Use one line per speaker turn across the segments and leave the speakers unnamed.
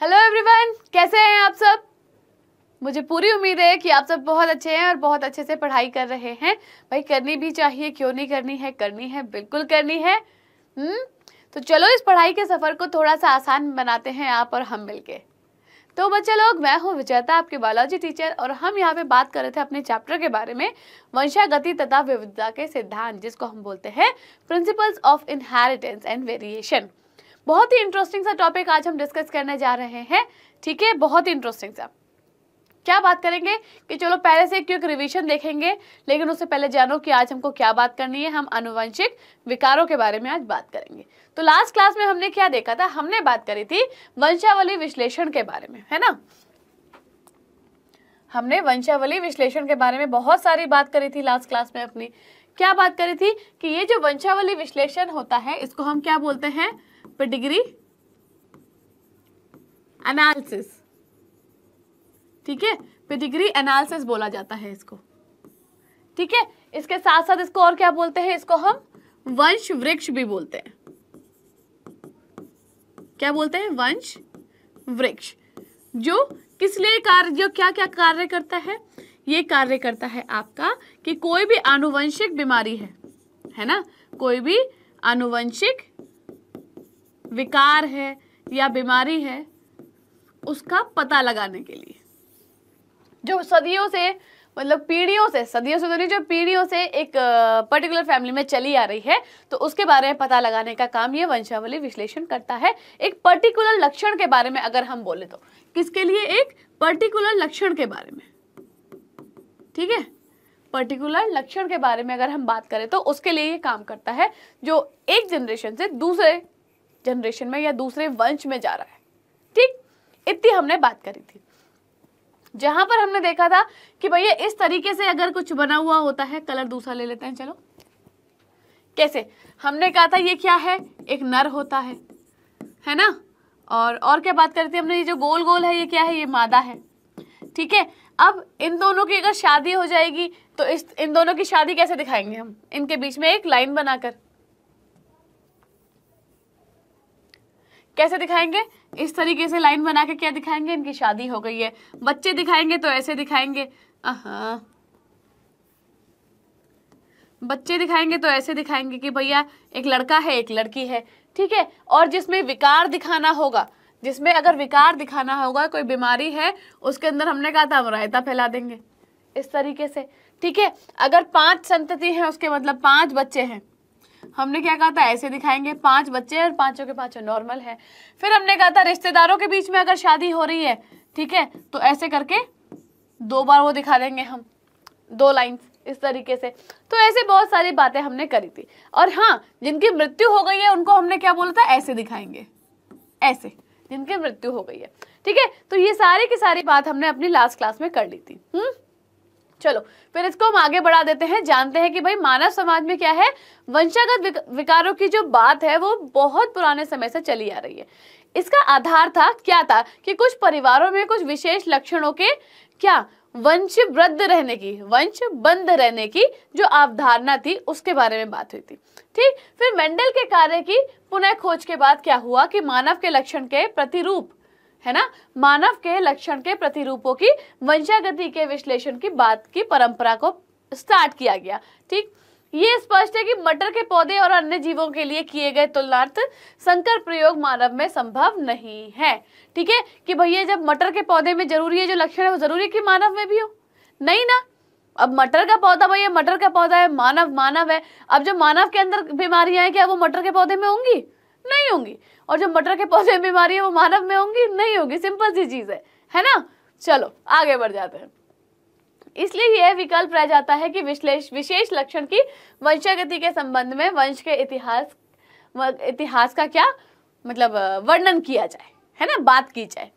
Hello everyone कैसे हैं आप सब? मुझे पूरी उम्मीद है कि आप सब बहुत अच्छे हैं और बहुत अच्छे से पढ़ाई कर रहे हैं। भाई, करनी भी चाहिए, क्यों नहीं करनी है? करनी है, बिल्कुल करनी है। हम्म? तो चलो, इस पढ़ाई के सफ़र को थोड़ा सा आसान बनाते हैं आप और हम मिलके। तो बच्चे लोग, मैं हूँ विजेता, आपके बायोलॉजी टीचर और हम यहाँ पे बात कर रहे थे अपने चैप्टर के बारे में, वंशागति तथा विविधता के सिद्धांत, जिसको हम बोलते हैं principles of inheritance and variation बहुत ही इंटरेस्टिंग सा टॉपिक आज हम डिस्कस करने जा रहे हैं। ठीक है? बहुत ही इंटरेस्टिंग सा। क्या बात करेंगे? कि चलो पहले से क्योंकि रिवीजन देखेंगे, लेकिन उससे पहले जानो कि आज हमको क्या बात करनी है। हम अनुवंशिक विकारों के बारे में आज बात करेंगे। तो लास्ट क्लास में हमने क्या देखा था? हमने बात करी थी वंशावली विश्लेषण के बारे में, है ना? हमने वंशावली विश्लेषण के बारे में बहुत सारी बात करी थी लास्ट क्लास में अपनी। क्या बात करी थी? कि ये जो वंशावली विश्लेषण होता है, इसको हम क्या बोलते हैं? पेडिग्री एनालिसिस ठीक है? पेडिग्री एनालिसिस बोला जाता है इसको। ठीक है? इसके साथ साथ इसको और क्या बोलते हैं? इसको हम वंश वृक्ष भी बोलते हैं। क्या बोलते हैं? वंश वृक्ष। जो किस लिए कार्य, जो क्या क्या कार्य करता है? ये कार्य करता है आपका कि कोई भी आनुवंशिक बीमारी है है ना? कोई भी आनुवंशिक विकार है या बीमारी है, उसका पता लगाने के लिए। जो सदियों से मतलब पीढ़ियों से, सदियों से तो नहीं, जो पीढ़ियों से एक पर्टिकुलर फैमिली में चली आ रही है तो उसके बारे में पता लगाने का काम ये वंशावली विश्लेषण करता है। एक पर्टिकुलर लक्षण के बारे में अगर हम बोले तो किसके लिए? एक पर्टिकुलर लक्षण के बारे में। ठीक है? पर्टिकुलर लक्षण के बारे में अगर हम बात करें तो उसके लिए ये काम करता है, जो एक जनरेशन से दूसरे जनरेशन में या दूसरे वंश में जा रहा है। ठीक? इतनी हमने बात करी थी। जहाँ पर हमने देखा था कि भैया इस तरीके से अगर कुछ बना हुआ होता है, कलर दूसरा ले लेते हैं, चलो। कैसे? हमने कहा था ये क्या है? एक नर होता है। है ना? और और क्या बात करती हमने? ये जो गोल गोल है, ये क्या है? ये मादा है। ठीक है? अब इन दोनों की अगर शादी हो जाएगी तो इस, इन दोनों की शादी कैसे दिखाएँगे हम? इनके बीच में एक लाइन बनाकर। कैसे दिखाएँगे? इस तरीके से लाइन बना के क्या दिखाएँगे? इनकी शादी हो गई है। बच्चे दिखाएँगे तो ऐसे दिखाएँगे। बच्चे दिखाएँगे तो ऐसे दिखाएँगे कि भैया, एक लड़का है, एक लड़की है। ठीक है? और जिसमें विकार दिखाना होगा, जिसमें अगर विकार दिखाना होगा, कोई बीमारी है, उसके अंदर हमने कहा था, हम रायता फैला देंगे। इस तरीके से। ठीक है? अगर पाँच संतति है, उसके मतलब पाँच बच्चे हैं हमने क्या कहा था? ऐसे दिखाएँगे पाँच बच्चे और पाँचों के पाँचों नॉर्मल है। फिर हमने कहा था, रिश्तेदारों के बीच में अगर शादी हो रही है, ठीक है? तो ऐसे करके दो बार वो दिखा देंगे हम, दो लाइन इस तरीके से। तो ऐसे बहुत सारी बातें हमने करी थी। और हाँ जिनकी मृत्यु हो गई है, उनको हमने क्या बोला था? ऐसे दिखाएँगे। ऐसे, जिनकी मृत्यु हो गई है। ठीक है? तो ये सारी की सारी बात हमने अपनी लास्ट क्लास में कर ली थी। हम्म? चलो, फिर इसको हम आगे बढ़ा देते हैं, जानते हैं कि भाई मानव समाज में क्या है? वंशागत विकारों की जो बात है, वो बहुत पुराने समय से चली आ रही है। इसका आधार था, क्या था? कि कुछ परिवारों में कुछ विशेष लक्षणों के क्या? वंश वृद्ध रहने की वंश बंद रहने की जो अवधारणा थी, उसके बारे में बात हुई थी। ठीक? फिर मेंडल के कार्य की पुनः खोज के बाद क्या हुआ कि मानव के लक्षण के प्रतिरूप है ना? मानव के लक्षण के प्रतिरूपों की, वंशागति के विश्लेषण की बात की परंपरा को स्टार्ट किया गया, ठीक? ये स्पष्ट है कि मटर के पौधे और अन्य जीवों के लिए किए गए तुलनार्थ संकर प्रयोग मानव में संभव नहीं है, ठीक है? कि भैया, जब मटर के पौधे में ज़रूरी है, जो लक्षण है, वो ज़रूरी कि मानव में भी हो? नहीं ना? अब मटर का पौधा भैया, मटर का पौधा है, मानव मानव है। अब जो मानव के अंदर बीमारियाँ हैं, क्या वो मटर के पौधे में होंगी? नहीं होंगी। और जो मटर के पौधे में बीमारी है, वो मानव में होंगी? नहीं होगी। सिंपल सी चीज़ है। है ना? चलो, आगे बढ़ जाते हैं। इसलिए यह विकल्प रह जाता है कि विश्लेष, विशेष लक्षण की वंशागति के संबंध में वंश के इतिहास इतिहास का क्या? मतलब वर्णन किया जाए। है ना? बात की जाए।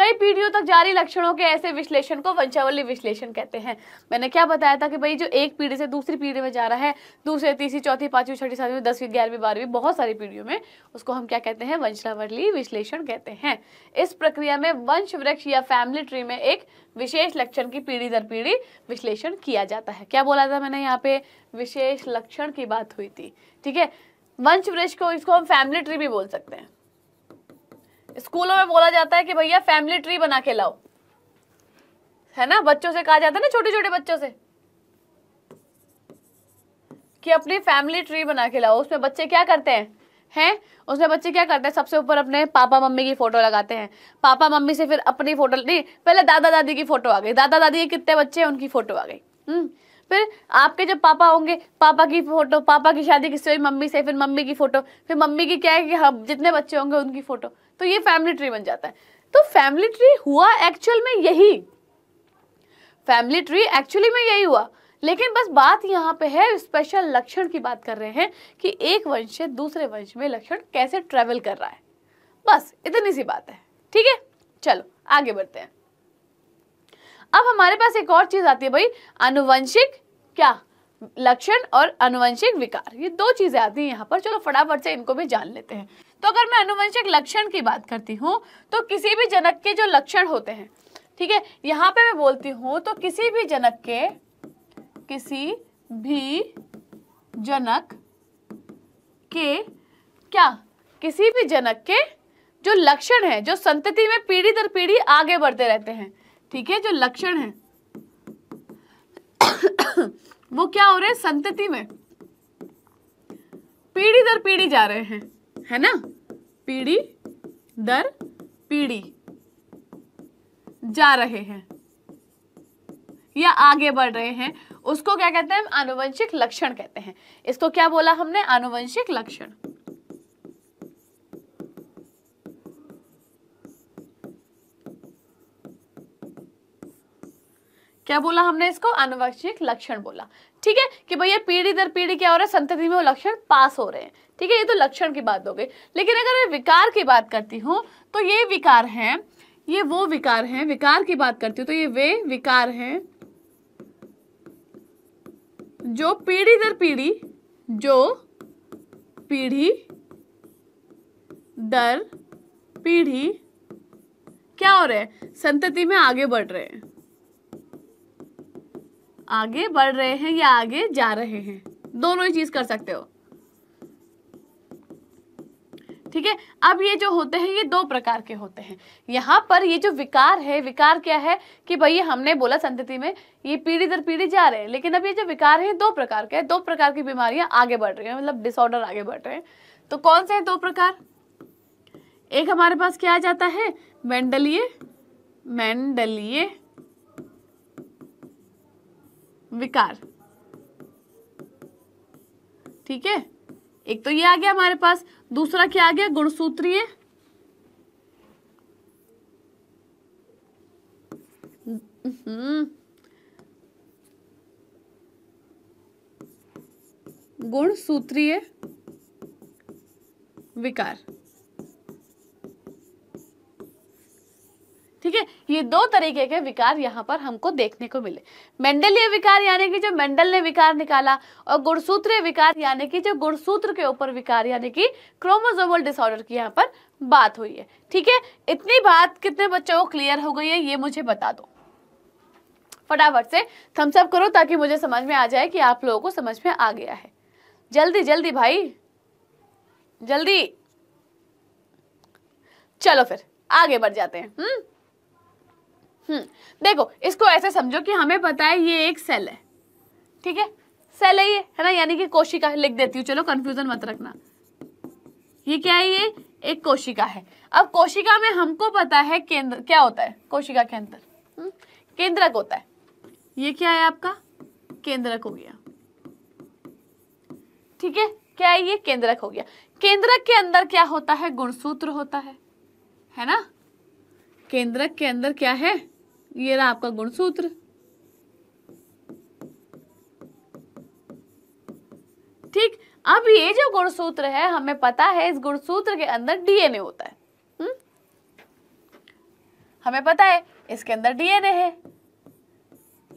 कई पीढ़ियों तक जारी लक्षणों के ऐसे विश्लेषण को वंशावली विश्लेषण कहते हैं। मैंने क्या बताया था कि भाई जो एक पीढ़ी से दूसरी पीढ़ी में जा रहा है, दूसरे, तीसरी, चौथी, पांचवी, छठी, सातवीं दसवीं, ग्यारहवीं, बारहवीं, बहुत सारी पीढ़ियों में उसको हम क्या कहते हैं, वंशावली विश्लेषण कहते हैं। इस प्रक्रिया में वंश, वृक्ष या फैमिली ट्री में एक विशेष लक्षण की पीढ़ी दर पीढ़ी विश्लेषण किया जाता है। क्या बोला था मैंने यहाँ पे? विशेष लक्षण की बात हुई थी। ठीक है? वंश, वृक्ष को इसको हम फैमिली ट्री भी बोल सकते हैं। स्कूलों में बोला जाता है कि भैया फैमिली ट्री बना के लाओ। है ना? बच्चों से कहा जाता है ना छोटे छोटे बच्चों से? कि अपनी फैमिली ट्री बना के लाओ। उसमें बच्चे क्या करते हैं? हैं? उसमें बच्चे क्या करते हैं? सबसे ऊपर अपने पापा, मम्मी की फ़ोटो लगाते हैं। पापा, मम्मी से फिर अपनी फ़ोटो, नहीं, पहले दादा दादी की फ़ोटो आ गई। दादा दादी के कितने बच्चे हैं, उनकी फ़ोटो आ गई। हम्म। फिर आपके जब पापा होंगे, पापा की फ़ोटो, पापा की शादी किसी हुई मम्मी से, फिर मम्मी की फ़ोटो, फिर मम्मी की क्या है कि हम जितने बच्चे होंगे उनकी फ़ोटो। तो ये फैमिली ट्री बन जाता है। तो फैमिली ट्री हुआ एक्चुअल में यही। फैमिली ट्री एक्चुअली में यही हुआ। लेकिन बस बात यहाँ पे है स्पेशल लक्षण की बात कर रहे हैं कि एक वंश से दूसरे वंश में लक्षण कैसे ट्रेवल कर रहा है। बस, इतनी सी बात है। ठीक है? चलो, आगे बढ़ते हैं। अब हमारे पास एक और चीज़ आती है भाई अनुवंशिक क्या? लक्षण और अनुवंशिक विकार। ये दो चीज़ें आती हैं यहाँ पर। चलो फटाफट से इनको भी जान लेते हैं। तो अगर मैं अनुवंशिक लक्षण की बात करती हूँ तो किसी भी जनक के जो लक्षण होते हैं, ठीक है, यहाँ पे मैं बोलती हूँ तो किसी भी जनक के, किसी भी जनक के क्या? किसी भी जनक के जो लक्षण है, जो संतति में पीढ़ी दर पीढ़ी आगे बढ़ते रहते हैं। ठीक है, जो लक्षण है। वो क्या हो रहे हैं? संतति में। पीढ़ी दर पीढ़ी जा रहे हैं, है ना? पीढ़ी दर पीढ़ी जा रहे हैं, या आगे बढ़ रहे हैं। उसको क्या कहते हैं? आनुवंशिक लक्षण कहते हैं। इसको क्या बोला हमने? आनुवंशिक लक्षण। क्या बोला हमने इसको? आनुवंशिक लक्षण बोला। ठीक है? कि भैया पीढ़ी दर पीढ़ी क्या हो रहा है? संतति में वो लक्षण पास हो रहे हैं। ठीक है? ये तो लक्षण की बात हो गई। लेकिन अगर मैं विकार की बात करती हूँ तो ये विकार हैं, ये वो विकार हैं, विकार की बात करती हूँ तो ये वे विकार हैं, जो पीढ़ी दर पीढ़ी, जो पीढ़ी दर पीढ़ी क्या हो रहे हैं? संतति में आगे बढ़ रहे हैं। आगे बढ़ रहे हैं या आगे जा रहे हैं? दोनों ही चीज़ कर सकते हो। ठीक है? अब ये जो होते हैं, ये दो प्रकार के होते हैं। यहाँ पर ये जो विकार है, विकार क्या है कि भाई हमने बोला संतति में, ये पीढ़ी दर पीढ़ी जा रहे हैं, लेकिन अब ये जो विकार है, दो प्रकार के दो प्रकार की बीमारियाँ आगे बढ़ रही हैं मतलब डिसऑर्डर आगे बढ़ रहे हैं। तो कौन से हैं दो प्रकार? एक हमारे पास क्या आ जाता है? मेंडलीय मेंडलीय विकार। ठीक है? एक तो ये आ गया हमारे पास, दूसरा क्या आ गया? गुणसूत्रीय गुणसूत्रीय विकार। ठीक है? ये दो तरीके के विकार यहाँ पर हमको देखने को मिले। मेंडलीय विकार यानी कि जो मेंडल ने विकार निकाला और गुणसूत्रीय विकार यानी कि जो गुणसूत्र के ऊपर विकार यानी कि क्रोमोजोमल डिसऑर्डर की यहाँ पर बात हुई है। ठीक है? इतनी बात कितने बच्चों को क्लियर हो गई है, ये मुझे बता दो। फटाफट से थम्सअप करो ताकि मुझे समझ में आ जाए कि आप लोगों को समझ में आ गया है। जल्दी जल्दी भाई। जल्दी। चलो फिर, आगे बढ़ जाते हैं। हम्म? देखो इसको ऐसे समझो कि हमें पता है ये एक सेल है। ठीक है? सेल है ये है ना? यानी कि कोशिका लिख देती हूँ चलो कंफ्यूजन मत रखना। ये क्या है ये? एक कोशिका है। अब कोशिका में हमको पता है केंद्र क्या होता है? कोशिका के अंदर। हम्म, केंद्रक होता है। ये क्या है आपका? केंद्रक हो गया। ठीक है? क्या है ये? केंद्रक हो गया। केंद्रक के अंदर क्या होता है? गुणसूत्र होता है। है ना? केंद्रक के अंदर क्या है? ये रहा आपका गुणसूत्र। ठीक, अब ये जो गुणसूत्र है, हमें पता है इस गुणसूत्र के अंदर डीएनए होता है। हुँ? हम्म? हमें पता है इसके अंदर डीएनए है।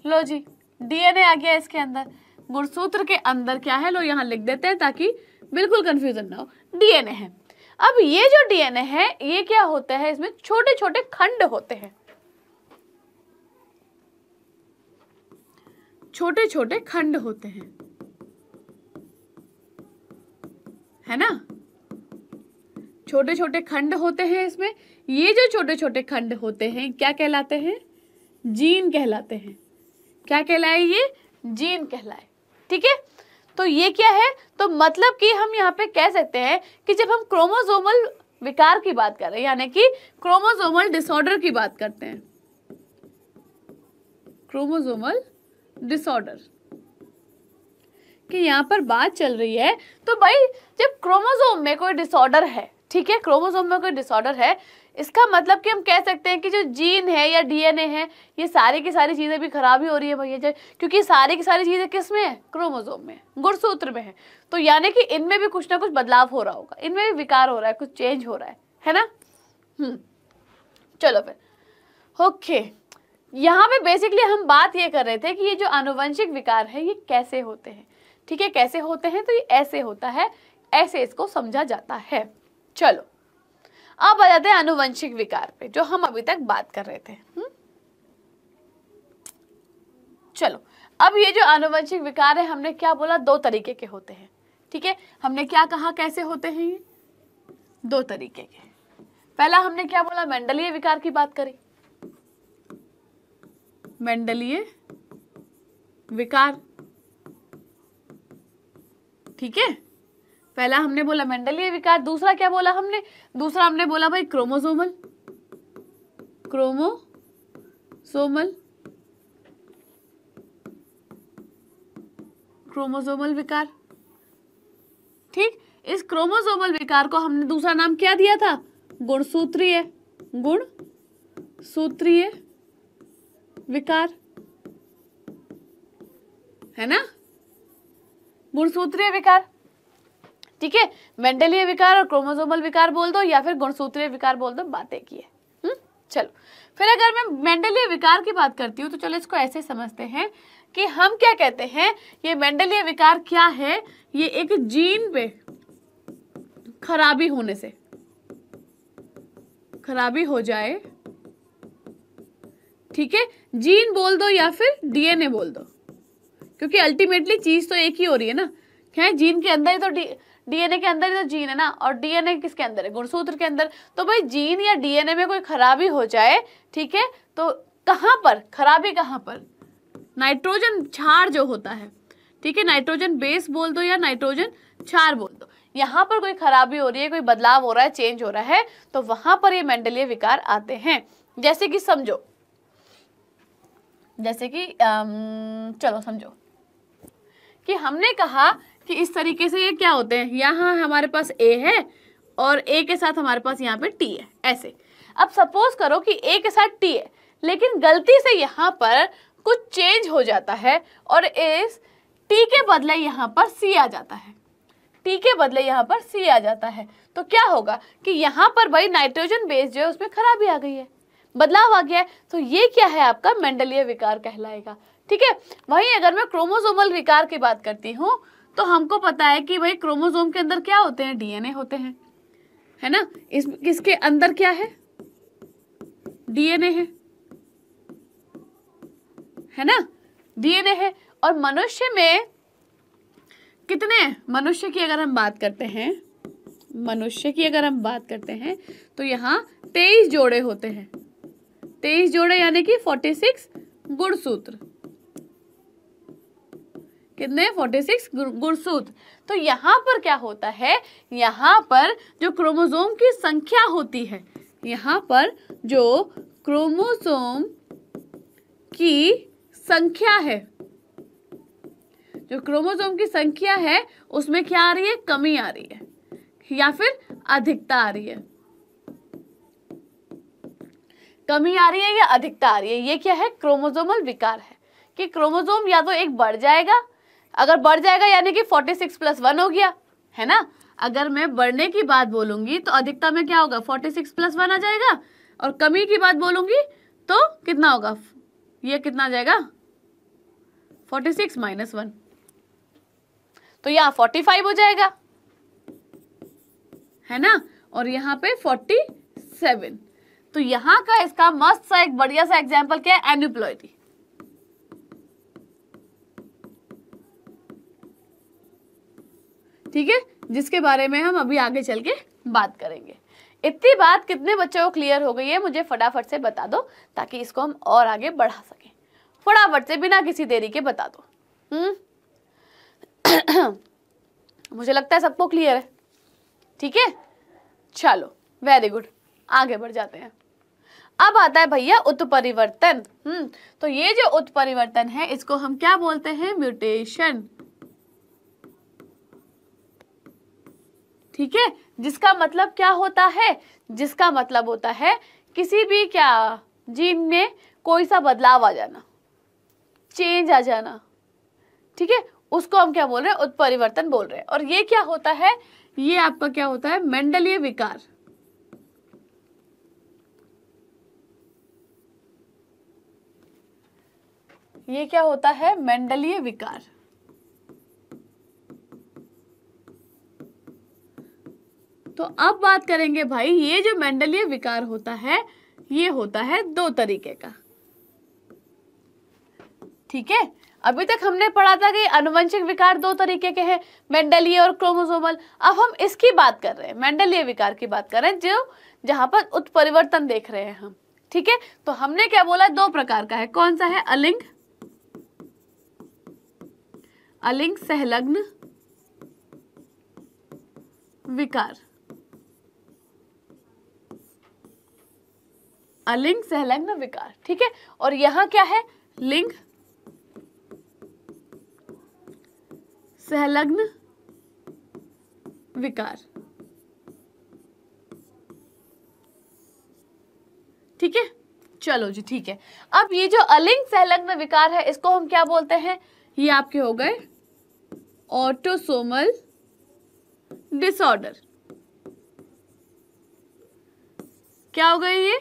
लो जी, डीएनए आ गया इसके अंदर। गुणसूत्र के अंदर क्या है, लो यहाँ लिख देते हैं ताकि बिल्कुल कंफ्यूजन ना हो। डीएनए है। अब ये जो डीएनए है, ये क्या होता है, इसमें छोटे छोटे खंड होते हैं। छोटे छोटे खंड होते हैं। है ना? छोटे छोटे खंड होते हैं इसमें। ये जो छोटे छोटे खंड होते हैं, क्या कहलाते हैं? जीन कहलाते हैं। क्या कहलाए ये? जीन कहलाए। ठीक है? तो ये क्या है? तो मतलब कि हम यहाँ पे कह सकते हैं कि जब हम क्रोमोजोमल विकार की बात कर रहे हैं, यानी कि क्रोमोजोमल डिसऑर्डर की बात करते हैं। क्रोमोजोमल डिसऑर्डर कि यहाँ पर बात चल रही है तो भाई, जब क्रोमोजोम में कोई डिसऑर्डर है, ठीक है क्रोमोजोम में कोई डिसऑर्डर है, इसका मतलब कि हम कह सकते हैं कि जो जीन है या डीएनए है, ये सारी की सारी चीज़ें भी खराब ही हो रही है भैया क्योंकि सारी की सारी चीज़ें किसमें है? क्रोमोजोम में गुणसूत्र में है। तो यानी कि इनमें भी कुछ ना कुछ बदलाव हो रहा होगा, इनमें भी विकार हो रहा है, कुछ चेंज हो रहा है है ना? हम्म चलो फिर ओके यहाँ पे बेसिकली हम बात ये कर रहे थे कि ये जो आनुवंशिक विकार है, ये कैसे होते हैं? ठीक है, कैसे होते हैं? तो ये ऐसे होता है, ऐसे इसको समझा जाता है। चलो, अब आ जाते हैं आनुवंशिक विकार पे, जो हम अभी तक बात कर रहे थे। हुँ? चलो, अब ये जो आनुवंशिक विकार है, हमने क्या बोला? दो तरीके के होते हैं। ठीक है, हमने क्या कहा, कैसे होते हैं ये? दो तरीके के। पहला हमने क्या बोला? मेंडलीय विकार की बात करी। मेंडलीय, विकार। ठीक है? पहला हमने बोला मेंडलीय, विकार। दूसरा क्या बोला हमने? दूसरा हमने बोला भाई क्रोमोसोमल। क्रोमोसोमल। क्रोमोसोमल विकार। ठीक? इस क्रोमोसोमल विकार को हमने दूसरा नाम क्या दिया था? गुणसूत्रीय। गुण सूत्रीय विकार? है ना? गुणसूत्रीय विकार। ठीक है? मेंडलीय विकार और क्रोमोसोमल विकार बोल दो या फिर गुणसूत्रीय विकार बोल दो, बातें की है। हम्म? चलो। फिर अगर मैं मेंडलीय विकार की बात करती हूँ तो चलो इसको ऐसे समझते हैं कि हम क्या कहते हैं? ये मेंडलीय विकार क्या है? ये एक जीन पे खराबी होने से, खराबी हो जाए ठीक है? जीन बोल दो या फिर डीएनए बोल दो। क्योंकि अल्टीमेटली चीज़ तो एक ही हो रही है ना। है जीन के अंदर ही तो डीएनए के अंदर ही तो जीन है ना। और डीएनए किसके अंदर है? गुणसूत्र के अंदर। तो भाई जीन या डीएनए में कोई खराबी हो जाए, ठीक है? तो कहाँ पर? खराबी कहाँ पर? नाइट्रोजन क्षार जो होता है, ठीक है? नाइट्रोजन बेस बोल दो या नाइट्रोजन क्षार बोल दो। यहाँ पर कोई खराबी हो रही है, कोई बदलाव हो रहा है चेंज हो रहा है तो वहाँ पर ये मेंडलीय विकार आते हैं। जैसे कि समझो जैसे कि चलो समझो। कि हमने कहा कि इस तरीके से ये क्या होते हैं? यहाँ हमारे पास ए है और ए के साथ हमारे पास यहाँ पे टी है, ऐसे। अब सपोज़ करो कि ए के साथ टी है, लेकिन गलती से यहाँ पर कुछ चेंज हो जाता है और इस टी के बदले यहाँ पर सी आ जाता है। टी के बदले यहाँ पर सी आ जाता है। तो क्या होगा कि यहाँ पर भाई नाइट्रोजन बेस जो है उसमें खराबी आ गई है। बदलाव आ गया है तो ये क्या है आपका मेंडलीय विकार कहलाएगा। ठीक है? वहीं अगर मैं क्रोमोसोमल विकार की बात करती हूँ तो हमको पता है कि भाई क्रोमोसोम के अंदर क्या होते हैं? डीएनए होते हैं। है ना? इस, किसके अंदर क्या है? डीएनए है। है ना? डीएनए है। और मनुष्य में कितने मनुष्य की अगर हम बात करते हैं, मनुष्य की अगर हम बात करते हैं तो यहाँ तेईस जोड़े होते हैं। तेईस जोड़े यानी कि फोर्टी सिक्स गुणसूत्र। कितने? फोर्टी सिक्स गुणसूत्र। तो यहाँ पर क्या होता है? यहाँ पर जो क्रोमोसोम की संख्या होती है, यहाँ पर जो क्रोमोसोम की संख्या है, जो क्रोमोसोम की संख्या है, उसमें क्या आ रही है? कमी आ रही है, या फिर अधिकता आ रही है। कमी आ रही है या अधिकता आ रही है? ये क्या है? क्रोमोजोमल विकार है। कि क्रोमोजोम या तो एक बढ़ जाएगा। अगर बढ़ जाएगा, यानी कि फोर्टी सिक्स प्लस वन हो गया, है ना? अगर मैं बढ़ने की बात बोलूँगी तो अधिकता में क्या होगा? फोर्टी सिक्स प्लस वन आ जाएगा, और कमी की बात बोलूँगी तो कितना होगा? ये कितना आ जाएगा? Forty six minus one. तो यहाँ फोर्टी फाइव हो जाएगा, है ना? और यहाँ पे फोर्टी सेवन। तो यहाँ का इसका मस्त सा एक बढ़िया सा एग्ज़ाम्पल क्या है? एन्यूप्लॉयडी ठीक है? जिसके बारे में हम अभी आगे चल के बात करेंगे। इतनी बात कितने बच्चों को क्लियर हो गई है, मुझे फटाफट से बता दो, ताकि इसको हम और आगे बढ़ा सकें। फटाफट से, बिना किसी देरी के बता दो। हम्म? मुझे लगता है सबको क्लियर है। ठीक है? चलो वेरी गुड आगे बढ़ जाते हैं। अब आता है भैया उत्परिवर्तन। हम्म तो ये जो उत्परिवर्तन है, इसको हम क्या बोलते हैं? म्यूटेशन। ठीक है? जिसका मतलब क्या होता है? जिसका मतलब होता है किसी भी क्या, जीन में कोई सा बदलाव आ जाना चेंज आ जाना। ठीक है? उसको हम क्या बोल रहे हैं? उत्परिवर्तन बोल रहे हैं। और ये क्या होता है? ये आपका क्या होता है? मेंडलीय विकार। ये क्या होता है? मेंडलीय विकार। तो अब बात करेंगे भाई, ये जो मेंडलीय विकार होता है, ये होता है दो तरीके का। ठीक है? अभी तक हमने पढ़ा था कि अनुवंशिक विकार दो तरीके के हैं, मेंडलीय और क्रोमोसोमल। अब हम इसकी बात कर रहे हैं, मेंडलीय विकार की बात कर रहे हैं जो जहाँ पर उत्परिवर्तन देख रहे हैं हम। ठीक है? तो हमने क्या बोला? दो प्रकार का है। कौन सा है? अलिंग अलिंग सहलग्न, विकार। अलिंग सहलग्न, विकार, ठीक है? और यहाँ क्या है? लिंग सहलग्न, विकार। ठीक है? चलो जी, ठीक है। अब ये जो अलिंग सहलग्न, विकार है, इसको हम क्या बोलते हैं? ये आपके हो गए ऑटोसोमल डिसऑर्डर क्या हो गई ये?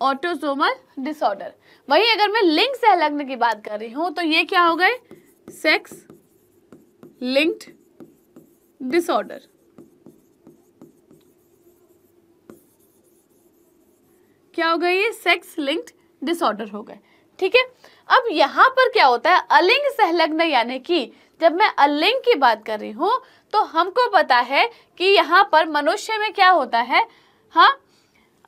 ऑटोसोमल डिसऑर्डर वही अगर मैं लिंग सहलग्न की बात कर रही हूँ तो ये क्या हो गए? सेक्स लिंक्ड डिसऑर्डर क्या हो गए ये? सेक्स लिंक्ड डिसऑर्डर हो गए। ठीक है? अब यहाँ पर क्या होता है? अलिंग सहलग्न यानी कि जब मैं अलिंग की बात कर रही हूँ तो हमको पता है कि यहाँ पर मनुष्य में क्या होता है? हाँ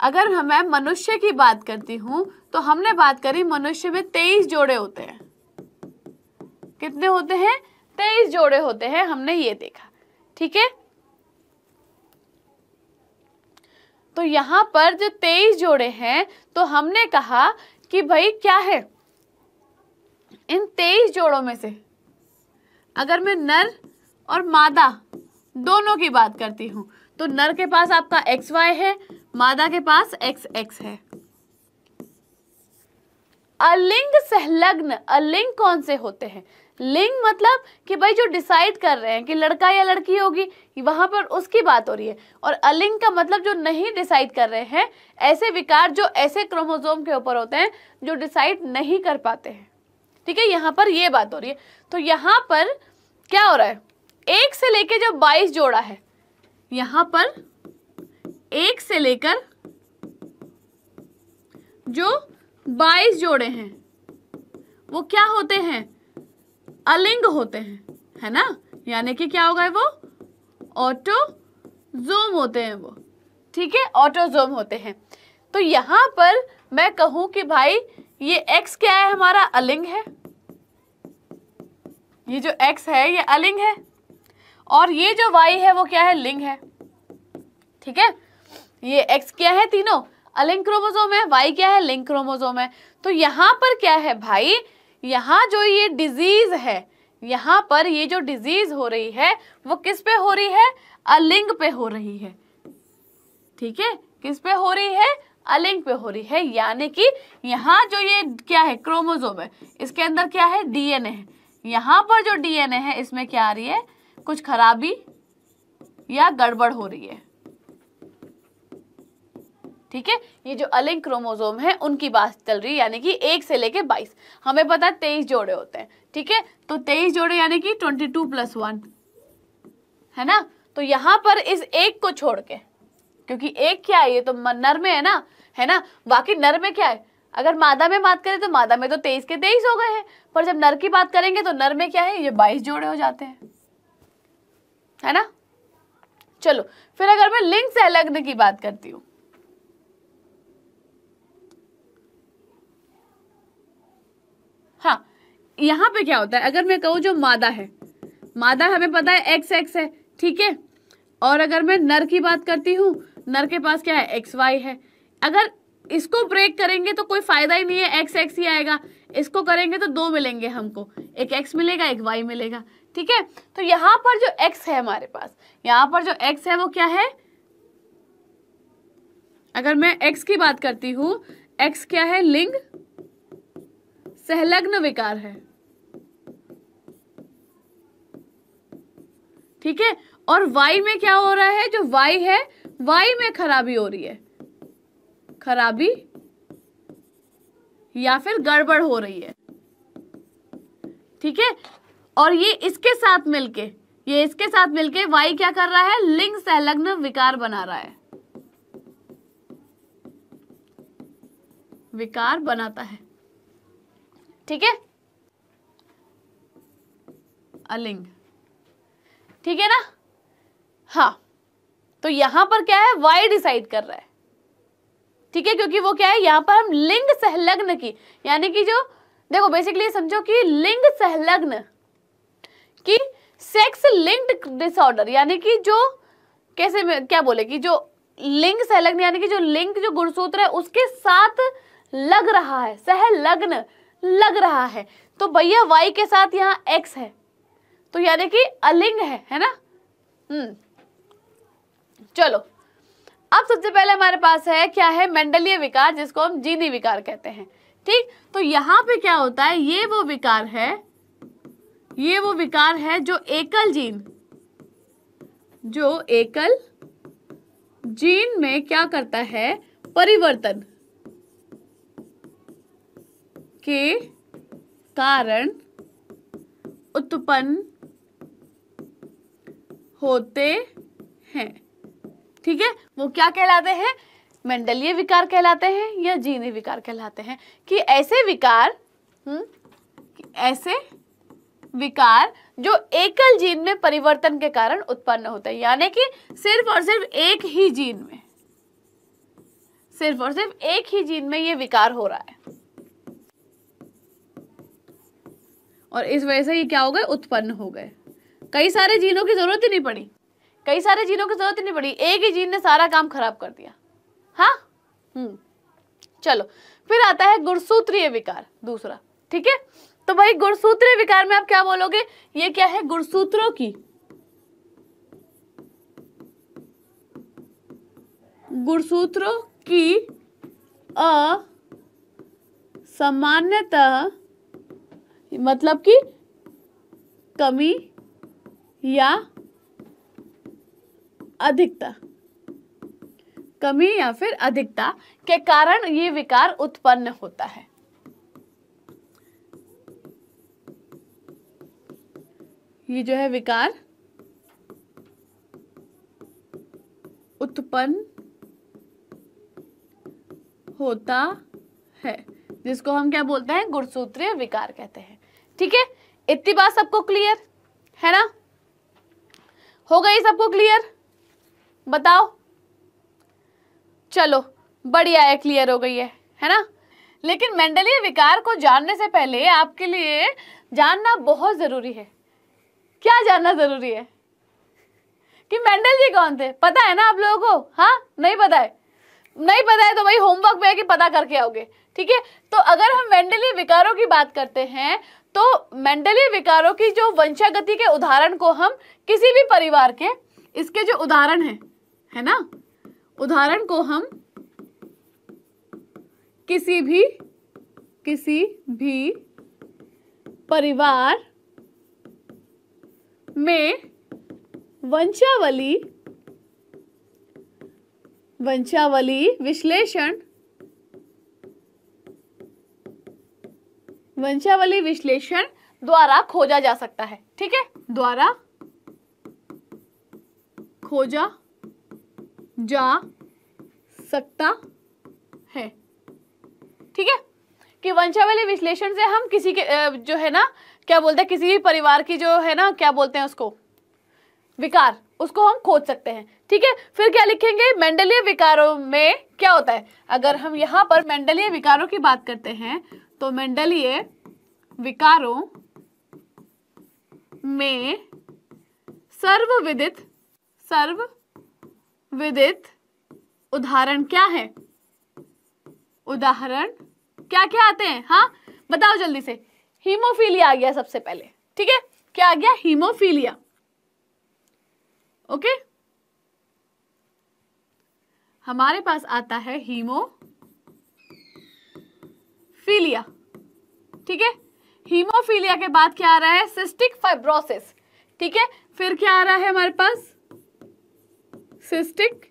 अगर मैं मनुष्य की बात करती हूँ तो हमने बात करी मनुष्य में तेईस जोड़े होते हैं। कितने होते हैं? तेईस जोड़े होते हैं, हमने ये देखा। ठीक है? तो यहाँ पर जो तेईस जोड़े हैं तो हमने कहा कि भाई क्या है? इन तेईस जोड़ों में से अगर मैं नर और मादा दोनों की बात करती हूँ तो नर के पास आपका एक्स वाई है, मादा के पास एक्स एक्स है। अलिंग सहलग्न अलिंग कौन से होते हैं? लिंग मतलब कि भाई जो डिसाइड कर रहे हैं कि लड़का या लड़की होगी, वहाँ पर उसकी बात हो रही है। और अलिंग का मतलब जो नहीं डिसाइड कर रहे हैं, ऐसे विकार जो ऐसे क्रोमोजोम के ऊपर होते हैं, जो डिसाइड नहीं कर पाते हैं। ठीक है, यहाँ पर ये बात हो रही है। तो यहाँ पर क्या हो रहा है? एक से लेकर जो बाईस जोड़ा है, यहाँ पर एक से लेकर जो बाईस जोड़े हैं, वो क्या होते हैं? अलिंग होते हैं, है ना? यानी कि क्या होगा वो? ऑटोजोम होते हैं वो, ठीक है? ऑटोजोम होते हैं। तो यहाँ पर मैं कहूँ कि भाई, ये x क्या है? हमारा अलिंग है। ये जो x है, ये अलिंग है। और ये जो y है, वो क्या है? लिंग है। ठीक है? ये x क्या है तीनों? अलिंग क्रोमोजोम है, y क्या है? लिंग क्रोमोजोम है। तो यहाँ पर क्या है भाई? यहाँ जो ये डिज़ीज़ है, यहाँ पर ये जो डिज़ीज़ हो रही है, वो किस पे हो रही है? अलिंग पे हो रही है। ठीक है? किस पे हो रही है? अलिंग पे हो रही है। यानी कि यहाँ जो ये क्या है? क्रोमोजोम है। इसके अंदर क्या है? डीएनए है। यहाँ पर जो डीएनए है, इसमें क्या आ रही है? कुछ खराबी या गड़बड़ हो रही है। ठीक है? ये जो अलिंग क्रोमोजोम है, उनकी बात चल रही है, यानी कि एक से लेके बाईस। हमें पता है तेईस जोड़े होते हैं। ठीक है? तो तेईस जोड़े यानी कि ट्वेंटी टू प्लस वन। है ना? तो यहाँ पर इस एक को छोड़ के, क्योंकि एक क्या है? ये तो नर में है ना? है ना? बाकी नर में क्या है? अगर मादा में बात करें तो मादा में तो तेईस के तेईस हो गए हैं, पर जब नर की बात करेंगे तो नर में क्या है, ये बाईस जोड़े हो जाते हैं। है ना? चलो, फिर अगर मैं लिंग संलग्न की बात करती हूँ। हाँ यहाँ पे क्या होता है, अगर मैं कहूँ जो मादा है, मादा हमें पता है एक्स एक्स है, ठीक है? और अगर मैं नर की बात करती हूँ, नर के पास क्या है एक्स वाई है। अगर इसको ब्रेक करेंगे तो कोई फ़ायदा ही नहीं है एक्स एक्स ही आएगा। इसको करेंगे तो दो मिलेंगे हमको। एक एक्स मिलेगा, एक वाई मिलेगा, ठीक है? तो यहाँ पर जो एक्स है हमारे पास, यहाँ पर जो एक्स है वो क्या है? अगर मैं एक्स की बात करती हूँ एक्स क्या है? लिंग। सहलग्न विकार है। ठीक है? और वाई में क्या हो रहा है? जो वाई है वाई में खराबी हो रही है। खराबी या फिर गड़बड़ हो रही है। ठीक है? और ये इसके साथ मिलके, ये इसके साथ मिलके वाई क्या कर रहा है? लिंग संलग्न विकार बना रहा है। विकार बनाता है। ठीक है? अलिंग। ठीक है ना? हाँ। तो यहाँ पर क्या है? वाई डिसाइड कर रहा है। ठीक है, क्योंकि वो क्या है, यहाँ पर हम लिंग सहलग्न की, यानी कि जो, देखो बेसिकली समझो कि लिंग सहलग्न की सेक्स लिंक्ड डिसऑर्डर यानी कि जो, कैसे क्या बोले कि जो लिंग सहलग्न यानी कि जो लिंग, जो गुणसूत्र है, उसके साथ लग रहा है, सहलग्न लग रहा है। तो भैया वाई के साथ यहाँ एक्स है तो यानी कि अलिंग है है ना? हम्म चलो। अब सबसे पहले हमारे पास है, क्या है? मेंडलीय विकार, जिसको हम जीनी विकार कहते हैं। ठीक? तो यहाँ पे क्या होता है? ये वो विकार है, ये वो विकार है जो एकल जीन, जो एकल जीन में क्या करता है? परिवर्तन के कारण उत्पन्न होते हैं। ठीक है? वो क्या कहलाते हैं? मंडलीय विकार कहलाते हैं या जीनी विकार कहलाते हैं? कि ऐसे विकार हम्म ऐसे विकार जो एकल जीन में परिवर्तन के कारण उत्पन्न होते हैं। यानी कि सिर्फ़ और सिर्फ़ एक ही जीन में, सिर्फ़ और सिर्फ़ एक ही जीन में ये विकार हो रहा है। और इस वजह से ये क्या हो गए? उत्पन्न हो गए। कई सारे जीनों की ज़रूरत ही नहीं पड़ी। कई सारे जीनों की ज़रूरत नहीं पड़ी। एक ही जीन ने सारा काम खराब कर दिया। हाँ? हम्म। चलो, फिर आता है गुणसूत्रीय विकार, दूसरा, ठीक है? तो भाई गुणसूत्रीय विकार में आप क्या बोलोगे? ये क्या है गुणसूत्रों की? गुणसूत्रों की असामान्यतः मतलब कि कमी या अधिकता। कमी या फिर अधिकता के कारण ये विकार उत्पन्न होता है। ये जो है विकार उत्पन्न होता है, जिसको हम क्या बोलते हैं? गुणसूत्रीय विकार कहते हैं। ठीक है? इतनी बात सबको क्लियर है ना? हो गई सबको क्लियर बताओ। चलो, बढ़िया है क्लियर हो गई है है ना? लेकिन मेंडलीय विकार को जानने से पहले आपके लिए जानना बहुत ज़रूरी है। क्या जानना ज़रूरी है? कि मेंडल जी कौन थे? पता है ना आप लोगों को? हाँ? नहीं पता है। नहीं पता है तो भाई होमवर्क में कि पता करके आओगे, ठीक है? तो अगर हम मेंडलीय विकारों की बात करते हैं तो मेंडलीय विकारों की जो वंशागति के उदाहरण को हम किसी भी परिवार के, इसके जो उदाहरण है है ना? उदाहरण को हम किसी भी किसी भी परिवार में वंशावली वंशावली विश्लेषण वंशावली विश्लेषण द्वारा खोजा जा सकता है, ठीक है? द्वारा खोजा जा सकता है। ठीक है? कि वंशावली विश्लेषण से हम किसी के जो है ना, क्या बोलते हैं, किसी भी परिवार की जो है ना, क्या बोलते हैं उसको? विकार, उसको हम खोज सकते हैं। ठीक है? फिर क्या लिखेंगे? मेंडलीय विकारों में क्या होता है? अगर हम यहाँ पर मेंडलीय विकारों की बात करते हैं तो मेंडलीय विकारों में सर्वविदित सर्वविदित उदाहरण क्या है? उदाहरण, क्या क्या आते हैं? हाँ बताओ जल्दी से। हीमोफीलिया आ गया सबसे पहले, ठीक है? क्या आ गया? हीमोफीलिया। ओके? हमारे पास आता है हीमोफीलिया, ठीक है? हीमोफीलिया के बाद क्या आ रहा है? सिस्टिक फाइब्रोसिस, ठीक है? फिर क्या आ रहा है हमारे पास? सिस्टिक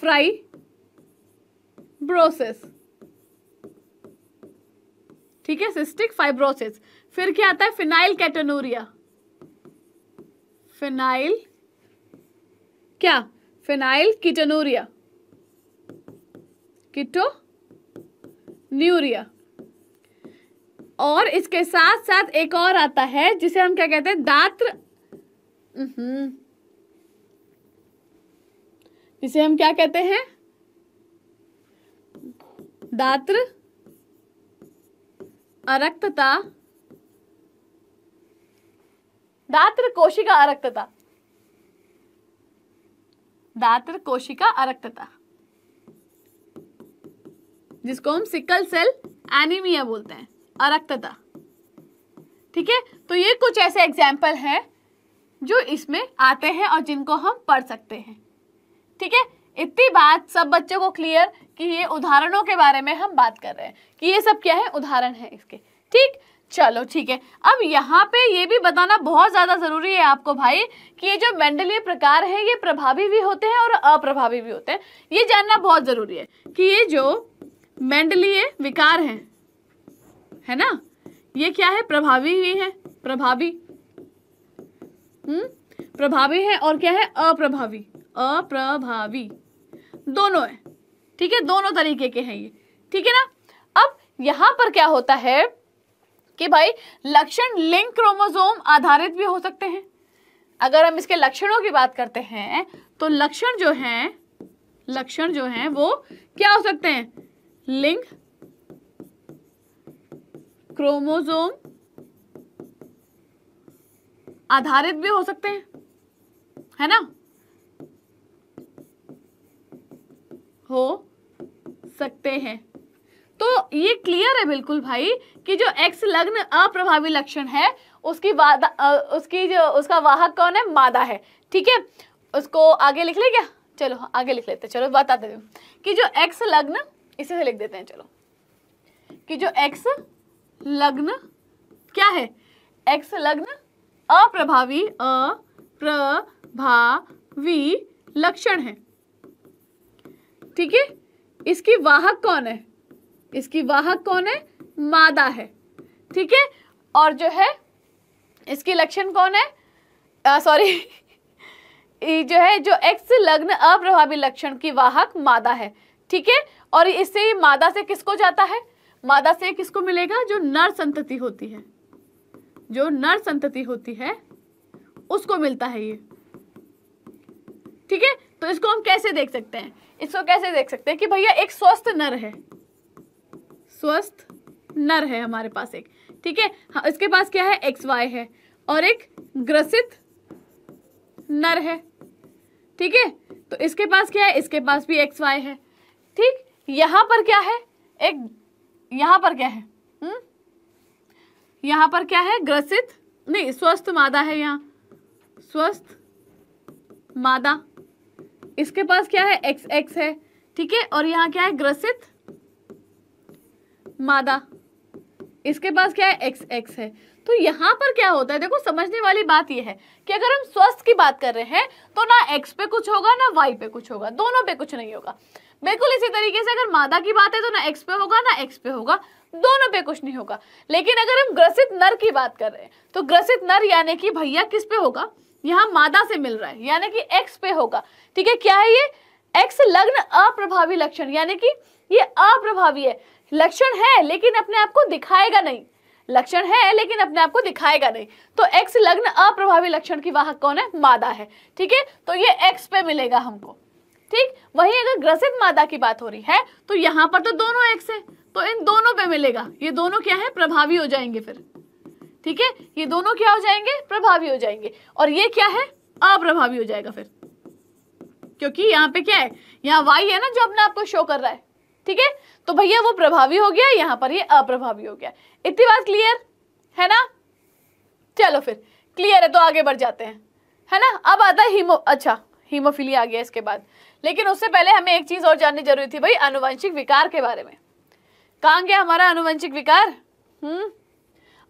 फ्राई ब्रोसिस ठीक है सिस्टिक फाइब्रोसिस फिर क्या आता है? फिनाइल कैटेनोरिया फिनाइल क्या? फिनाइल कीटोनूरिया किटो न्यूरिया और इसके साथ साथ एक और आता है, जिसे हम क्या कहते हैं? दात्र जिसे हम क्या कहते हैं? दात्र, अरक्तता। दात्र, कोशिका, अरक्तता। दात्र, कोशिका, अरक्तता। जिसको हम सिकल सेल एनीमिया बोलते हैं, अरक्तता। ठीक है? तो ये कुछ ऐसे एग्ज़ाम्पल हैं, जो इसमें आते हैं और जिनको हम पढ़ सकते हैं। ठीक है? इतनी बात सब बच्चों को क्लियर कि ये उदाहरणों के बारे में हम बात कर रहे हैं कि ये सब क्या है? उदाहरण है इसके। ठीक? चलो, ठीक है। अब यहाँ पे ये भी बताना बहुत ज़्यादा ज़रूरी है आपको भाई कि ये जो मेंडलीय प्रकार है, ये प्रभावी भी होते हैं और अप्रभावी भी होते हैं। ये जानना बहुत ज़रूरी है कि ये जो मेंडलीय विकार हैं, है ना? ये क्या है? प्रभावी भी है, प्रभावी। हम्म? प्रभावी है और क्या है? अप्रभावी। अप्रभावी। दोनों है, ठीक है? दोनों तरीके के हैं ये, ठीक है ना? अब यहाँ पर क्या होता है कि भाई, लक्षण लिंक क्रोमोसोम आधारित भी हो सकते हैं। अगर हम इसके लक्षणों की बात करते हैं तो लक्षण जो हैं, लक्षण जो हैं, वो क्या हो सकते हैं? लिंक क्रोमोसोम आधारित भी हो सकते हैं, है ना? हो सकते हैं। तो ये क्लियर है बिल्कुल भाई कि जो एक्स लग्न अप्रभावी लक्षण है, उसकी वादा उसकी जो, उसका वाहक कौन है? मादा है। ठीक है? उसको आगे लिख ले क्या? चलो, आगे लिख लेते चलो, बता देते कि जो एक्स लग्न, इसे से लिख देते हैं, चलो। कि जो एक्स लग्न, क्या है? एक्स लग्न अप्रभावी अप्रभावी लक्षण है। ठीक है? इसकी वाहक कौन है? इसकी वाहक कौन है? मादा है। ठीक है? और जो है, इसकी लक्षण कौन है? सॉरी जो है, जो एक्स लग्न अप्रभावी लक्षण की वाहक मादा है। ठीक है? और इससे मादा से किसको जाता है? मादा से किसको मिलेगा? जो नर संतति होती है। जो नर संतति होती है, उसको मिलता है ये। ठीक है? तो इसको हम कैसे देख सकते हैं? इसको कैसे देख सकते हैं कि भैया एक स्वस्थ नर है। स्वस्थ नर है हमारे पास एक, ठीक है? हाँ इसके पास क्या है? एक्स वाई है और एक ग्रसित नर है, ठीक है? तो इसके पास क्या है? इसके पास भी एक्स वाई है, ठीक? यहाँ पर क्या है? एक, यहाँ पर क्या है? हम्म? यहाँ पर क्या है? ग्रसित, नहीं, स्वस्थ मादा है यहाँ। स्वस्थ मादा। इसके पास क्या है? एक्स एक्स है। ठीक है? और यहाँ क्या है? ग्रसित मादा। इसके पास क्या है? एक्स एक्स है। तो यहाँ पर क्या होता है? देखो, समझने वाली बात यह है कि अगर हम स्वस्थ की बात कर रहे हैं तो ना एक्स पे कुछ होगा, ना वाई पे कुछ होगा। दोनों पे कुछ नहीं होगा। बिल्कुल इसी तरीके से अगर मादा की बात है तो ना एक्स पे होगा, ना एक्स पे होगा। दोनों पे कुछ नहीं होगा। लेकिन अगर हम ग्रसित नर की बात कर रहे हैं तो ग्रसित नर यानी कि भैया किस पे होगा? यहाँ मादा से मिल रहा है, यानी कि एक्स पे होगा। ठीक है, क्या है ये? एक्स लग्न अप्रभावी लक्षण, यानी कि ये अप्रभावी है। लक्षण है, लेकिन अपने आप को दिखाएगा नहीं। लक्षण है, लेकिन अपने आप को दिखाएगा नहीं। तो एक्स लग्न अप्रभावी लक्षण की वाहक कौन है? मादा है। ठीक है तो ये एक्स पे मिलेगा हमको। ठीक, वही अगर ग्रसित मादा की बात हो रही है तो यहाँ पर तो दोनों एक्स है तो इन दोनों पे मिलेगा। ये दोनों क्या है? प्रभावी हो जाएँगे फिर। ठीक है? ये दोनों क्या हो जाएँगे? प्रभावी हो जाएँगे। और ये क्या है? अप्रभावी हो जाएगा फिर। क्योंकि यहाँ पे क्या है? यहाँ वाई है ना जो अपने आपको शो कर रहा है। ठीक है? तो भैया वो प्रभावी हो गया, यहाँ पर ये अप्रभावी हो गया। इतनी बात क्लियर है ना? चलो फिर। क्लियर है तो आगे बढ़ जाते हैं। है ना? अब आता है हीमो अच्छा हीमोफीलिया आ गया इसके बाद। लेकिन उससे पहले हमें एक चीज़ और जाननी ज़रूरी थी भाई अनुवंशिक विकार के बारे में। कहाँ गया हमारा अनुवंशिक विकार? हम्म?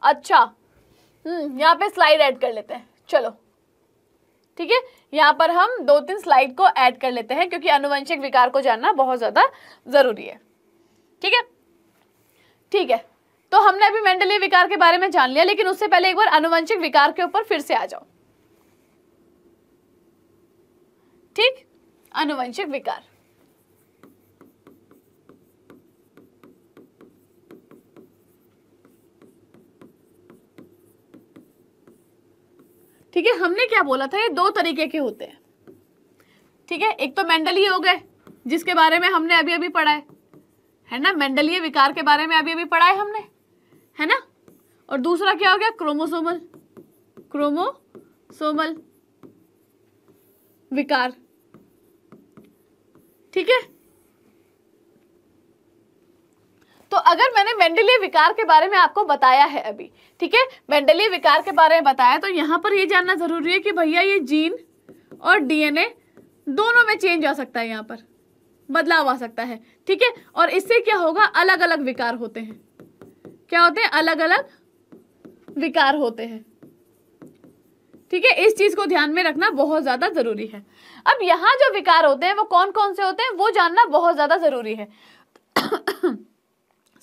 अच्छा यहाँ पे स्लाइड ऐड कर लेते हैं। चलो। ठीक है? यहाँ पर हम दो तीन स्लाइड को ऐड कर लेते हैं, क्योंकि अनुवंशिक विकार को जानना बहुत ज़्यादा ज़रूरी है। ठीक है? ठीक है। तो हमने अभी मेंडलीय विकार के बारे में जान लिया, लेकिन उससे पहले एक बार अनुवंशिक विकार के ऊपर फिर से आ जाओ। ठीक? अनुवंशिक विकार। ठीक है, हमने क्या बोला था? ये दो तरीके के होते हैं। ठीक है, एक तो मेंडलीय हो गए, जिसके बारे में हमने अभी अभी पढ़ा है। है ना? मेंडलीय विकार के बारे में अभी अभी पढ़ा है हमने। है ना? और दूसरा क्या हो गया? क्रोमोसोमल। क्रोमोसोमल विकार। ठीक है? तो अगर मैंने मेंडलीय विकार के बारे में आपको बताया है अभी, ठीक है? मेंडलीय विकार के बारे में बताया तो यहाँ पर ये जानना ज़रूरी है कि भैया ये जीन और डीएनए दोनों में चेंज आ सकता है यहाँ पर, बदलाव आ सकता है, ठीक है? और इससे क्या होगा अलग अलग विकार होते हैं। क्या होते हैं? अलग अलग विकार होते हैं। ठीक है? इस चीज़ को ध्यान में रखना बहुत ज़्यादा ज़रूरी है। अब यहाँ जो विकार होते हैं, वो कौन कौन से होते हैं, वो जानना बहुत ज़्यादा ज़रूरी है।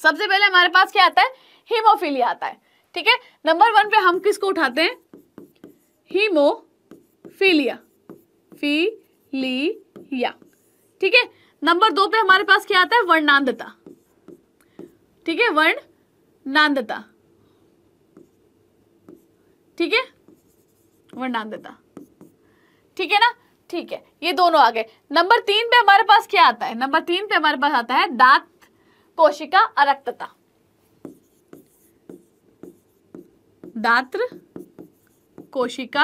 सबसे पहले हमारे पास क्या आता है? हीमोफीलिया आता है। ठीक है? नंबर वन पे हम किसको उठाते हैं? हीमोफीलिया। फीलिया। ठीक है? नंबर दो पे हमारे पास क्या आता है? वर्णांधता। ठीक है? वर्णांधता। ठीक है? वर्णांधता। ठीक है ना? ठीक है। ये दोनों आ गए। नंबर तीन पे हमारे पास क्या आता है? नंबर तीन पे हमारे पास आता है दांत। कोशिका अरक्तता। दात्र, कोशिका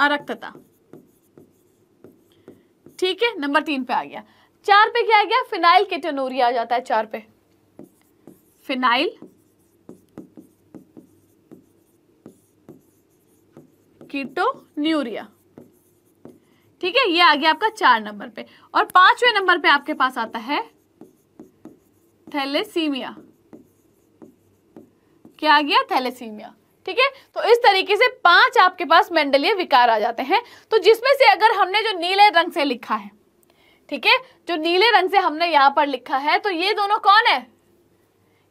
अरक्तता। ठीक है, नंबर तीन पे आ गया। चार पे क्या आ गया? फिनाइल केटोनूरिया आ जाता है चार पे। फिनाइल कीटोन्यूरिया ठीक है, ये आ गया आपका चार नंबर पे। और पाँचवें नंबर पे आपके पास आता है थैलेसीमिया। क्या आ गया? थैलेसीमिया। ठीक है तो इस तरीके से पाँच आपके पास मेंडलीय विकार आ जाते हैं। तो जिसमें से अगर हमने जो नीले रंग से लिखा है, ठीक है, जो नीले रंग से हमने यहाँ पर लिखा है तो ये दोनों कौन है?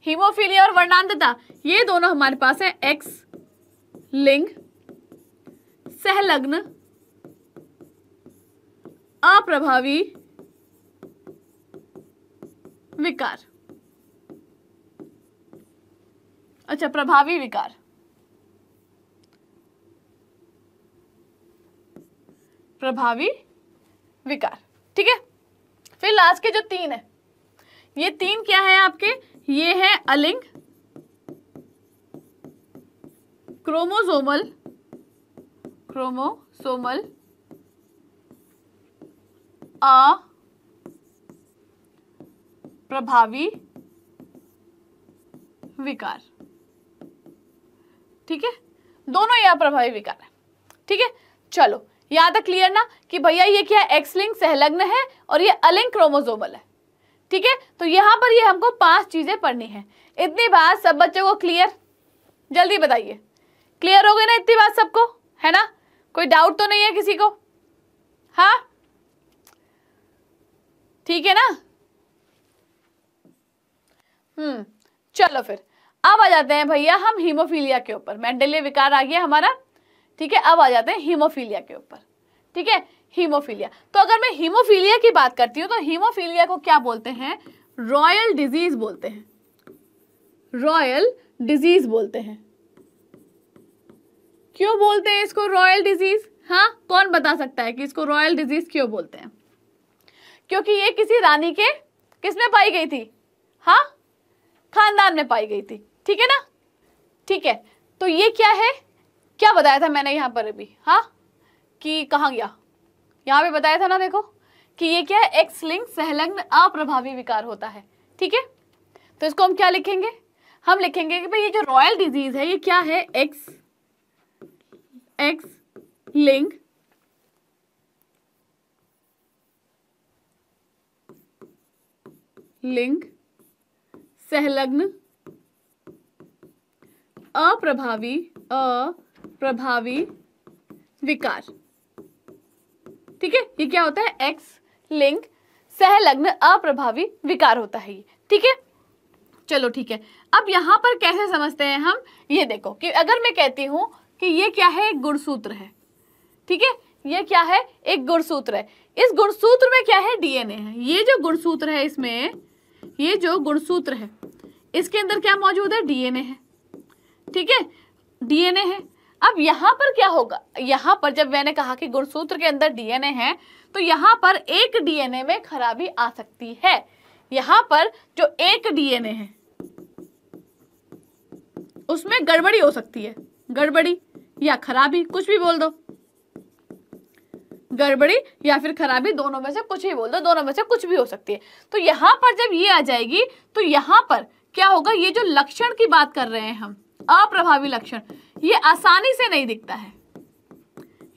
हीमोफीलिया और वर्णांतता। ये दोनों हमारे पास है, एक्स, लिंग, सहलग्न। अप्रभावी विकार। अच्छा प्रभावी विकार। प्रभावी विकार, ठीक है? फिर लास्ट के जो तीन है, ये तीन क्या है आपके? ये है अलिंग, क्रोमोसोमल क्रोमोसोमल अ प्रभावी विकार। ठीक है? दोनों ये अप्रभावी विकार है। ठीक है? चलो, यहाँ तक क्लियर ना कि भैया ये क्या एक्स लिंक सहलग्न है और ये अलिंग क्रोमोसोमल है। ठीक है? तो यहाँ पर ये हमको पाँच चीज़ें पढ़नी है। इतनी बात सब बच्चों को क्लियर जल्दी बताइए। क्लियर हो गई ना इतनी बात सबको? है ना? कोई डाउट तो नहीं है किसी को? हाँ? ठीक है ना? हम्म चलो फिर। अब आ जाते हैं भैया हम हीमोफीलिया के ऊपर। मेंडलीय विकार आ गया हमारा। ठीक है, अब आ जाते हैं हीमोफीलिया के ऊपर। ठीक है, हीमोफीलिया। तो अगर मैं हीमोफीलिया की बात करती हूँ तो हीमोफीलिया को क्या बोलते हैं? रॉयल डिज़ीज़ बोलते हैं। रॉयल डिज़ीज़ बोलते हैं। क्यों बोलते हैं इसको रॉयल डिज़ीज़? हाँ कौन बता सकता है कि इसको रॉयल डिज़ीज़ क्यों बोलते हैं? क्योंकि ये किसी रानी के किसमें पाई गई थी? हाँ? खानदान में पाई गई थी। ठीक है ना? ठीक है। तो ये क्या है? क्या बताया था मैंने यहाँ पर अभी? हाँ? कि कहाँ गया? यहाँ पे बताया था ना देखो कि ये क्या है? एक्स लिंक सहलग्न अप्रभावी विकार होता है। ठीक है? तो इसको हम क्या लिखेंगे? हम लिखेंगे कि भाई ये जो रॉयल डिज़ीज़ है, ये क्या है? एक्स एक्स लिंक लिंक सहलग्न, अप्रभावी अप्रभावी विकार। ठीक है? ये क्या होता है? एक्स लिंग, सहलग्न, अप्रभावी विकार होता है ये। ठीक है? चलो ठीक है। अब यहाँ पर कैसे समझते हैं हम? ये देखो कि अगर मैं कहती हूँ कि ये क्या है? एक गुणसूत्र है। ठीक है? ये क्या है? एक गुणसूत्र है। इस गुणसूत्र में क्या है? डीएनए है। ये जो गुणसूत्र है इसमें ये जो गुणसूत्र है, इसके अंदर क्या मौजूद है? डीएनए है। ठीक है? डीएनए है। अब यहाँ पर क्या होगा? यहाँ पर जब मैंने कहा कि गुणसूत्र के अंदर डीएनए है तो यहाँ पर एक डीएनए में खराबी आ सकती है। यहाँ पर जो एक डीएनए है, उसमें गड़बड़ी हो सकती है। गड़बड़ी या खराबी, कुछ भी बोल दो। गड़बड़ी या फिर खराबी दोनों में से कुछ ही बोल दो, दोनों में से कुछ भी हो सकती है। तो यहाँ पर जब ये आ जाएगी तो यहाँ पर क्या होगा, ये जो लक्षण की बात कर रहे हैं हम, अप्रभावी लक्षण, ये आसानी से नहीं दिखता है।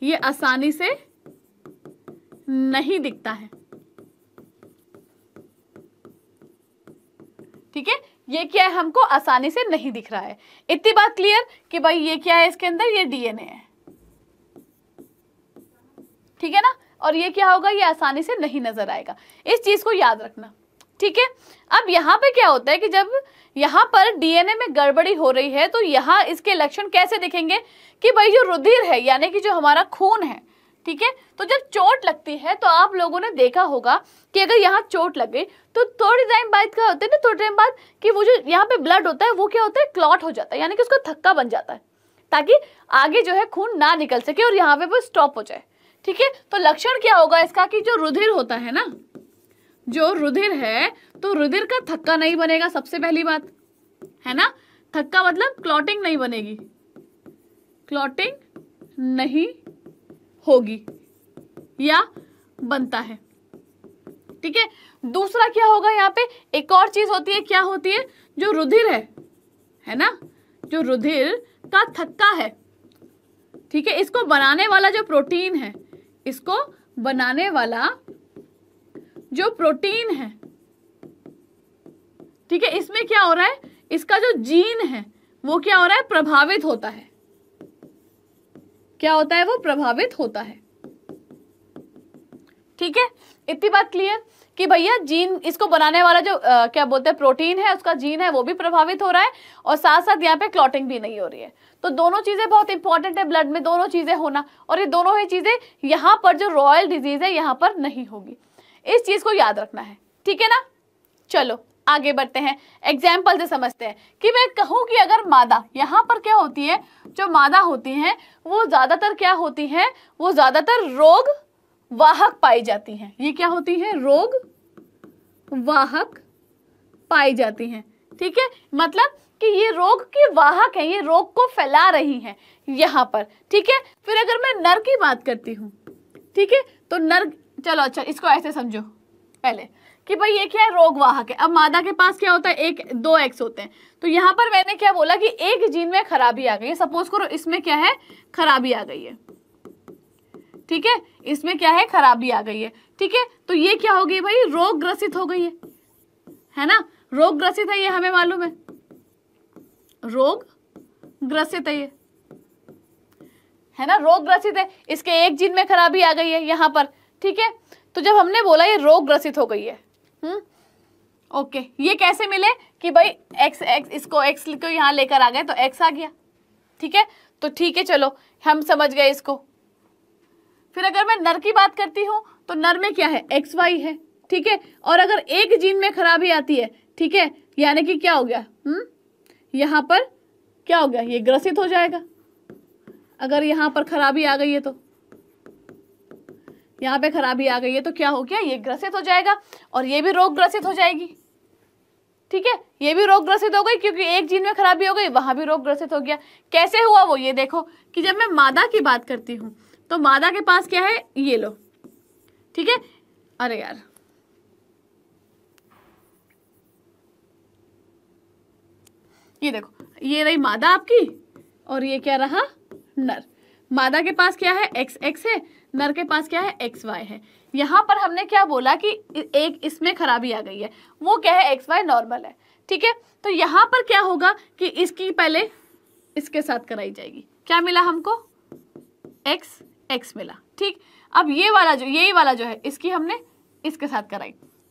ये आसानी से नहीं दिखता है। ठीक है? ये क्या है हमको आसानी से नहीं दिख रहा है। इतनी बात क्लियर कि भाई ये क्या है इसके अंदर? ये डीएनए है। ठीक है ना? और ये क्या होगा? ये आसानी से नहीं नज़र आएगा। इस चीज़ को याद रखना। ठीक है? अब यहाँ पे क्या होता है कि जब यहाँ पर डीएनए में गड़बड़ी हो रही है तो यहाँ इसके लक्षण कैसे दिखेंगे? कि भाई जो रुधिर है, यानी कि जो हमारा खून है, ठीक है? तो जब चोट लगती है तो आप लोगों ने देखा होगा कि अगर यहाँ चोट लग तो थोड़ी टाइम बाद क्या होता है ना, थोड़ी टाइम बाद कि वो जो यहाँ पे ब्लड होता है, वो क्या होता है? क्लॉट हो जाता है, यानी कि उसका थक्का बन जाता है, ताकि आगे जो है खून ना निकल सके और यहाँ पे वो स्टॉप हो जाए। ठीक है? तो लक्षण क्या होगा इसका कि जो रुधिर होता है ना, जो रुधिर है तो रुधिर का थक्का नहीं बनेगा सबसे पहली बात, है ना? थक्का मतलब क्लॉटिंग नहीं बनेगी। क्लॉटिंग नहीं होगी या बनता है। ठीक है? दूसरा क्या होगा यहाँ पे? एक और चीज़ होती है, क्या होती है? जो रुधिर है है ना? जो रुधिर का थक्का है, ठीक है? इसको बनाने वाला जो प्रोटीन है इसको बनाने वाला जो प्रोटीन है, ठीक है, इसमें क्या हो रहा है? इसका जो जीन है, वो क्या हो रहा है? प्रभावित होता है। क्या होता है? वो प्रभावित होता है। ठीक है? इतनी बात क्लियर कि भैया जीन इसको बनाने वाला जो आ, क्या बोलते हैं प्रोटीन है उसका जीन है वो भी प्रभावित हो रहा है और साथ साथ यहाँ पे क्लॉटिंग भी नहीं हो रही है। तो दोनों चीज़ें बहुत इंपॉर्टेंट है ब्लड में दोनों चीज़ें होना और ये दोनों ही चीज़ें यहाँ पर जो रॉयल डिज़ीज़ है यहाँ पर नहीं होगी। इस चीज़ को याद रखना है ठीक है ना? चलो आगे बढ़ते हैं। एग्ज़ाम्पल से समझते हैं कि मैं कहूँ कि अगर मादा यहाँ पर क्या होती है जो मादा होती हैं वो ज़्यादातर क्या होती हैं वो ज़्यादातर रोग वाहक पाई जाती हैं। ये क्या होती हैं? रोग वाहक पाई जाती हैं। ठीक है? मतलब कि ये रोग की वाहक है, ये रोग को फैला रही हैं यहाँ पर। ठीक है? फिर अगर मैं नर की बात करती हूँ, ठीक है? तो नर, चलो अच्छा इसको ऐसे समझो पहले कि भाई ये क्या है रोग वाहक है? अब मादा के पास क्या होता है? एक, दो एक्स होते हैं। तो यहाँ पर मैंने क्या बोला कि एक जीन में खराबी आ गई है। सपोज़ करो इसमें क्या है? खराबी आ गई है। ठीक है? इसमें क्या है? खराबी आ गई है। ठीक है? तो ये क्या हो गई भाई? रोग ग्रसित हो गई है। है ना? रोग ग्रसित है ये हमें मालूम है। रोग ग्रसित है ये। है ना? रोग ग्रसित है। इसके एक जीन में खराबी आ गई है यहाँ पर। ठीक है? तो जब हमने बोला ये रोग ग्रसित हो गई है हम्म? ओके। ये कैसे मिले कि भाई एक्स एक्स इसको एक्स को यहाँ लेकर आ गए तो एक्स आ गया। ठीक है? तो ठीक है, चलो। हम समझ गए इसको। फिर अगर मैं नर की बात करती हूँ तो नर में क्या है? एक्स वाई है, ठीक है? और अगर एक जीन में खराबी आती है, ठीक है? यानी कि क्या हो गया? हम्म? यहाँ पर क्या हो गया? ये ग्रसित हो जाएगा। अगर यहाँ पर खराबी आ गई है तो। यहाँ पे खराबी आ गई है तो क्या हो गया? ये ग्रसित हो जाएगा और ये भी रोग ग्रसित हो जाएगी। ठीक है? ये भी रोग ग्रसित हो गई क्योंकि एक जीन में खराबी हो गई, वहाँ भी रोग ग्रसित हो गया। कैसे हुआ वो? ये देखो कि जब मैं मादा की बात करती हूँ तो मादा के पास क्या है? ये लो। ठीक है? अरे यार। ये देखो, ये रही मादा आपकी, और ये क्या रहा? नर। मादा के पास क्या है? एक्स एक्स है। नर के पास क्या है? एक्स वाई है। यहाँ पर हमने क्या बोला कि एक इसमें खराबी आ गई है। वो क्या है? एक्स वाई नॉर्मल है। ठीक है? तो यहाँ पर क्या होगा कि इसकी पहले इसके साथ कराई जाएगी। क्या मिला हमको? एक्स एक्स मिला, ठीक? अब ये वाला जो, यही वाला जो है, इसकी हमने इसके साथ कराई।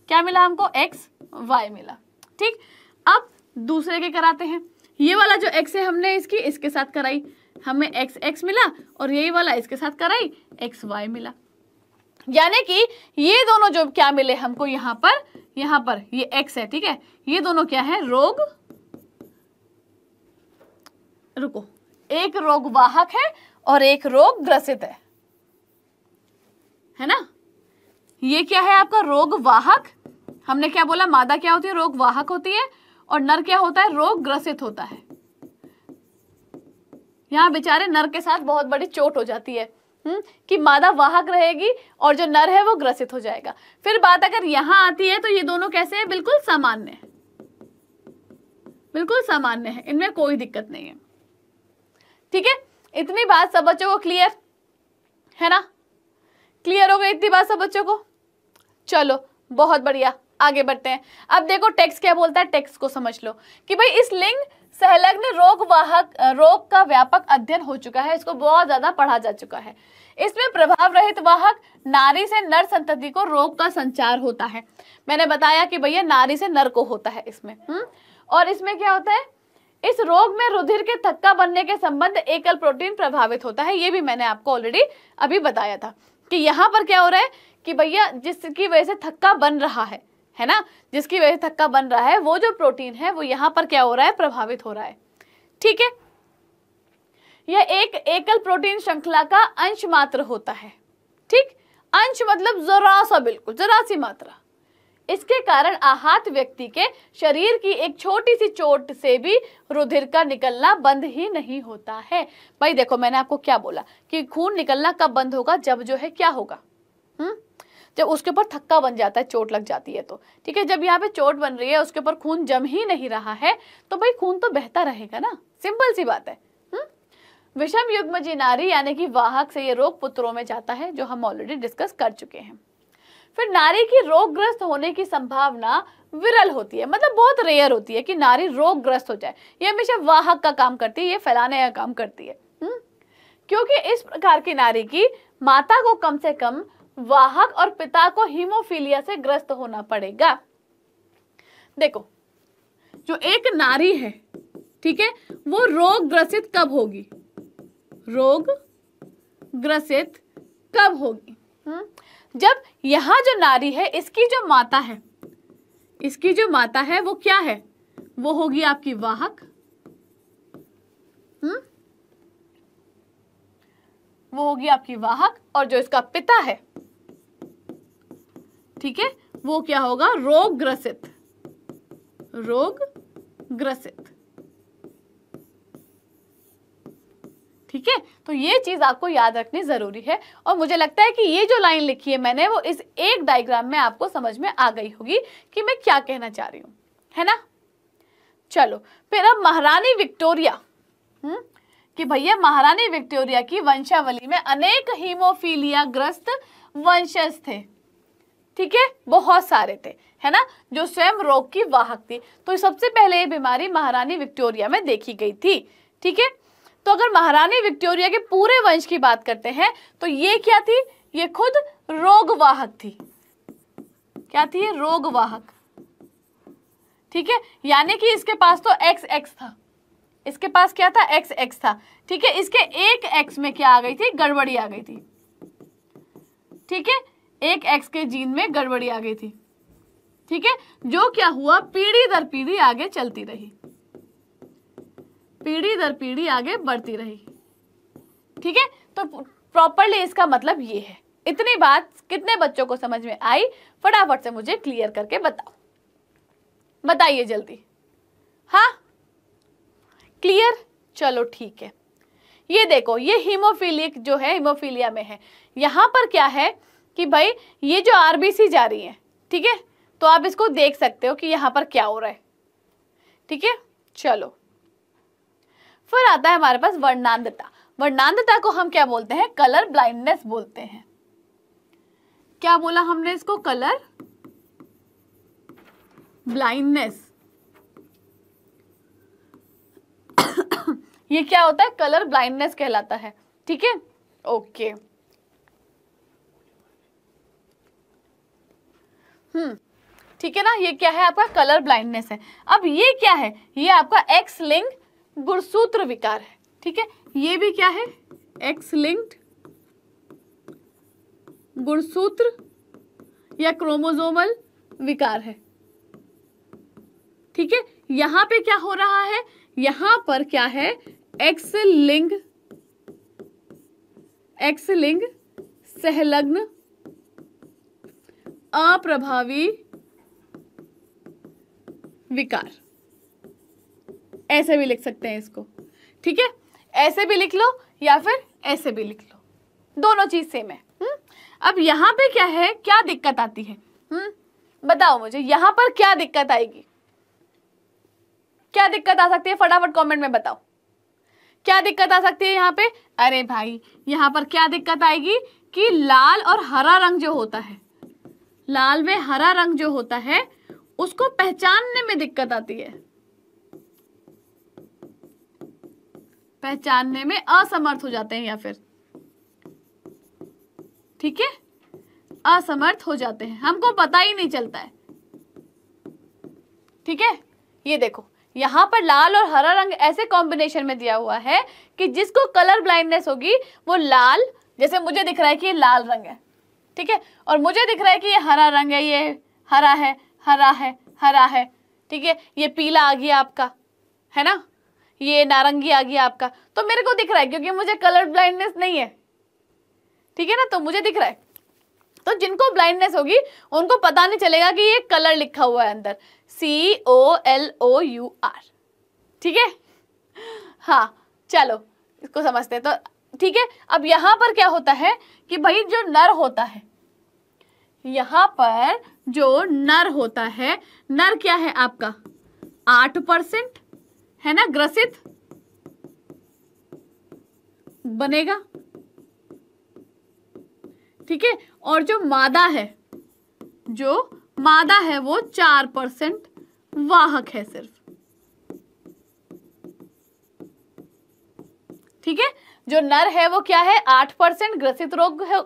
क्या मिला हमको? एक्स वाई मिला, ठीक? अब दूसरे के कराते हैं। ये वाला जो एक्स है हमने इसकी, इसके साथ कराई। हमें एक्स एक्स मिला और यही वाला इसके साथ कराई एक्स वाई मिला। यानी कि ये दोनों जो क्या मिले हमको यहाँ पर यहाँ पर, ये एक्स है, ठीक है? ये दोनों क्या है? रोग, रुको, एक रोग वाहक है और एक रोग ग्रसित है। है ना? ये क्या है आपका रोग वाहक? हमने क्या बोला मादा क्या होती है? रोग वाहक होती है और नर क्या होता है? रोग ग्रसित होता है। यहाँ बेचारे नर के साथ बहुत बड़ी चोट हो जाती है हुँ? हम्म, कि मादा वाहक रहेगी और जो नर है वो ग्रसित हो जाएगा। फिर बात अगर यहाँ आती है तो ये दोनों कैसे हैं? बिल्कुल सामान्य है। बिल्कुल सामान्य है। इनमें कोई दिक्कत नहीं है। ठीक है? इतनी बात सब बच्चों को क्लियर है ना? क्लियर हो गई इतनी बात सब बच्चों को? चलो, बहुत बढ़िया, आगे बढ़ते हैं। अब देखो टेक्स्ट क्या बोलता है टेक्स्ट को समझ लो। कि भाई इस लिंग सहलग्न रोग वाहक, रोग का व्यापक अध्ययन हो चुका है, इसको बहुत ज़्यादा पढ़ा जा चुका है। इसमें प्रभाव रहित वाहक नारी से नर संतति को रोग का संचार होता है। मैंने बताया कि भैया नारी से नर को होता है इसमें हुँ? हम्म? और इसमें क्या होता है? इस रोग में रुधिर के थक्का बनने के संबंध एकल प्रोटीन प्रभावित होता है, ये भी मैंने आपको ऑलरेडी अभी बताया था। कि यहाँ पर क्या हो रहा है कि भैया, जिसकी वजह से थक्का बन रहा है है ना? जिसकी वजह से थक्का बन रहा है, वो जो प्रोटीन है, वो यहाँ पर क्या हो रहा है, प्रभावित हो रहा है। ठीक है? यह एक एकल प्रोटीन श्रृंखला का अंश मात्र होता है। ठीक? अंश मतलब जरा सा बिल्कुल, जरा सी मात्रा। इसके कारण आहत व्यक्ति के शरीर की एक छोटी सी चोट से भी रुधिर का निकलना बंद ही नहीं होता है। भाई देखो, मैंने आपको क्या बोला कि खून निकलना कब बंद होगा, जब जो है क्या होगा? हम्म जब उसके ऊपर थक्का बन जाता है, चोट लग जाती है तो। ठीक है, जब यहाँ पे चोट बन रही है, उसके ऊपर खून जम ही नहीं रहा है तो भाई खून तो बहता रहेगा ना। सिंपल सी बात है? विषम युग्म नारी यानी कि वाहक से ये रोग पुत्रों में जाता है, जो हम ऑलरेडी डिस्कस कर चुके हैं। फिर नारी की रोगग्रस्त होने की संभावना विरल होती है मतलब बहुत रेयर होती है कि नारी रोगग्रस्त हो जाए। ये हमेशा वाहक का काम करती है, ये फैलाने का काम करती है। हुँ? हम्म? क्योंकि इस प्रकार की नारी की माता को कम से कम वाहक और पिता को हीमोफीलिया से ग्रस्त होना पड़ेगा। देखो, जो एक नारी है, ठीक है, वो रोग ग्रसित कब होगी? रोग ग्रसित कब होगी? हम्म? जब यहाँ जो नारी है, इसकी जो माता है, इसकी जो माता है, वो क्या है? वो होगी आपकी वाहक। हम्म? वो होगी आपकी वाहक और जो इसका पिता है, ठीक है? वो क्या होगा? रोग ग्रसित रोग ग्रसित ठीक है? तो ये चीज़ आपको याद रखनी ज़रूरी है और मुझे लगता है कि ये जो लाइन लिखी है मैंने, वो इस एक डायग्राम में आपको समझ में आ गई होगी कि मैं क्या कहना चाह रही हूँ। है ना? चलो, फिर अब महारानी विक्टोरिया। हम्म? कि भैया, महारानी विक्टोरिया की वंशावली में अनेक हीमोफीलिया ग्रस्त वंशज थे। ठीक है? बहुत सारे थे। है ना? जो स्वयं रोग की वाहक थी। तो सबसे पहले ये बीमारी महारानी विक्टोरिया में देखी गई थी। ठीक है? तो अगर महारानी विक्टोरिया के पूरे वंश की बात करते हैं तो ये क्या थी? ये खुद रोग वाहक थी। क्या थी रोग वाहक ठीक है? यानी कि इसके पास तो एक्स एक्स था। इसके पास क्या था? एक्स एक्स था। ठीक है? इसके एक एक्स में क्या आ गई थी? गड़बड़ी आ गई थी। ठीक है? एक एक्स के जीन में गड़बड़ी आ गई थी। ठीक है? जो क्या हुआ? पीढ़ी दर पीढ़ी आगे चलती रही। पीढ़ी दर पीढ़ी आगे बढ़ती रही। ठीक है? तो प्रॉपरली इसका मतलब ये है। इतनी बात कितने बच्चों को समझ में आई? फटाफट से मुझे क्लियर करके बताओ। बताइए जल्दी। हाँ? क्लियर चलो ठीक है। ये देखो, ये हीमोफीलिक जो है हीमोफीलिया में है। यहाँ पर क्या है कि भाई, ये जो आरबीसी जा रही है, ठीक है? तो आप इसको देख सकते हो कि यहाँ पर क्या हो रहा है। ठीक है? चलो। फिर आता है हमारे पास वर्णांधता। वर्णांधता को हम क्या बोलते हैं? कलर ब्लाइंडनेस बोलते हैं। क्या बोला हमने इसको? Colour blindness. ये क्या होता है? कलर ब्लाइंडनेस कहलाता है। ठीक है? ओके। हम्म ठीक है ना? ये क्या है आपका? कलर ब्लाइंडनेस है। अब ये क्या है? ये आपका एक्स लिंक गुणसूत्र विकार है, ठीक है? ये भी क्या है? एक्स लिंक्ड गुणसूत्र या क्रोमोजोमल विकार है। ठीक है? यहाँ पे क्या हो रहा है? यहाँ पर क्या है? एक्स लिंग एक्स लिंग सहलग्न, अप्रभावी विकार। ऐसे भी लिख सकते हैं इसको। ठीक है? ऐसे भी लिख लो या फिर ऐसे भी लिख लो। दोनों चीज़ सेम है। हुँ? हम्म? अब यहाँ पे क्या है? क्या दिक्कत आती है? हुँ? हम्म? बताओ मुझे, यहाँ पर क्या दिक्कत आएगी? क्या दिक्कत आ सकती है? फटाफट कमेंट में बताओ। क्या दिक्कत आ सकती है यहाँ पे? अरे भाई, यहाँ पर क्या दिक्कत आएगी कि लाल और हरा रंग जो होता है, लाल में हरा रंग जो होता है, उसको पहचानने में दिक्कत आती है। पहचानने में असमर्थ हो जाते हैं या फिर? ठीक है? असमर्थ हो जाते हैं। हमको पता ही नहीं चलता है। ठीक है? ये देखो, यहाँ पर लाल और हरा रंग ऐसे कॉम्बिनेशन में दिया हुआ है कि जिसको कलर ब्लाइंडनेस होगी, वो लाल, जैसे मुझे दिख रहा है कि ये लाल रंग है। ठीक है? और मुझे दिख रहा है कि ये हरा रंग है, ये हरा है हरा है हरा है। ठीक है? ये पीला आ गया आपका। है ना? ये नारंगी आ गया आपका। तो मेरे को दिख रहा है, क्योंकि मुझे कलर ब्लाइंडनेस नहीं है। ठीक है ना? तो मुझे दिख रहा है। तो जिनको ब्लाइंडनेस होगी, उनको पता नहीं चलेगा कि ये कलर लिखा हुआ है अंदर। C O L O U R ठीक है? हाँ चलो, इसको समझते हैं। तो ठीक है, अब यहाँ पर क्या होता है कि भाई जो नर होता है, यहाँ पर जो नर होता है, नर क्या है आपका? आठ परसेंट। है ना, ग्रसित? बनेगा। ठीक है, और जो मादा है, जो मादा है, वो चार परसेंट वाहक है सिर्फ़। ठीक है, जो नर है, वो क्या है? आठ परसेंट ग्रसित रोग है,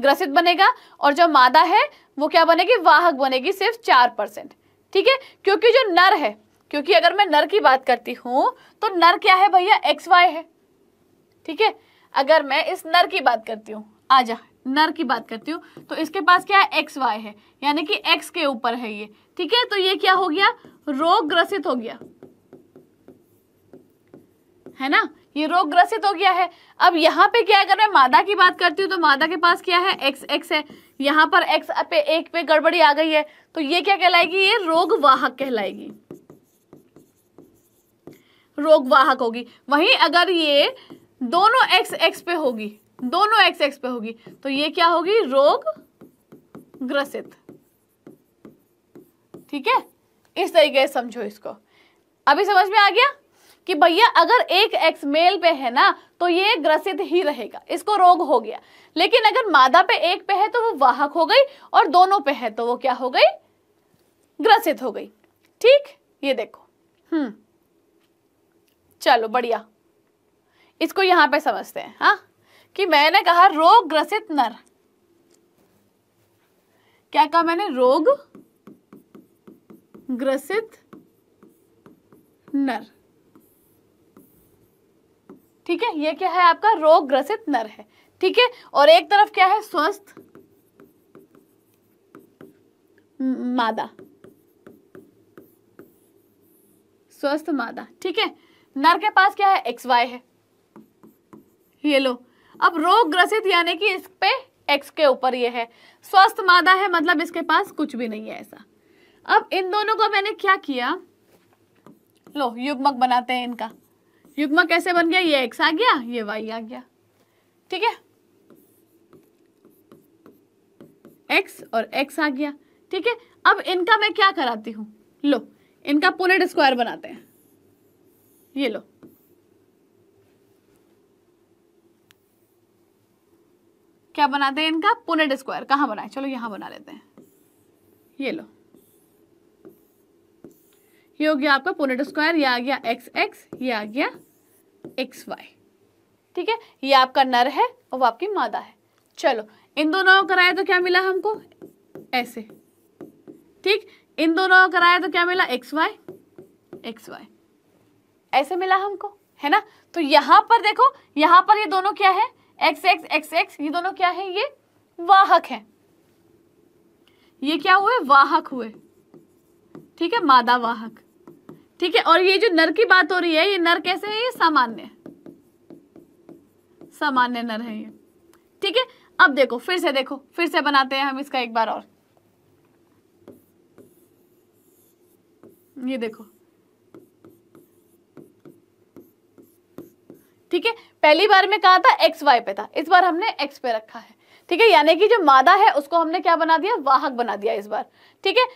ग्रसित बनेगा। और जो मादा है, वो क्या बनेगी? वाहक बनेगी सिर्फ़ चार परसेंट। ठीक है, क्योंकि जो नर है क्योंकि अगर मैं नर की बात करती हूँ तो नर क्या है भैया? एक्स वाई है। ठीक है? अगर मैं इस नर की बात करती हूँ आ जा नर की बात करती हूँ तो इसके पास क्या है? एक्स वाई है। यानी कि एक्स के ऊपर है ये। ठीक है? तो ये क्या हो गया? रोग ग्रसित हो गया। है ना? ये रोग ग्रसित हो गया है। अब यहाँ पे क्या अगर मैं मादा की बात करती हूँ तो मादा के पास क्या है? एक्स एक्स है। यहाँ पर एक्स पे, एक पे गड़बड़ी आ गई है। तो ये क्या कहलाएगी? ये रोग वाहक कहलाएगी। रोग वाहक होगी। वहीं अगर ये दोनों एक्स एक्स पे होगी, दोनों एक्स एक्स पे होगी तो ये क्या होगी? रोग ग्रसित। ठीक है? इस तरीके से समझो इसको। अभी समझ में आ गया कि भैया, अगर एक एक्स मेल पे है ना तो ये ग्रसित ही रहेगा। इसको रोग हो गया। लेकिन अगर मादा पे एक पे है तो वो वाहक हो गई और दोनों पे है तो वो क्या हो गई? ग्रसित हो गई। ठीक? ये देखो। हम्म। चलो, बढ़िया। इसको यहाँ पे समझते हैं हाँ? कि मैंने कहा रोग ग्रसित नर। क्या कहा मैंने? रोग ग्रसित नर। ठीक है, ये क्या है आपका? रोग ग्रसित नर है। ठीक है, और एक तरफ़ क्या है? स्वस्थ मादा। स्वस्थ मादा। ठीक है नर के पास क्या है? एक्स वाई है। ये लो। अब रोग ग्रसित यानी कि इस पे एक्स के ऊपर ये है। स्वस्थ मादा है मतलब इसके पास कुछ भी नहीं है ऐसा। अब इन दोनों को मैंने क्या किया? लो, युग्मक बनाते हैं इनका। युग्मक कैसे बन गया? ये एक्स आ गया, ये वाई आ गया। ठीक है? एक्स और एक्स आ गया। ठीक है? अब इनका मैं क्या कराती हूँ? लो, इनका पुनेट स्क्वायर बनाते हैं। ये लो। क्या बनाते हैं इनका? पुनेट स्क्वायर कहाँ बनाए? चलो यहाँ बना लेते हैं। ये लो। ये हो गया आपका पुनेट स्क्वायर ये आ गया एक्स एक्स ये आ गया एक्स वाई ठीक है? ये आपका नर है और वो आपकी मादा है। चलो, इन दोनों को कराया तो क्या मिला हमको? ऐसे। ठीक? इन दोनों को कराया तो क्या मिला? एक्स वाई एक्स वाई ऐसे मिला हमको, है ना? तो यहाँ पर देखो, यहाँ पर ये दोनों क्या है? एक्स एक्स एक्स एक्स ये दोनों क्या है? ये वाहक है। ये क्या हुए? वाहक हुए। ठीक है? मादा वाहक। ठीक है? और ये जो नर की बात हो रही है, ये नर कैसे है? ये सामान्य सामान्य नर है ये। ठीक है? अब देखो, फिर से देखो, फिर से बनाते हैं हम इसका एक बार और। ये देखो। ठीक है? पहली बार में कहा था एक्स वाई पे था। इस बार हमने एक्स पे रखा है। ठीक है? यानी कि जो मादा है, उसको हमने क्या बना दिया? वाहक बना दिया इस बार। ठीक है?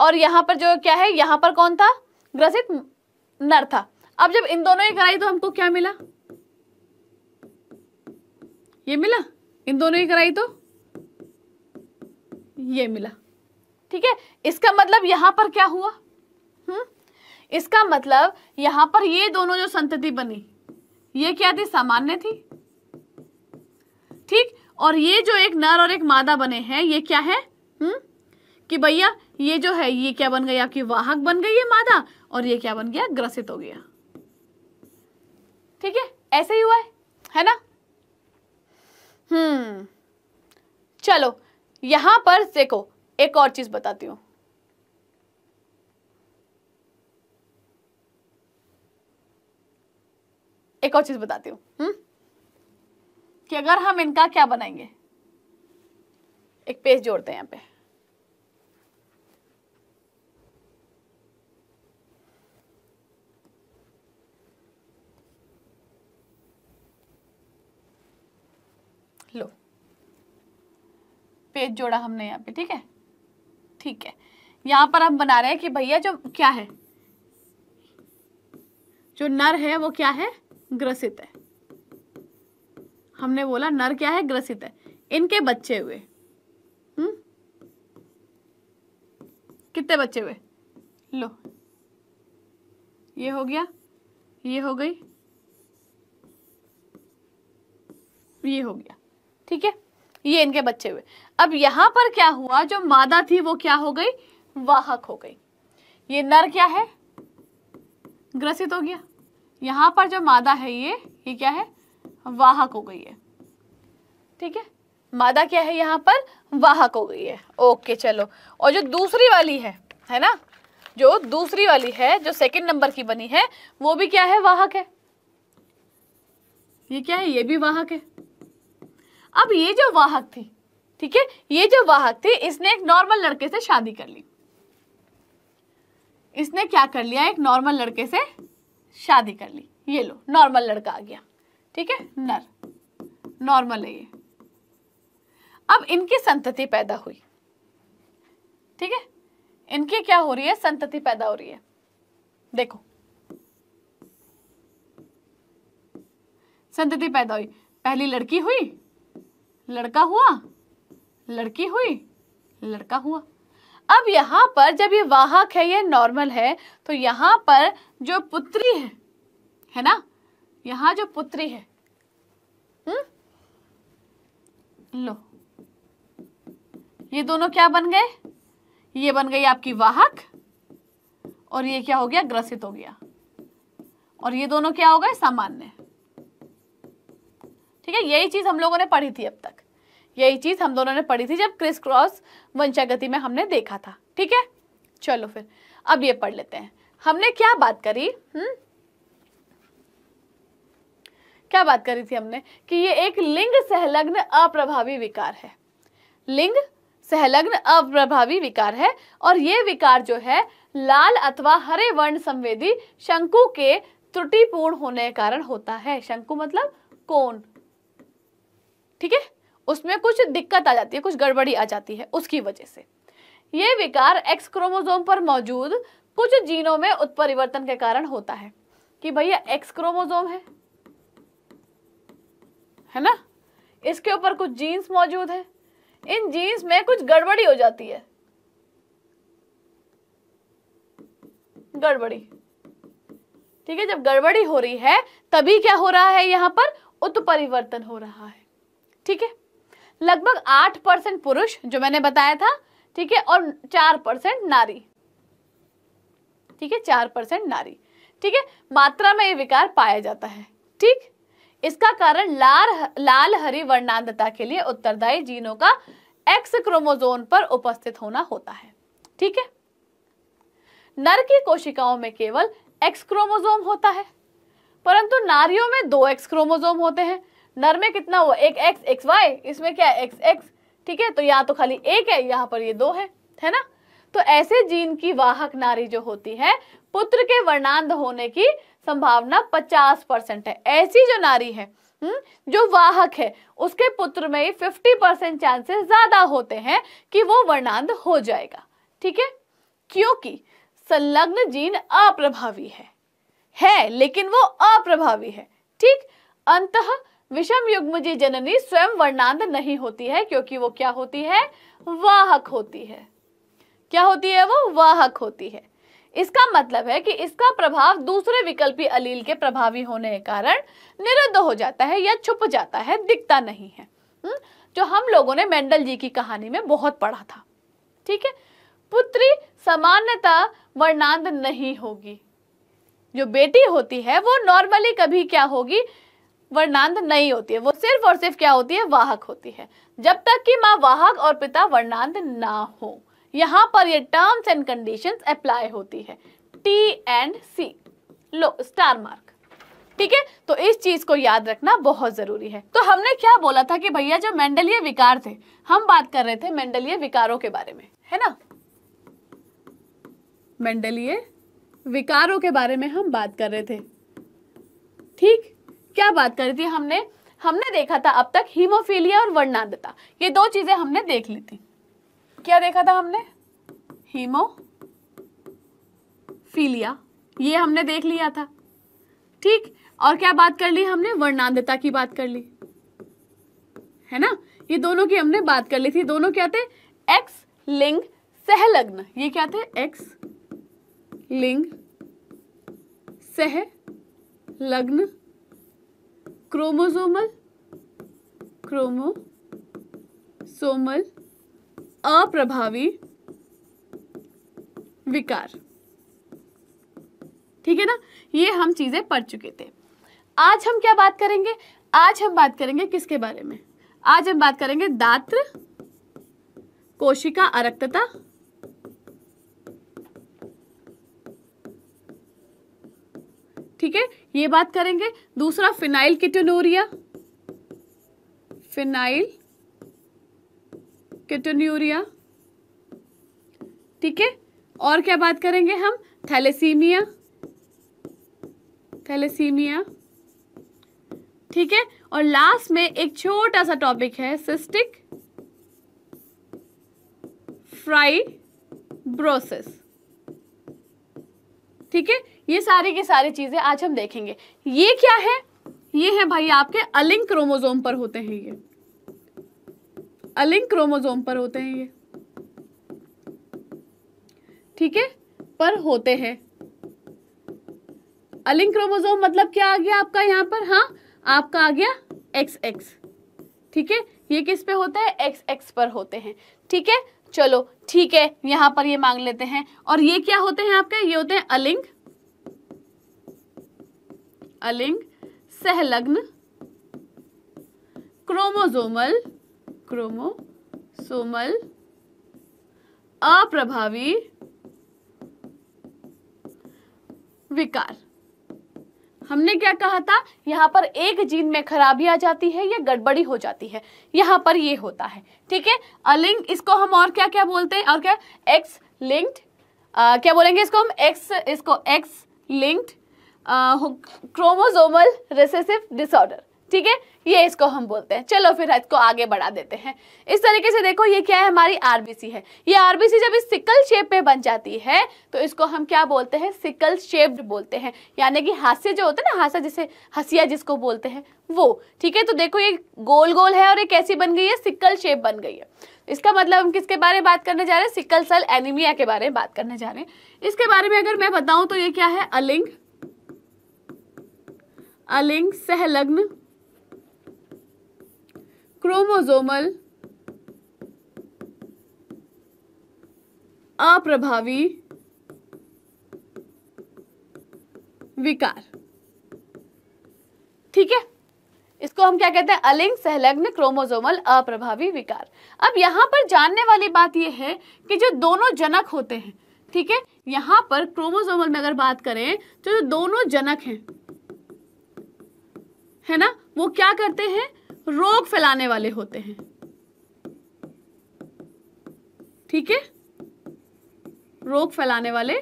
और यहाँ पर जो क्या है? यहाँ पर कौन था? ग्रसित नर था। अब जब इन दोनों ही कराई तो हमको क्या मिला? ये मिला? इन दोनों ही कराई तो? ये मिला। ठीक है? इसका मतलब यहाँ पर क्या हुआ? हम्म? इसका मतलब यहाँ पर ये दोनों जो संतति बनी ये क्या थी? सामान्य थी? ठीक? और ये जो एक नर और एक मादा बने हैं, ये क्या है? हम्म? कि भैया, ये जो है, ये क्या बन गई आपकी वाहक बन गई है मादा? और ये क्या बन गया? ग्रसित हो गया। ठीक है? ऐसे ही हुआ है है ना? हम्म। चलो, यहाँ पर देखो, एक और चीज़ बताती हूँ। एक और चीज़ बताती हूँ। हम्म? कि अगर हम इनका क्या बनाएँगे? एक पेज जोड़ते हैं यहाँ पे। लो। पेज जोड़ा हमने यहाँ पे, ठीक है? ठीक है। यहाँ पर हम बना रहे हैं कि भैया जो क्या है? जो नर है, वो क्या है? ग्रसित है। हमने बोला, नर क्या है? ग्रसित है। इनके बच्चे हुए। हम्म? कितने बच्चे हुए? लो। ये हो गया, ये हो गई, ये हो गया। ठीक है? ये इनके बच्चे हुए। अब यहाँ पर क्या हुआ? जो मादा थी, वो क्या हो गई? वाहक हो गई। ये नर क्या है? ग्रसित हो गया। यहाँ पर जो मादा है ये ये क्या है? वाहक हो गई है। ठीक है? मादा क्या है यहाँ पर? वाहक हो गई है। ओके, चलो। और जो दूसरी वाली है है ना? जो दूसरी वाली है, जो सेकंड नंबर की बनी है, वो भी क्या है? वाहक है। ये क्या है? ये भी वाहक है। अब ये जो वाहक थी, ठीक है? ये जो वाहक थी, इसने एक नॉर्मल लड़के से शादी कर ली। इसने क्या कर लिया? एक नॉर्मल लड़के से शादी कर ली। ये लो नॉर्मल लड़का आ गया। ठीक है? नर। नॉर्मल है ये। अब इनकी संतति पैदा हुई। ठीक है? इनकी क्या हो रही है? संतति पैदा हो रही है। देखो। संतति पैदा हुई। पहली लड़की हुई। लड़का हुआ। लड़की हुई। लड़का हुआ। अब यहाँ पर जब ये वाहक है, ये नॉर्मल है तो यहाँ पर जो पुत्री है है ना? यहाँ जो पुत्री है हम्म? लो। ये दोनों क्या बन गए? ये बन गई आपकी वाहक, और ये क्या हो गया? ग्रसित हो गया। और ये दोनों क्या हो गए? सामान्य। ठीक है, यही चीज़ हम लोगों ने पढ़ी थी अब तक। यही चीज़ हम दोनों ने पढ़ी थी जब क्रिस क्रॉस वंशागति में हमने देखा था। ठीक है? चलो फिर, अब ये पढ़ लेते हैं। हमने क्या बात करी? हम्म? क्या बात करी थी हमने? कि ये एक लिंग सहलग्न अप्रभावी विकार है। लिंग सहलग्न अप्रभावी विकार है और ये विकार जो है, लाल अथवा हरे वर्ण संवेदी शंकु के त्रुटिपूर्ण होने के कारण होता है। शंकु मतलब कोण ठीक है? उसमें कुछ दिक्कत आ जाती है, कुछ गड़बड़ी आ जाती है उसकी वजह से। ये विकार एक्स क्रोमोजोम पर मौजूद कुछ जीनों में उत्परिवर्तन के कारण होता है। कि भैया एक्स क्रोमोजोम है है ना? इसके ऊपर कुछ जीन्स मौजूद है। इन जीन्स में कुछ गड़बड़ी हो जाती है। गड़बड़ी। ठीक है, जब गड़बड़ी हो रही है, तभी क्या हो रहा है यहाँ पर? उत्परिवर्तन हो रहा है। ठीक है? लगभग आठ परसेंट पुरुष, जो मैंने बताया था, ठीक है, और चार परसेंट नारी। ठीक है, चार परसेंट नारी। ठीक है, मात्रा में ये विकार पाया जाता है। ठीक? इसका कारण लाल लाल हरी वर्णांधता के लिए उत्तरदायी जीनों का एक्स क्रोमोजोन पर उपस्थित होना होता है। ठीक है? नर की कोशिकाओं में केवल एक्स क्रोमोजोम होता है, परंतु नारियों में दो एक्स क्रोमोजोम होते हैं। नर में कितना हुआ? एक एक्स एक्स वाई इसमें क्या है एक्स एक्स ठीक है? तो यहाँ तो खाली एक है यहाँ पर ये दो है है ना? तो ऐसे जीन की वाहक नारी जो होती है पुत्र के वर्णांध होने की संभावना पचास परसेंट है। ऐसी जो नारी है हुँ? हम्म, जो वाहक है उसके पुत्र में फिफ्टी परसेंट चांसेस ज़्यादा होते हैं कि वो वर्णांध हो जाएगा ठीक है? क्योंकि संलग्न जीन अप्रभावी है है लेकिन वो अप्रभावी है ठीक? अंत विषम युग्म जी जननी स्वयं वर्णांध नहीं होती है, क्योंकि वो क्या होती है? वाहक होती है। क्या होती है वो? वाहक होती है। इसका मतलब है कि इसका प्रभाव दूसरे विकल्पी अलील के प्रभावी होने के कारण निरुद्ध हो जाता है या छुप जाता है, दिखता नहीं है। हुँ? हम्म? जो हम लोगों ने मेंडल जी की कहानी में बहुत पढ़ा था। ठीक है? पुत्री सामान्यता वर्णांध नहीं होगी। जो बेटी होती है, वो नॉर्मली कभी क्या होगी? वर्णांध नहीं होती है। वो सिर्फ़ और सिर्फ़ क्या होती है? वाहक होती है। जब तक कि माँ वाहक और पिता वर्णांध ना हो, यहाँ पर ये टर्म्स एंड कंडीशंस अप्लाई होती है। टी एंड सी लो स्टार मार्क ठीक है? तो इस चीज़ को याद रखना बहुत ज़रूरी है। तो हमने क्या बोला था कि भैया जो मेंडलीय विकार थे, हम बात कर रहे थे मेंडलीय विकारों के बारे में, है ना? मेंडलीय विकारों के बारे में हम बात कर रहे थे। ठीक? क्या बात करी थी हमने? हमने देखा था अब तक हीमोफीलिया और वर्णांधता। ये दो चीज़ें हमने देख ली थी। क्या देखा था हमने? हीमोफीलिया। ये हमने देख लिया था। ठीक? और क्या बात कर ली हमने? वर्णांधता की बात कर ली। है ना? ये दोनों की हमने बात कर ली थी। दोनों क्या थे? एक्स लिंग सहलग्न। ये क्या थे? एक्स लिंग सह लग्न क्रोमोसोमल क्रोमोसोमल अप्रभावी विकार ठीक है ना? ये हम चीज़ें पढ़ चुके थे। आज हम क्या बात करेंगे? आज हम बात करेंगे किसके बारे में? आज हम बात करेंगे दात्र, कोशिका अरक्तता ठीक है? ये बात करेंगे। दूसरा, फिनाइल किटोनूरिया। फिनाइल किटोन्यूरिया ठीक है? और क्या बात करेंगे हम? थैलेसीमिया। थैलेसीमिया। ठीक है? और लास्ट में एक छोटा सा टॉपिक है सिस्टिक फ्राइब्रोसिस ठीक है? ये सारी की सारी चीज़ें आज हम देखेंगे। ये क्या है? ये है भाई आपके अलिंग क्रोमोजोम पर होते हैं ये। अलिंग क्रोमोजोम पर होते हैं ये। ठीक है? पर होते हैं। अलिंग क्रोमोजोम मतलब क्या आ गया आपका यहाँ पर? हाँ आपका आ गया एक्स एक्स ठीक है? ये किस पे होता है? एक्स एक्स पर होते हैं। ठीक है? चलो, ठीक है, यहाँ पर ये मांग लेते हैं। और ये क्या होते हैं आपके? ये होते हैं अलिंग अलिंग, सहलग्न क्रोमोजोमल क्रोमोसोमल, अप्रभावी, विकार। हमने क्या कहा था? यहाँ पर एक जीन में खराबी आ जाती है या गड़बड़ी हो जाती है। यहाँ पर ये होता है, ठीक है? अलिंग, इसको हम और क्या क्या बोलते हैं? और क्या? एक्स लिंक्ड क्या बोलेंगे इसको हम? एक्स इसको X linked chromosomal recessive disorder ठीक है? ये इसको हम बोलते हैं। चलो फिर इसको आगे बढ़ा देते हैं। इस तरीके से देखो, ये क्या है? हमारी आरबीसी है। ये आरबीसी जब इस सिकल शेप में बन जाती है तो इसको हम क्या बोलते हैं? सिकल शेप्ड बोलते हैं। यानी कि हास्य जो होता है ना, हास्य जिसे, हसिया जिसको बोलते हैं, वो, ठीक है? तो देखो, ये गोल गोल है और ये कैसी बन गई है सिकल शेप बन गई है। इसका मतलब हम किसके बारे में बात करने जा रहे हैं? सिकल सेल एनीमिया के बारे में बात करने जा रहे हैं। इसके बारे में अगर मैं बताऊँ तो ये क्या है? अलिंग अलिंग सहलग्न क्रोमोजोमल अप्रभावी, विकार। ठीक है? इसको हम क्या कहते हैं? अलिंग सहलग्न क्रोमोजोमल अप्रभावी, विकार। अब यहाँ पर जानने वाली बात यह है कि जो दोनों जनक होते हैं, ठीक है? यहाँ पर क्रोमोजोमल में अगर बात करें तो जो दोनों जनक हैं है ना? वो क्या करते हैं? रोग फैलाने वाले होते हैं। ठीक है? रोग फैलाने वाले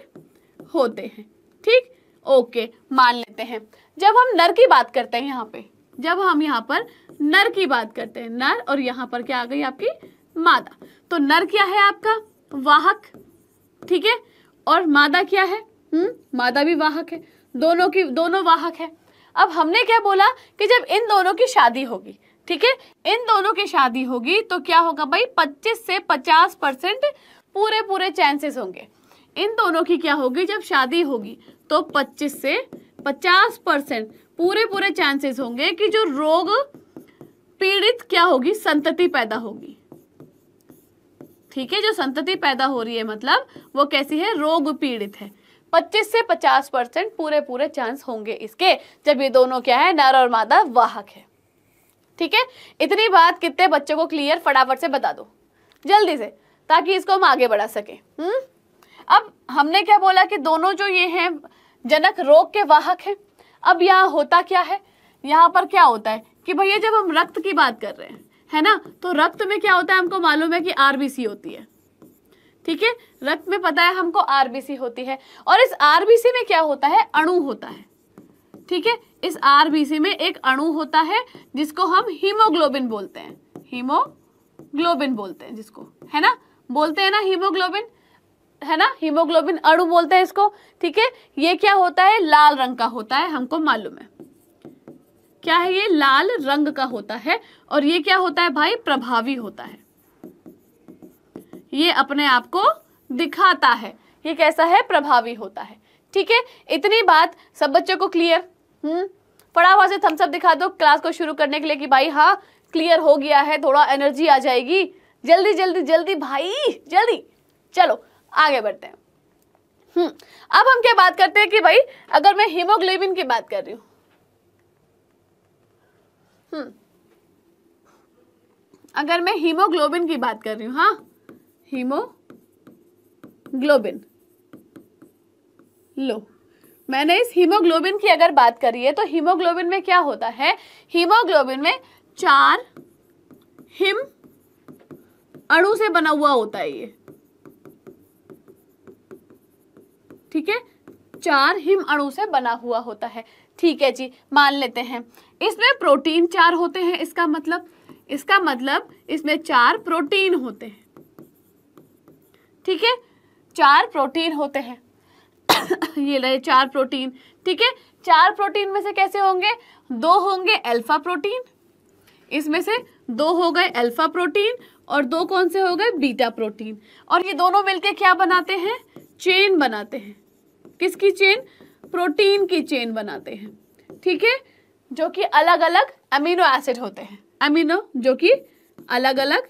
होते हैं। ठीक? ओके, मान लेते हैं। जब हम नर की बात करते हैं यहाँ पे, जब हम यहाँ पर नर की बात करते हैं, नर और यहाँ पर क्या आ गई आपकी? मादा। तो नर क्या है आपका? वाहक। ठीक है? और मादा क्या है? हम्म मादा भी वाहक है। दोनों की, दोनों वाहक है। अब हमने क्या बोला कि जब इन दोनों की शादी होगी, ठीक है? इन दोनों की शादी होगी तो क्या होगा भाई? 25 से 50 परसेंट पूरे पूरे चांसेस होंगे। इन दोनों की क्या होगी? जब शादी होगी तो 25 से 50 परसेंट पूरे पूरे चांसेस होंगे कि जो रोग पीड़ित क्या होगी? संतति पैदा होगी। ठीक है? जो संतति पैदा हो रही है मतलब वो कैसी है? रोग पीड़ित है। 25 से 50 परसेंट पूरे पूरे चांस होंगे इसके, जब ये दोनों क्या है, नर और मादा वाहक है। ठीक है? इतनी बात कितने बच्चों को क्लियर फटाफट से बता दो। जल्दी से, ताकि इसको हम आगे बढ़ा सके। हम्म? अब हमने क्या बोला कि दोनों जो ये हैं, जनक रोग के वाहक हैं। अब यहाँ होता क्या है? यहाँ पर क्या होता है? कि भैया जब हम रक्त की बात कर रहे हैं, है ना? तो रक्त में क्या होता है हमको मालूम है कि आरबीसी होती है। ठीक है? रक्त में पता है हमको आरबीसी होती है। और इस आरबीसी में क्या होता है? अणु होता है। ठीक है? इस आरबीसी में एक अणु होता है, जिसको हम हीमोग्लोबिन बोलते हैं। हीमोग्लोबिन बोलते हैं जिसको। है ना? बोलते हैं ना हीमोग्लोबिन? है ना? हीमोग्लोबिन अणु बोलते हैं इसको। ठीक है? ये क्या होता है? लाल रंग का होता है, हमको मालूम है। क्या है ये? लाल रंग का होता है। और ये क्या होता है भाई? प्रभावी होता है। ये अपने आप को दिखाता है। ये कैसा है? प्रभावी होता है। ठीक है? इतनी बात सब बच्चों को क्लियर हम्म? फटाफट से थम्सअप दिखा दो क्लास को शुरू करने के लिए कि भाई हाँ क्लियर हो गया है, थोड़ा एनर्जी आ जाएगी। जल्दी जल्दी जल्दी भाई, जल्दी। चलो, आगे बढ़ते हैं। हम्म अब हम क्या बात करते हैं कि भाई, अगर मैं हीमोग्लोबिन की बात कर रही हूँ। हम्म अगर मैं हीमोग्लोबिन की बात कर रही हूँ हाँ हीमोग्लोबिन लो, मैंने इस हीमोग्लोबिन की अगर बात करी है तो हीमोग्लोबिन में क्या होता है? हीमोग्लोबिन में चार हिम अणु से बना हुआ होता है ये। ठीक है? चार हिम अणु से बना हुआ होता है। ठीक है जी, मान लेते हैं। इसमें प्रोटीन चार होते हैं, इसका मतलब इसका मतलब इसमें चार प्रोटीन होते हैं। ठीक है? चार प्रोटीन होते हैं। ये रहे चार प्रोटीन। ठीक है? चार प्रोटीन में से कैसे होंगे? दो होंगे अल्फ़ा प्रोटीन इसमें से दो हो गए अल्फ़ा प्रोटीन और दो कौन से हो गए? बीटा प्रोटीन और ये दोनों मिलके क्या बनाते हैं? चेन बनाते हैं। किसकी चेन प्रोटीन की चेन बनाते हैं। ठीक है? जो कि अलग अलग अमीनो एसिड होते हैं। अमीनो जो कि अलग अलग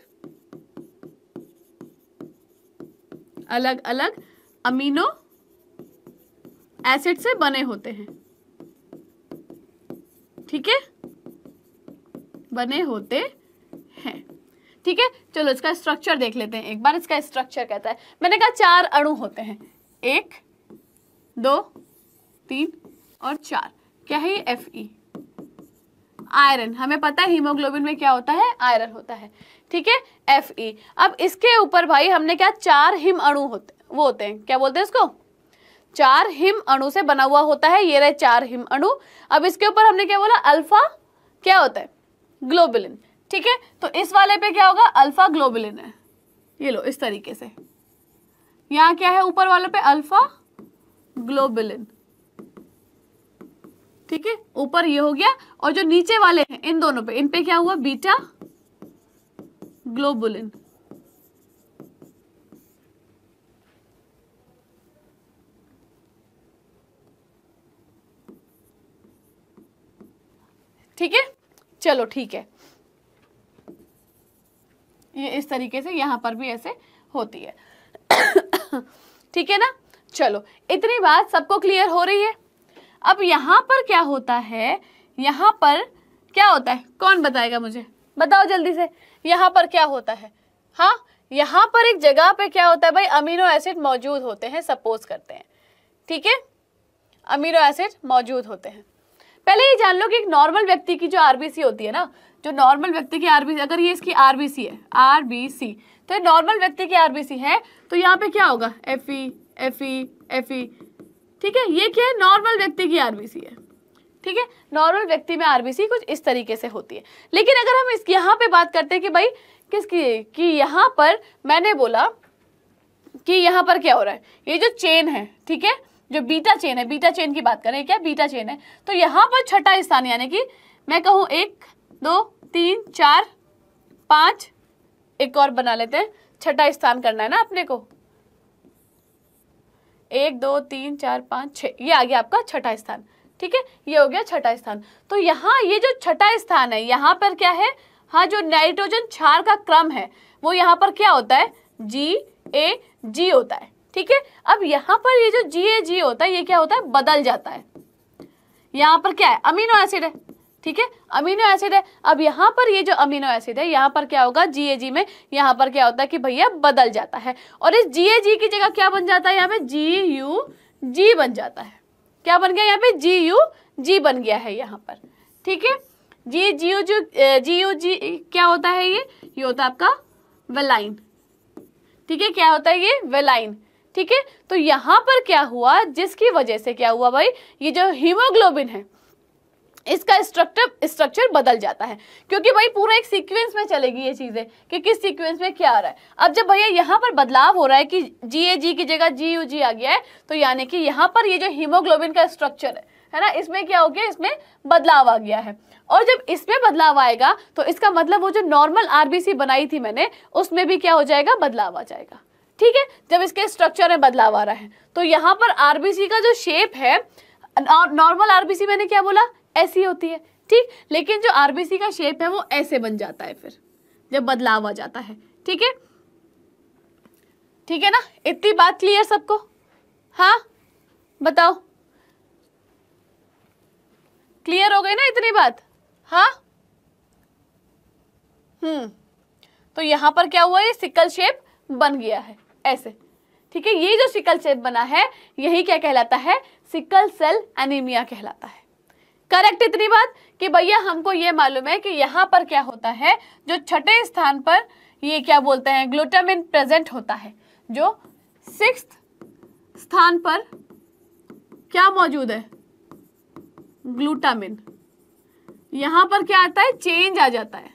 अलग अलग अमीनो एसिड से बने होते हैं। ठीक है? बने होते हैं। ठीक है? चलो इसका स्ट्रक्चर देख लेते हैं। एक बार इसका स्ट्रक्चर कहता है। मैंने कहा चार अणु होते हैं। एक, दो, तीन और चार। क्या है ये? F E iron. हमें पता है हीमोग्लोबिन में क्या होता है? आयरन होता है। ठीक है? एफ़ ई अब इसके ऊपर भाई हमने क्या? चार हिम अणु होते, वो होते हैं। क्या बोलते हैं इसको? चार हिम अणु से बना हुआ होता है। ये रहे चार हिम अणु। अब इसके ऊपर हमने क्या बोला? अल्फ़ा, क्या होता है? ग्लोबुलिन। ठीक है? तो इस वाले पे क्या होगा? अल्फ़ा ग्लोबुलिन है। ये लो, इस तरीके से। यहाँ क्या है? ऊपर वाले पे अल्फ़ा ग्लोबुलिन। ठीक है? ऊपर ये हो गया और जो नीचे वाले हैं, इन दोनों पे। इन पे क्या हुआ? Beta globulin. ठीक है? चलो, ठीक है। ये इस तरीके से यहाँ पर भी ऐसे होती है। ठीक है ना? चलो, इतनी बात सबको क्लियर हो रही है? अब यहाँ पर क्या होता है? यहाँ पर क्या होता है? कौन बताएगा मुझे? बताओ जल्दी से। यहाँ पर क्या होता है? हाँ यहाँ पर एक जगह पे क्या होता है भाई? अमीनो एसिड मौजूद होते हैं सपोज़ करते हैं। ठीक है? अमीनो एसिड मौजूद होते हैं। पहले ये जान लो कि एक नॉर्मल व्यक्ति की जो आरबीसी होती है ना, जो नॉर्मल व्यक्ति की आरबीसी अगर ये इसकी आरबीसी है आरबीसी तो ये नॉर्मल व्यक्ति की आरबीसी है तो यहाँ पे क्या होगा? F E F E F E ठीक है, ये क्या है? नॉर्मल व्यक्ति की आरबीसी है। ठीक है? नॉर्मल व्यक्ति में आरबीसी कुछ इस तरीके से होती है। लेकिन अगर हम इस यहाँ पे बात करते हैं कि भाई, किसकी? कि यहाँ पर मैंने बोला कि यहाँ पर क्या हो रहा है? ये जो चेन है, ठीक है? जो बीटा चेन है बीटा चेन की बात करें, क्या बीटा चेन है? तो यहाँ पर छठा स्थान, यानी कि मैं कहूँ एक, दो, तीन, चार, पाँच, एक और बना लेते हैं। छठा स्थान करना है ना अपने को। एक, दो, तीन, चार, पाँच छः ये आ गया आपका छठा स्थान। ठीक है? ये हो गया छठा स्थान। तो यहाँ ये जो छठा स्थान है, यहाँ पर क्या है? हाँ जो नाइट्रोजन क्षार का क्रम है, वो यहाँ पर क्या होता है? जी ए जी होता है। ठीक है? अब यहाँ पर ये जो जी ए जी होता है, ये क्या होता है? बदल जाता है। यहाँ पर क्या है? अमीनो एसिड है। ठीक है? अमीनो एसिड है। अब यहाँ पर ये जो अमीनो एसिड है, यहाँ पर क्या होगा? जी ए जी में यहाँ पर क्या होता है कि भैया बदल जाता है। और इस जी ए जी की जगह क्या बन जाता है यहाँ पे? जी यू जी बन जाता है। क्या बन गया यहाँ पे? जी यू जी बन गया है यहाँ पर। ठीक है? जी जी यू जो जी यू जी क्या होता है ये? ये होता है आपका वेलाइन। ठीक है? क्या होता है ये? वेलाइन। ठीक है? तो यहाँ पर क्या हुआ? जिसकी वजह से क्या हुआ भाई? ये जो हीमोग्लोबिन है इसका स्ट्रक्चर स्ट्रक्चर बदल जाता है। क्योंकि भाई पूरा एक सीक्वेंस में चलेगी ये चीज़ें कि किस सीक्वेंस में क्या आ रहा है। अब जब भैया यहाँ पर बदलाव हो रहा है कि जी ए जी की जगह जी यू जी आ गया है तो यानी कि यहाँ पर ये जो हीमोग्लोबिन का स्ट्रक्चर है है ना, इसमें क्या हो गया, इसमें बदलाव आ गया है। और जब इसमें बदलाव आएगा तो इसका मतलब वो जो नॉर्मल आरबीसी बनाई थी मैंने, उसमें भी क्या हो जाएगा, बदलाव आ जाएगा। ठीक है? जब इसके स्ट्रक्चर में बदलाव आ रहा है तो यहाँ पर आरबीसी का जो शेप है नॉर्मल आरबीसी मैंने क्या बोला? ऐसी होती है, ठीक? लेकिन जो आरबीसी का शेप है, वो ऐसे बन जाता है फिर, जब बदलाव आ जाता है, ठीक है? ठीक है ना? इतनी बात क्लियर सबको? हाँ? बताओ। क्लियर हो गई ना इतनी बात? हाँ? हम्म। तो यहाँ पर क्या हुआ? ये सिकल शेप बन गया है, ऐसे। ठीक है? ये जो सिकल शेप बना है, यही क्या कहलाता है? सिकल सेल एनीमिया कहलाता है। करेक्ट इतनी बात कि भैया हमको ये मालूम है कि यहाँ पर क्या होता है, जो छठे स्थान पर ये क्या बोलते हैं ग्लूटामिन प्रेजेंट होता है, जो सिक्स स्थान पर क्या मौजूद है? ग्लूटामिन यहाँ पर क्या आता है? चेंज आ जाता है।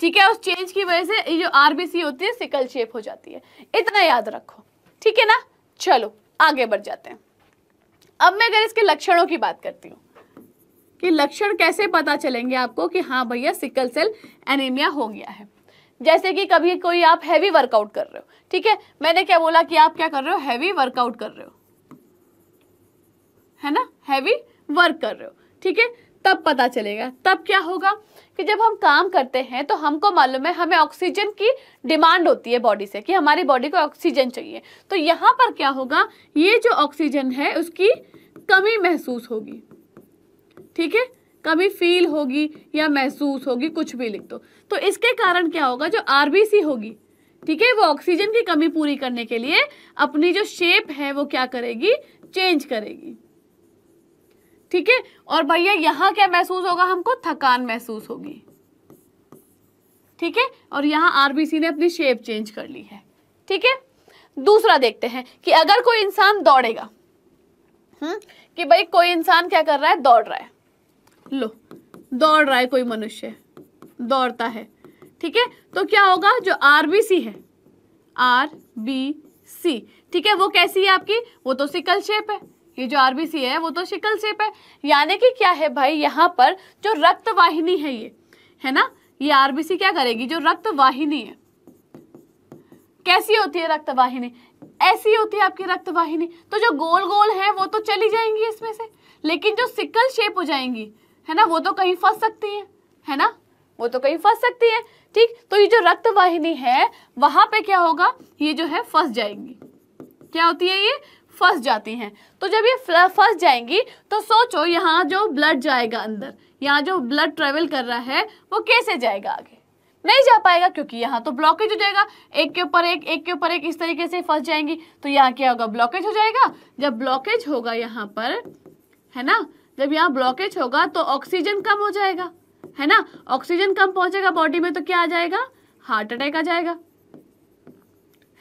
ठीक है, उस चेंज की वजह से ये जो आरबीसी होती है सिकल शेप हो जाती है। इतना याद रखो। ठीक है ना? चलो, आगे बढ़ जाते हैं। अब मैं अगर इसके लक्षणों की बात करती हूँ। कि लक्षण कैसे पता चलेंगे आपको कि हाँ भैया, सिकल सेल एनीमिया हो गया है। जैसे कि कभी कोई आप हैवी वर्कआउट कर रहे हो, ठीक है? मैंने क्या बोला कि आप क्या कर रहे हो? हैवी वर्कआउट कर रहे हो। है ना? हैवी वर्क कर रहे हो, ठीक है? तब पता चलेगा। तब क्या होगा कि जब हम काम करते हैं तो हमको मालूम है, हमें ऑक्सीजन की डिमांड होती है बॉडी से कि हमारी बॉडी को ऑक्सीजन चाहिए। तो यहाँ पर क्या होगा, ये जो ऑक्सीजन है, उसकी कमी महसूस होगी। ठीक है? कभी फील होगी या महसूस होगी, कुछ भी लिख दो। तो इसके कारण क्या होगा? जो आरबीसी होगी, ठीक है? वो ऑक्सीजन की कमी पूरी करने के लिए अपनी जो शेप है, वो क्या करेगी? चेंज करेगी। ठीक है? और भैया, यहाँ क्या महसूस होगा हमको? थकान महसूस होगी। ठीक है? और यहाँ आरबीसी ने अपनी शेप चेंज कर ली है। ठीक है? दूसरा देखते हैं कि अगर कोई इंसान दौड़ेगा हम्म कि भाई कोई इंसान क्या कर रहा है? दौड़ रहा है। लो, दौड़ रहा है कोई मनुष्य, दौड़ता है, ठीक है? तो क्या होगा, जो आरबीसी है आर बी सी ठीक है? वो कैसी है आपकी? वो तो सिकल शेप है। ये जो आरबीसी है, वो तो शिकल शेप है। यानी कि क्या है भाई, यहाँ पर जो रक्त वाहिनी है ये, है ना? ये आरबीसी क्या करेगी? जो रक्त वाहिनी है। कैसी होती है रक्त वाहिनी ऐसी होती है आपकी रक्त वाहिनी तो जो गोल गोल है, वो तो चली जाएँगी इसमें से। लेकिन जो सिकल शेप हो जाएँगी है ना? वो तो कहीं फंस सकती है है ना? वो तो कहीं फंस सकती है, ठीक? तो ये जो रक्त वाहिनी है, वहाँ पे क्या होगा? ये जो है फंस जाएँगी। क्या होती है ये? फंस जाती हैं। तो जब ये फंस जाएँगी तो सोचो यहाँ जो ब्लड जाएगा अंदर, यहाँ जो ब्लड ट्रेवल कर रहा है, वो कैसे जाएगा आगे? नहीं जा पाएगा, क्योंकि यहाँ तो ब्लॉकेज हो जाएगा। एक के ऊपर एक एक के ऊपर एक, इस तरीके से फंस जाएँगी। तो यहाँ क्या होगा? ब्लॉकेज हो जाएगा। जब ब्लॉकेज होगा यहाँ पर, है ना? जब यहाँ ब्लॉकेज होगा तो ऑक्सीजन कम हो जाएगा, है ना? ऑक्सीजन कम पहुंचेगा बॉडी में तो क्या आ जाएगा? हार्ट अटैक आ जाएगा,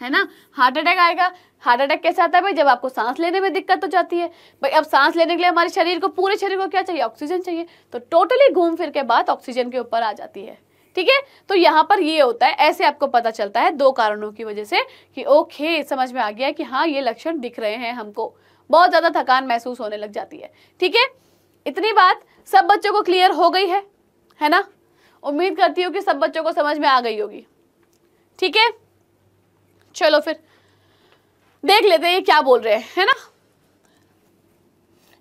है ना? हार्ट अटैक आएगा। हार्ट अटैक कैसे आता है भाई? जब आपको सांस लेने में दिक्कत हो जाती है। भाई, अब सांस लेने के लिए हमारे शरीर को, पूरे शरीर को क्या चाहिए? ऑक्सीजन चाहिए। तो टोटली घूम फिर के बाद ऑक्सीजन के ऊपर आ जाती है। ठीक है? तो यहाँ पर ये होता है, ऐसे आपको पता चलता है दो कारणों की वजह से कि ओके समझ में आ गया कि हाँ ये लक्षण दिख रहे हैं हमको। बहुत ज़्यादा थकान महसूस होने लग जाती है। ठीक है? इतनी बात सब बच्चों को क्लियर हो गई है है ना? उम्मीद करती हूँ कि सब बच्चों को समझ में आ गई होगी। ठीक है? चलो फिर, देख लेते हैं ये क्या बोल रहे हैं, है ना?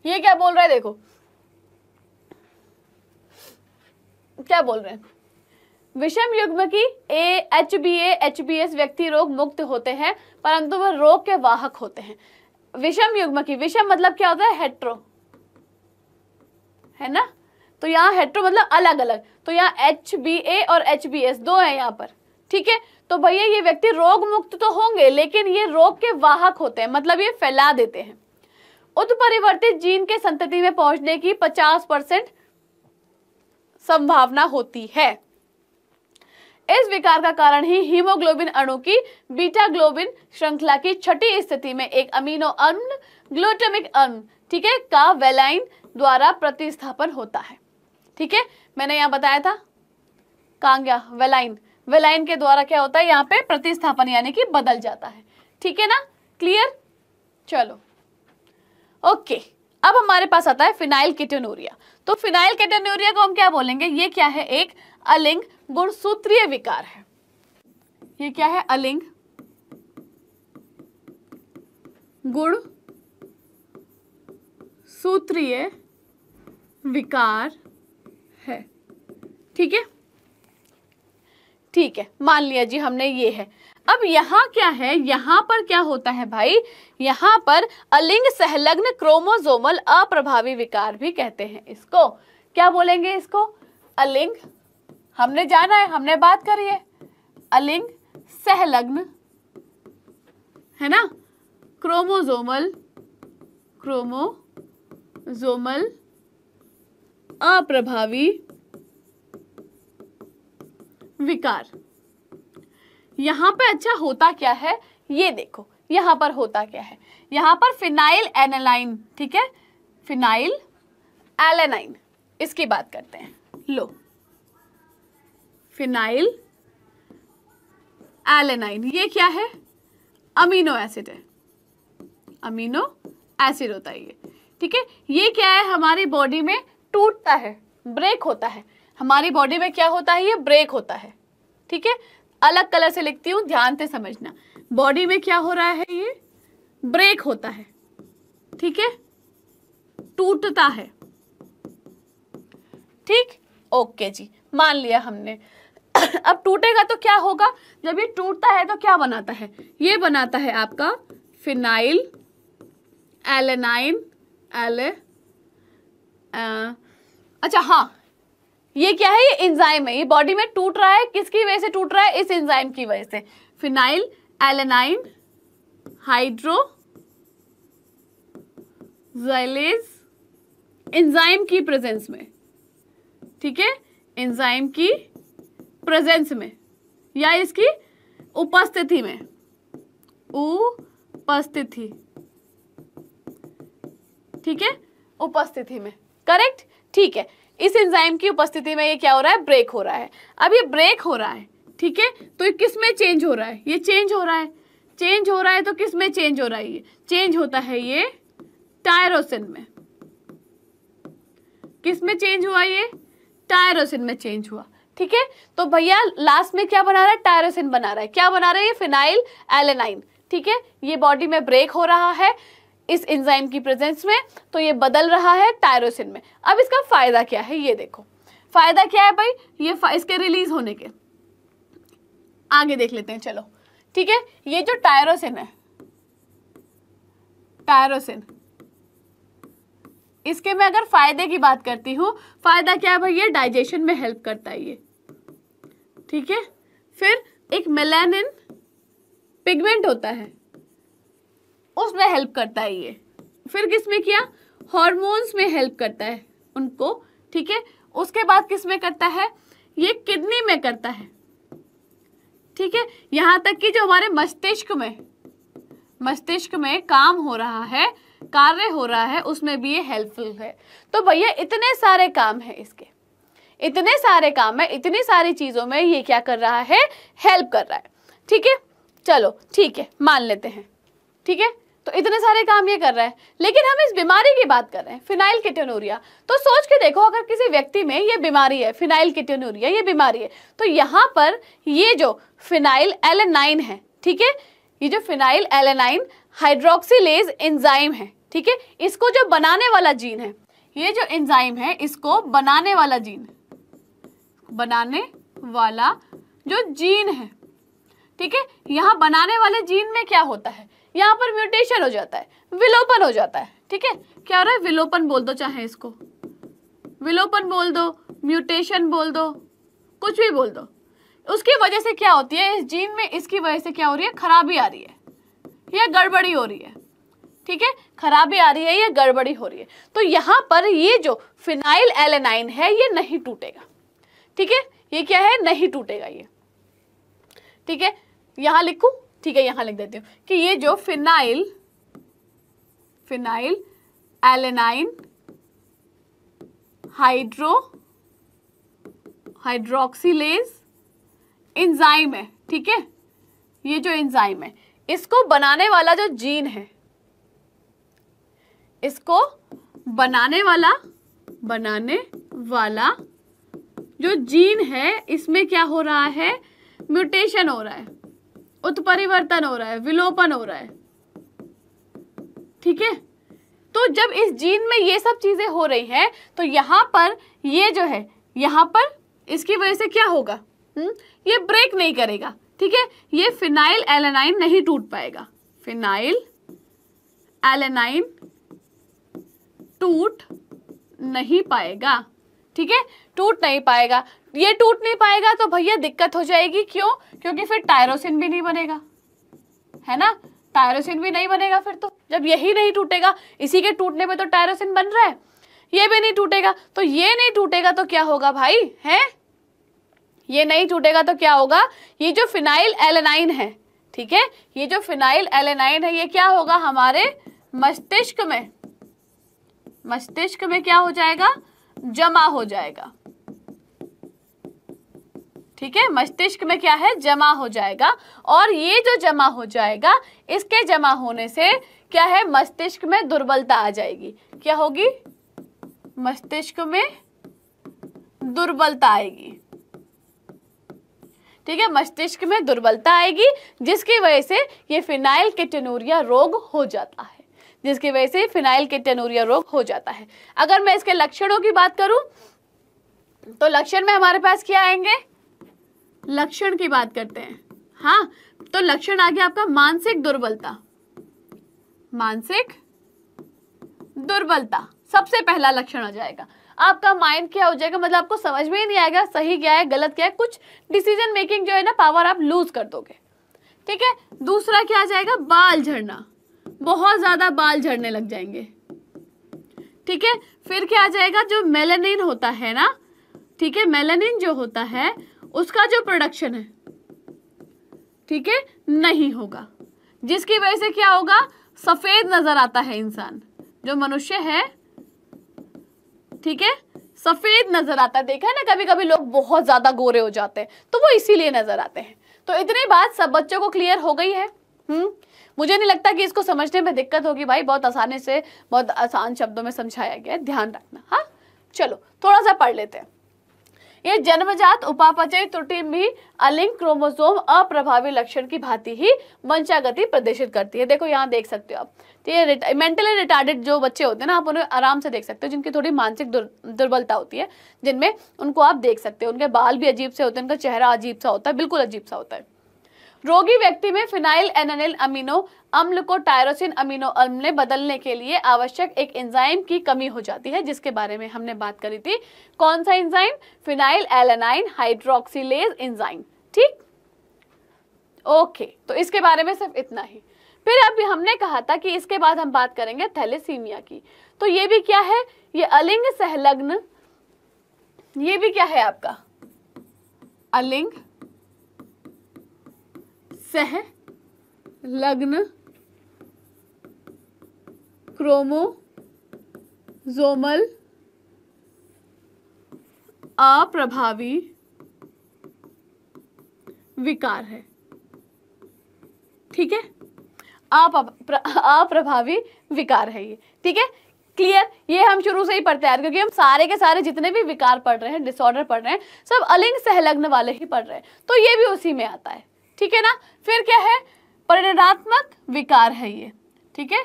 ये क्या बोल रहा है देखो। क्या बोल रहे हैं? विषम युग्म की A H B H B S व्यक्ति रोग मुक्त होते हैं, परंतु वह रोग के वाहक होते हैं। विषम युग्म की, विषम मतलब क्या होता है? हेट्रो है ना? तो यहाँ हेट्रो मतलब अलग अलग तो यहाँ एच बी ए और एच बी एस दो है यहाँ पर। ठीक है? तो भैया, ये व्यक्ति रोग मुक्त तो होंगे, लेकिन ये रोग के वाहक होते हैं मतलब ये फैला देते हैं। उत्परिवर्तित जीन के संतति में पहुँचने की 50 परसेंट संभावना होती है। इस विकार का कारण ही हीमोग्लोबिन अणु की बीटा ग्लोबिन श्रृंखला की छठी स्थिति में एक अमीनो अम्ल, ग्लूटामिक अम्ल, ठीक है, का वेलाइन द्वारा प्रतिस्थापन होता है। ठीक है? मैंने यहाँ बताया था। कहा गया वेलाइन। वेलाइन के द्वारा क्या होता है? यहाँ पे प्रतिस्थापन यानी कि बदल जाता है। ठीक है ना? क्लियर चलो। ओके अब हमारे पास आता है फिनाइल किटोनूरिया। तो फिनाइल किटोनूरिया को हम क्या बोलेंगे? ये क्या है? एक अलिंग गुणसूत्रीय विकार है। ये क्या है? अलिंग गुण सूत्रीय विकार है। ठीक है? ठीक है, मान लिया जी, हमने ये है। अब यहाँ क्या है? यहाँ पर क्या होता है भाई? यहाँ पर अलिंग सहलग्न क्रोमोजोमल अप्रभावी विकार भी कहते हैं इसको। क्या बोलेंगे इसको? अलिंग। हमने जाना है, हमने बात करी है। अलिंग सहलग्न। है ना? क्रोमोजोमल क्रोमोजोमल अप्रभावी विकार। यहाँ पर अच्छा होता क्या है? ये देखो, यहाँ पर होता क्या है? यहाँ पर फिनाइल एनालाइन, ठीक है? Phenylalanine. इसकी बात करते हैं। लो। फिनाइल एलेनाइन, ये क्या है? अमीनो एसिड है। अमीनो एसिड होता है ये, ठीक है? ये क्या है हमारी बॉडी में? टूटता है ब्रेक होता है। हमारी बॉडी में क्या होता है? ये ब्रेक होता है। ठीक है? अलग कलर से लिखती हूँ, ध्यान से समझना। बॉडी में क्या हो रहा है ये? ब्रेक होता है। ठीक है? टूटता है। ठीक? ओके जी। मान लिया हमने। अब टूटेगा तो क्या होगा? जब ये टूटता है तो क्या बनाता है? ये बनाता है आपका फिनाइल, एलेनाइन, एले अच्छा हाँ। ये क्या है? ये इंजाइम है। ये बॉडी में टूट रहा है। किसकी वजह से टूट रहा है? इस इंजाइम की वजह से। Phenyl alanine hydroxylase enzyme की प्रेजेंस में। ठीक है? इंजाइम की प्रेजेंस में। या इसकी उपस्थिति में। उपस्थिति। ठीक है? उपस्थिति में। करेक्ट ठीक है, इस एंजाइम की उपस्थिति में ये क्या हो रहा है? ब्रेक हो रहा है। अब ये ब्रेक हो रहा है, ठीक है? तो ये किसमें चेंज हो रहा है? ये चेंज हो रहा है। चेंज हो रहा है तो किसमें चेंज हो रहा है ये? चेंज होता है ये टायरोसिन में। किसमें चेंज हुआ ये? टायरोसिन में चेंज हुआ, ठीक है? तो भैया लास्ट में क्या बना रहा है? टायरोसिन बना रहा है। क्या बना रहा है? ये फिनाइल एलेनाइन ठीक है? ये बॉडी में ब्रेक हो रहा है। इस एंजाइम की प्रेजेंस में तो ये बदल रहा है टायरोसिन में। अब इसका फ़ायदा क्या है, ये देखो। फ़ायदा क्या है भाई? ये इसके रिलीज़ होने के। आगे देख लेते हैं, चलो। ठीक है? ये जो टायरोसिन है टायरोसिन इसके मैं अगर फ़ायदे की बात करती हूँ, फ़ायदा क्या है भाई? ये डाइजेशन में हेल्प करता है ये। ठीक है? फिर एक मेलानिन पिगमेंट होता है। उसमें हेल्प करता है ये। फिर किसमें किया? हॉर्मोन्स में हेल्प करता है उनको, ठीक है? उसके बाद किसमें करता है? ये किडनी में करता है, ठीक है? यहाँ तक कि जो हमारे मस्तिष्क में मस्तिष्क में काम हो रहा है, कार्य हो रहा है, उसमें भी ये हेल्पफुल है। तो भैया, इतने सारे काम है इसके। इतने सारे काम है, इतनी सारी चीज़ों में ये क्या कर रहा है? हेल्प कर रहा है। ठीक है? चलो, ठीक है, मान लेते हैं। ठीक है? तो इतने सारे काम ये कर रहा है। लेकिन हम इस बीमारी की बात कर रहे हैं, फिनाइल किटेनोरिया। तो सोच के देखो, अगर किसी व्यक्ति में ये बीमारी है, फिनाइल किटेनोरिया, ये बीमारी है तो यहाँ पर ये जो फिनाइल एलेनाइन है, ठीक है? ये जो फिनाइल एलेनाइन हाइड्रोक्सीलेज एंजाइम है, ठीक है? इसको जो बनाने वाला जीन है, ये जो एंजाइम है, इसको बनाने वाला जीन बनाने वाला जो जीन है, ठीक है? यहाँ बनाने वाले जीन में क्या होता है? यहाँ पर म्यूटेशन हो जाता है, विलोपन हो जाता है, ठीक है? क्या हो रहा है? विलोपन बोल दो चाहे इसको। विलोपन बोल दो, म्यूटेशन बोल दो, कुछ भी बोल दो। उसकी वजह से क्या होती है? इस जीन में इसकी वजह से क्या हो रही है? खराबी आ रही है। या गड़बड़ी हो रही है, ठीक है? खराबी आ रही है, या गड़बड़ी हो रही है। तो यहाँ पर ये जो फिनाइल एलेनाइन है, ये नहीं टूटेगा, ठीक है? ये क्या है? नहीं टूटेगा ये, ठीक है? यहाँ लिखू। ठीक है, यहाँ लिख देती हूँ। कि ये जो phenyl phenylalanine hydro hydroxylase enzyme है, ठीक है? ये जो इंजाइम है, इसको बनाने वाला जो जीन है, इसको बनाने वाला बनाने वाला जो जीन है, इसमें क्या हो रहा है? म्यूटेशन हो रहा है। उत्परिवर्तन हो रहा है, विलोपन हो रहा है। ठीक है? तो जब इस जीन में ये सब चीज़ें हो रही हैं तो यहाँ पर ये जो है, यहाँ पर इसकी वजह से क्या होगा? हुँ? हम्म? ये ब्रेक नहीं करेगा, ठीक है? ये फिनाइल एलेनाइन नहीं टूट पाएगा। फिनाइल एलेनाइन टूट नहीं पाएगा। ठीक है? टूट नहीं पाएगा। ये टूट नहीं पाएगा तो भैया दिक्कत हो जाएगी क्यों? क्योंकि फिर टायरोसिन भी नहीं बनेगा। है ना? टायरोसिन भी नहीं बनेगा फिर तो। जब यही नहीं टूटेगा, इसी के टूटने पे तो टायरोसिन बन रहा है। ये भी नहीं टूटेगा तो ये नहीं टूटेगा तो क्या होगा भाई? है? ये नहीं टूटेगा तो क्या होगा? ये जो फिनाइल एलेनाइन है, ठीक है? ये जो फिनाइल एलेनाइन है, ये क्या होगा हमारे मस्तिष्क में? मस्तिष्क में क्या हो जाएगा? जमा हो जाएगा। ठीक है? मस्तिष्क में क्या है? जमा हो जाएगा। और ये जो जमा हो जाएगा, इसके जमा होने से क्या है? मस्तिष्क में दुर्बलता आ जाएगी। क्या होगी? मस्तिष्क में दुर्बलता आएगी। ठीक है? मस्तिष्क में दुर्बलता आएगी, जिसकी वजह से ये फिनाइल केटेनोरिया रोग हो जाता है। जिसकी वजह से फिनाइल केटेनोरिया रोग हो जाता है। अगर मैं इसके लक्षणों की बात करूँ तो लक्षण में हमारे पास क्या आएँगे? लक्षण की बात करते हैं। हाँ तो लक्षण आ गया आपका मानसिक दुर्बलता। मानसिक दुर्बलता। सबसे पहला लक्षण आ जाएगा। आपका माइंड क्या हो जाएगा? मतलब आपको समझ में ही नहीं आएगा, सही क्या है, गलत क्या है। कुछ डिसीज़न मेकिंग जो है ना पावर आप लूज कर दोगे। ठीक है? दूसरा क्या आ जाएगा? बाल झड़ना। बहुत ज़्यादा बाल झड़ने लग जाएँगे। ठीक है? फिर क्या आ जाएगा? जो मेलानिन होता है ना, ठीक है? मेलानिन जो होता है, उसका जो प्रोडक्शन है, ठीक है? नहीं होगा। जिसकी वजह से क्या होगा? सफ़ेद नज़र आता है इंसान। जो मनुष्य है, ठीक है? सफ़ेद नज़र आता है। देखा है ना कभी कभी लोग बहुत ज़्यादा गोरे हो जाते हैं तो वो इसीलिए नज़र आते हैं। तो इतनी बात सब बच्चों को क्लियर हो गई है। हम्म? मुझे नहीं लगता कि इसको समझने में दिक्कत होगी भाई, बहुत आसानी से, बहुत आसान शब्दों में समझाया गया ध्यान रखना हाँ? चलो, थोड़ा सा पढ़ लेते हैं। ये जन्मजात उपापचय त्रुटि भी अलिंग क्रोमोसोम अप्रभावी लक्षण की भांति ही वंशागति प्रदर्शित करती है। देखो, यहाँ देख सकते हो आप। तो ये मेंटली रिटार्डेड जो बच्चे होते हैं ना, आप उन्हें आराम से देख सकते हो, जिनकी थोड़ी मानसिक दुर्बलता होती है, जिनमें उनको आप देख सकते हो। उनके बाल भी अजीब से होते हैं, उनका चेहरा अजीब सा होता है, बिल्कुल अजीब सा होता है। रोगी व्यक्ति में फिनाइल एनानिल अमीनो अम्ल को टायरोसिन अमीनो अम्ल में बदलने के लिए आवश्यक एक एंजाइम की कमी हो जाती है, जिसके बारे में हमने बात करी थी। कौन सा enzyme phenylalanine hydroxylase enzyme ठीक? ओके तो इसके बारे में सिर्फ़ इतना ही। फिर अभी हमने कहा था कि इसके बाद हम बात करेंगे थैलेसीमिया की। तो ये भी क्या है? ये अलिंग सहलग्न, ये भी क्या है आपका? अलिंग सह, लग्न क्रोमोजोमल अप्रभावी, विकार है। ठीक है? अप्रभावी विकार है ये। ठीक है? क्लियर ये हम शुरू से ही पढ़ते हैं क्योंकि हम सारे के सारे जितने भी विकार पढ़ रहे हैं डिसऑर्डर पढ़ रहे हैं, सब अलिंग सहलग्न वाले ही पढ़ रहे हैं। तो ये भी उसी में आता है। ठीक है ना? फिर क्या है? परिणात्मक विकार है ये। ठीक है?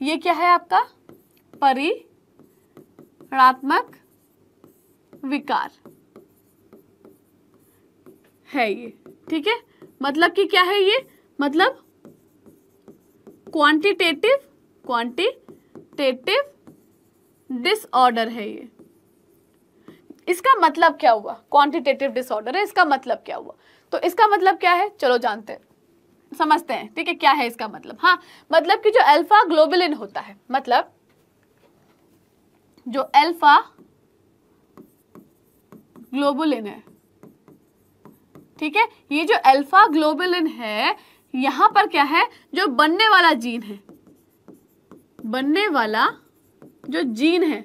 ये क्या है आपका? परिणात्मक विकार है ये। ठीक है? मतलब कि क्या है ये? मतलब क्वांटिटेटिव क्वांटिटेटिव डिसऑर्डर है ये। इसका मतलब क्या हुआ? क्वांटिटेटिव डिसऑर्डर है, इसका मतलब क्या हुआ? तो इसका मतलब क्या है? चलो जानते हैं। समझते हैं, ठीक है? क्या है इसका मतलब? हाँ मतलब कि जो अल्फ़ा ग्लोबुलिन होता है मतलब जो अल्फ़ा ग्लोबुलिन है, ठीक है? ये जो अल्फ़ा ग्लोबुलिन है, यहाँ पर क्या है? जो बनने वाला जीन है। बनने वाला जो जीन है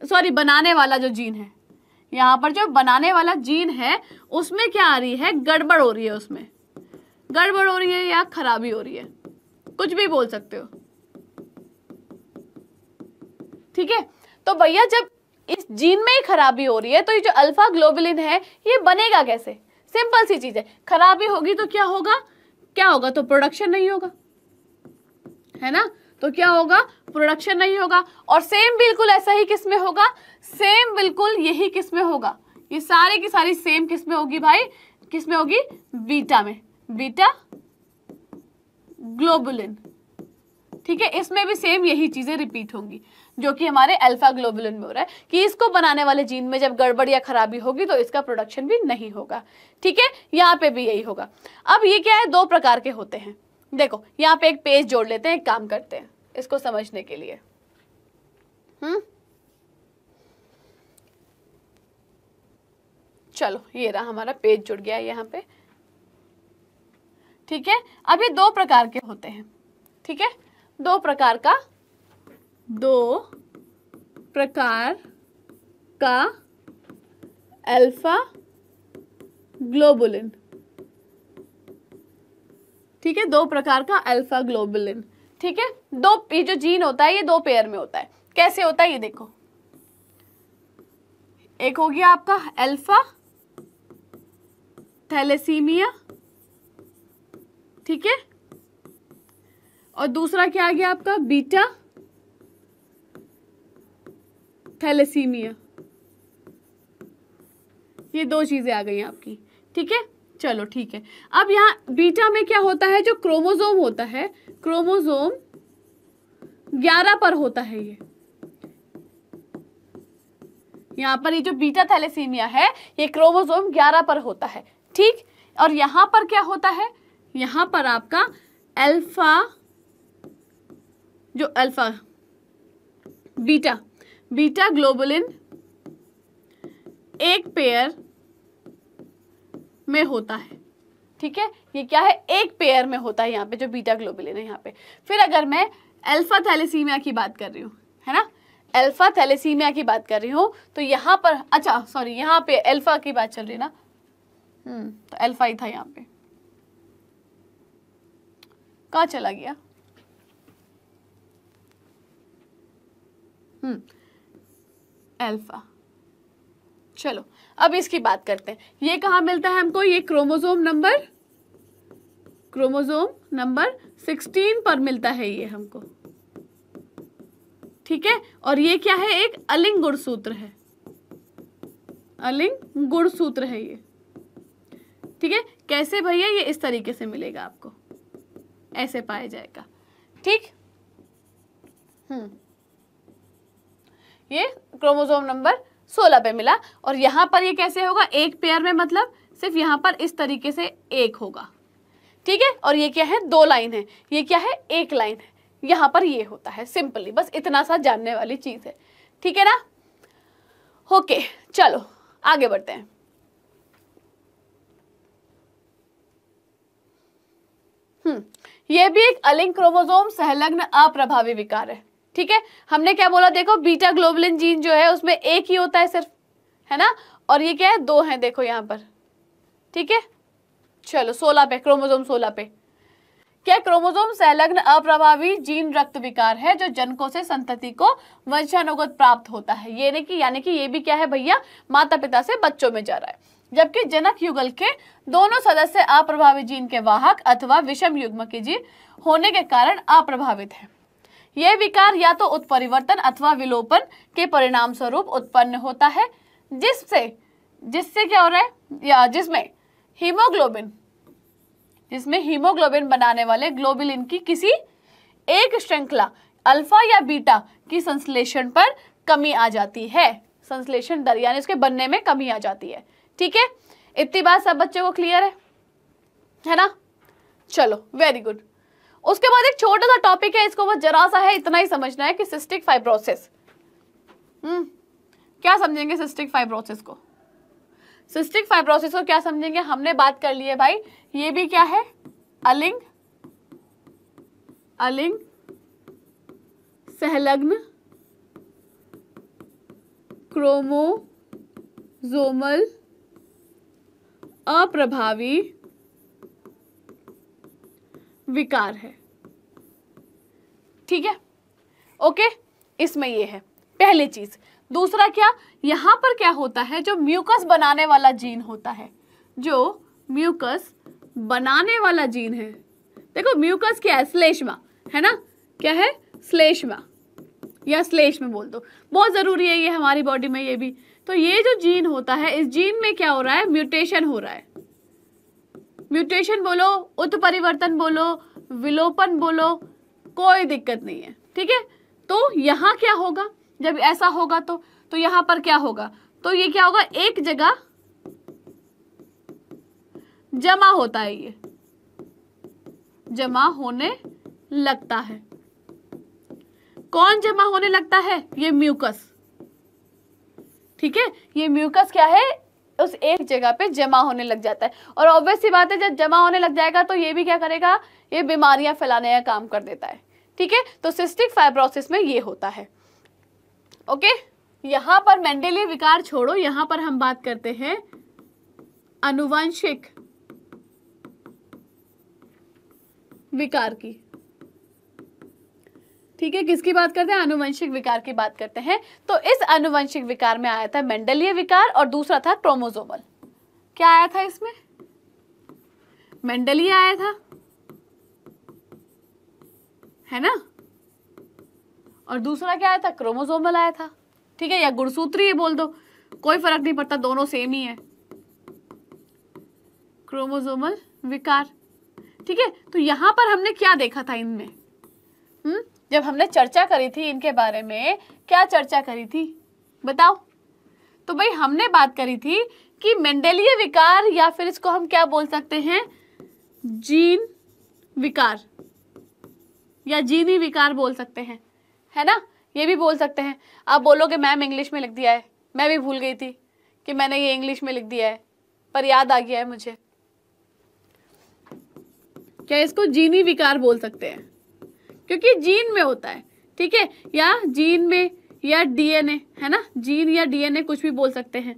सॉरी बनाने वाला जो जीन है। यहाँ पर जो बनाने वाला जीन है, उसमें क्या आ रही है? गड़बड़ हो रही है उसमें। गड़बड़ हो रही है या खराबी हो रही है? कुछ भी बोल सकते हो। ठीक है? तो भैया, जब इस जीन में ही खराबी हो रही है तो ये जो अल्फ़ा ग्लोबुलिन है, ये बनेगा कैसे? सिंपल सी चीज़ है। खराबी होगी तो क्या होगा? क्या होगा? तो प्रोडक्शन नहीं होगा। है ना? तो क्या होगा? प्रोडक्शन नहीं होगा। और सेम बिल्कुल ऐसा ही किसमें होगा? सेम बिल्कुल यही किसमें होगा? ये सारे की सारी सेम किसमें होगी भाई? किसमें होगी? बीटा में। बीटा ग्लोबुलिन ठीक है? इसमें भी सेम यही चीज़ें रिपीट होंगी, जो कि हमारे अल्फ़ा ग्लोबुलिन में हो रहा है, कि इसको बनाने वाले जीन में जब गड़बड़ या खराबी होगी तो इसका प्रोडक्शन भी नहीं होगा। ठीक है? यहाँ पे भी यही होगा। अब ये क्या है? दो प्रकार के होते हैं। देखो, यहाँ पे एक पेज जोड़ लेते हैं, एक काम करते हैं, इसको समझने के लिए। हम्म? चलो, ये रहा हमारा पेज जुड़ गया यहाँ पे। ठीक है? अब ये दो प्रकार के होते हैं। ठीक है? दो प्रकार का, दो प्रकार का अल्फ़ा ग्लोबुलिन ठीक है? दो प्रकार का अल्फ़ा ग्लोबुलिन ठीक है? दो, ये जो जीन होता है, ये दो पेयर में होता है। कैसे होता है, ये देखो। एक हो गया आपका अल्फ़ा थैलेसीमिया ठीक है? और दूसरा क्या आ गया आपका? बीटा थैलेसीमिया ये दो चीज़ें आ गई आपकी, ठीक है? चलो, ठीक है। अब यहाँ बीटा में क्या होता है? जो क्रोमोजोम होता है क्रोमोजोम ग्यारह पर होता है ये। यहाँ पर ये जो बीटा थैलेसीमिया है, ये क्रोमोजोम ग्यारह पर होता है, ठीक? और यहाँ पर क्या होता है? यहाँ पर आपका अल्फ़ा, जो अल्फ़ा, बीटा बीटा ग्लोबुलिन, एक पेयर में होता है। ठीक है? ये क्या है? एक पेयर में होता है यहाँ पे, जो बीटा ग्लोबुलिन है यहाँ पे। फिर अगर मैं अल्फ़ा थैलेसीमिया की बात कर रही हूँ, है ना? अल्फ़ा थैलेसीमिया की बात कर रही हूँ तो यहाँ पर अच्छा सॉरी यहाँ पे अल्फ़ा की बात चल रही है ना? हम्म तो अल्फ़ा ही था यहाँ पे। कहा चला गया? हम्म अल्फ़ा चलो अब इसकी बात करते हैं। ये कहाँ मिलता है हमको? ये क्रोमोजोम नंबर क्रोमोजोम नंबर 16 पर मिलता है ये हमको। ठीक है? और ये क्या है? एक अलिंग गुणसूत्र है। अलिंग गुणसूत्र है ये। ठीक है? कैसे भैया ये इस तरीके से मिलेगा आपको? ऐसे पाया जाएगा। ठीक? हम्म। ये क्रोमोसोम नंबर 16 पे मिला। और यहाँ पर ये कैसे होगा? एक पेयर में मतलब सिर्फ़ यहाँ पर इस तरीके से एक होगा। ठीक है? और ये क्या है? दो लाइन है। ये क्या है? एक लाइन है। यहाँ पर ये होता है। सिंपली बस इतना सा जानने वाली चीज़ है। ठीक है ना? ओके चलो, आगे बढ़ते हैं। हम्म ये भी एक अलिंग क्रोमोसोम संलग्न अप्रभावी विकार है। ठीक है? हमने क्या बोला? देखो बीटा ग्लोबलिन जीन जो है, उसमें एक ही होता है सिर्फ़, है ना? और ये क्या है? दो हैं, देखो यहाँ पर। ठीक है? चलो, सोलह पे क्रोमोजोम सोलह पे। क्या क्रोमोजोम संलग्न अप्रभावी जीन रक्त विकार है, जो जनकों से संतति को वंशानुगत प्राप्त होता है? ये नहीं कि, यानी कि ये भी क्या है भैया? माता पिता से बच्चों में जा रहा है। जबकि जनक युगल के दोनों सदस्य अप्रभावी जीन के वाहक अथवा विषम युग्म के जीन होने के कारण अप्रभावित है। यह विकार या तो उत्परिवर्तन अथवा विलोपन के परिणाम स्वरूप उत्पन्न होता है, जिससे जिससे क्या हो रहा है? या जिसमें हीमोग्लोबिन जिसमें हीमोग्लोबिन बनाने वाले ग्लोबिलिन की किसी एक श्रृंखला, अल्फ़ा या बीटा की संश्लेषण पर कमी आ जाती है। संश्लेषण दर, यानी उसके बनने में कमी आ जाती है। ठीक है? इतनी बात सब बच्चों को क्लियर है? है ना? चलो वेरी गुड उसके बाद एक छोटा सा टॉपिक है, इसको बस जरा सा है, इतना ही समझना है कि सिस्टिक फाइब्रोसिस हम्म क्या समझेंगे सिस्टिक फाइब्रोसिस को? सिस्टिक फाइब्रोसिस को क्या समझेंगे? हमने बात कर ली है भाई, ये भी क्या है? अलिंग अलिंग सहलग्न क्रोमोजोमल अप्रभावी विकार है। ठीक है? ओके इसमें ये है। पहली चीज़, दूसरा क्या? यहाँ पर क्या होता है जो म्यूकस बनाने वाला जीन होता है? जो म्यूकस बनाने वाला जीन है। देखो म्यूकस क्या है? श्लेष्मा, है ना? क्या है? श्लेष्मा। या श्लेष में बोल दो। बहुत ज़रूरी है ये हमारी बॉडी में ये भी। तो ये जो जीन होता है, इस जीन में क्या हो रहा है? म्यूटेशन हो रहा है। म्यूटेशन बोलो, उत्परिवर्तन बोलो, विलोपन बोलो, कोई दिक्कत नहीं है, ठीक है? तो यहाँ क्या होगा? जब ऐसा होगा तो तो यहाँ पर क्या होगा? तो ये क्या होगा? एक जगह जमा होता है ये। जमा होने लगता है। कौन जमा होने लगता है? ये म्यूकस। ठीक है? ये म्यूकस क्या है? उस एक जगह पे जमा होने लग जाता है। और ऑब्वियस सी बात है, जब जमा होने लग जाएगा तो ये भी क्या करेगा? ये बीमारियाँ फैलाने का काम कर देता है। ठीक है? तो सिस्टिक फाइब्रोसिस में ये होता है। ओके यहाँ पर मेंडेलिय विकार छोड़ो, यहाँ पर हम बात करते हैं अनुवांशिक विकार की। ठीक है, किसकी बात करते हैं? अनुवंशिक विकार की बात करते हैं। तो इस अनुवंशिक विकार में आया था मेंडलीय विकार और दूसरा था क्रोमोजोमल क्या आया था इसमें? मेंडलीय आया था। है ना? और दूसरा क्या आया था? क्रोमोजोमल आया था। ठीक है, या गुणसूत्री बोल दो। कोई फ़र्क नहीं पड़ता, दोनों सेम ही है। क्रोमोजोमल विकार। ठीक है तो यहाँ पर हमने क्या देखा था इनमें? हम्म? जब हमने चर्चा करी थी इनके बारे में, क्या चर्चा करी थी? बताओ। तो भाई, हमने बात करी थी कि मेंडेलीय विकार या फिर इसको हम क्या बोल सकते हैं? जीन विकार। या जीनी विकार बोल सकते हैं। है ना? ये भी बोल सकते हैं। आप बोलोगे, मैम, इंग्लिश में लिख दिया है। मैं भी भूल गई थी कि मैंने ये इंग्लिश में लिख दिया है, पर याद आ गया है मुझे। क्या इसको जीनी विकार बोल सकते हैं? क्योंकि जीन में होता है, ठीक है? या जीन में या डीएनए, है ना? जीन या डीएनए कुछ भी बोल सकते हैं,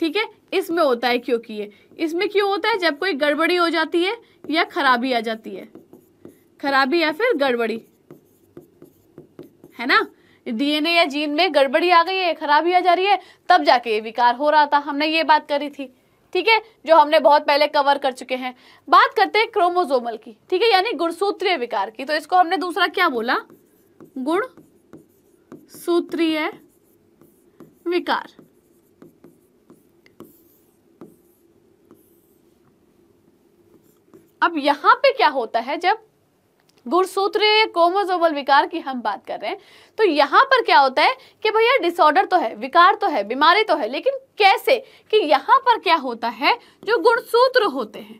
ठीक है? इसमें होता है क्योंकि ये इसमें क्यों होता है? जब कोई गड़बड़ी हो जाती है या खराबी आ जाती है। खराबी या फिर गड़बड़ी, है ना? डीएनए या जीन में गड़बड़ी आ गई है, खराबी आ जा रही है, तब जाके ये विकार हो रहा था। हमने ये बात करी थी। ठीक है, जो हमने बहुत पहले कवर कर चुके हैं। बात करते हैं क्रोमोजोमल की, ठीक है, यानी गुणसूत्रीय विकार की। तो इसको हमने दूसरा क्या बोला? गुण सूत्रीय विकार। अब यहाँ पे क्या होता है, जब गुणसूत्रीय क्रोमोसोमल विकार की हम बात कर रहे हैं। तो यहाँ पर क्या होता है कि भैया डिसऑर्डर तो है, विकार तो है, बीमारी तो है, लेकिन कैसे कि यहाँ पर क्या होता है, जो गुणसूत्र होते हैं।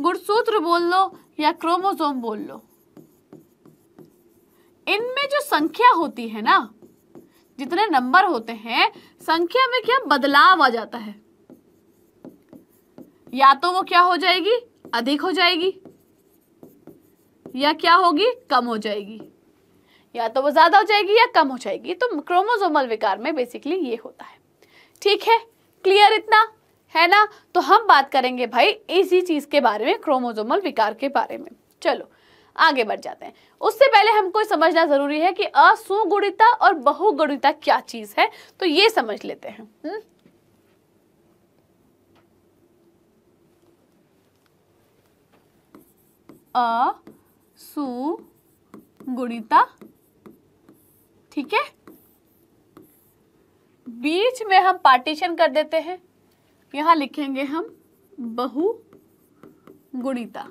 गुणसूत्र बोल लो या क्रोमोजोम बोल लो, इनमें जो संख्या होती है ना, जितने नंबर होते हैं, संख्या में क्या बदलाव आ जाता है। या तो वो क्या हो जाएगी, अधिक हो जाएगी या क्या होगी? कम हो जाएगी। या तो वो ज़्यादा हो जाएगी या कम हो जाएगी। तो क्रोमोजोमल विकार में बेसिकली ये होता है। ठीक है? क्लियर इतना? है ना? तो हम बात करेंगे भाई इसी चीज़ के बारे में क्रोमोसोमल विकार के बारे में। चलो, आगे बढ़ जाते हैं। उससे पहले हमको समझना ज़रूरी है कि असुगुणिता और बहुगुणिता क्या चीज़ है? तो ये समझ लेते हैं। हुँ? हम्म? असुगुणिता ठीक है? बीच में हम पार्टीशन कर देते हैं। यहाँ लिखेंगे हम बहु गुणिता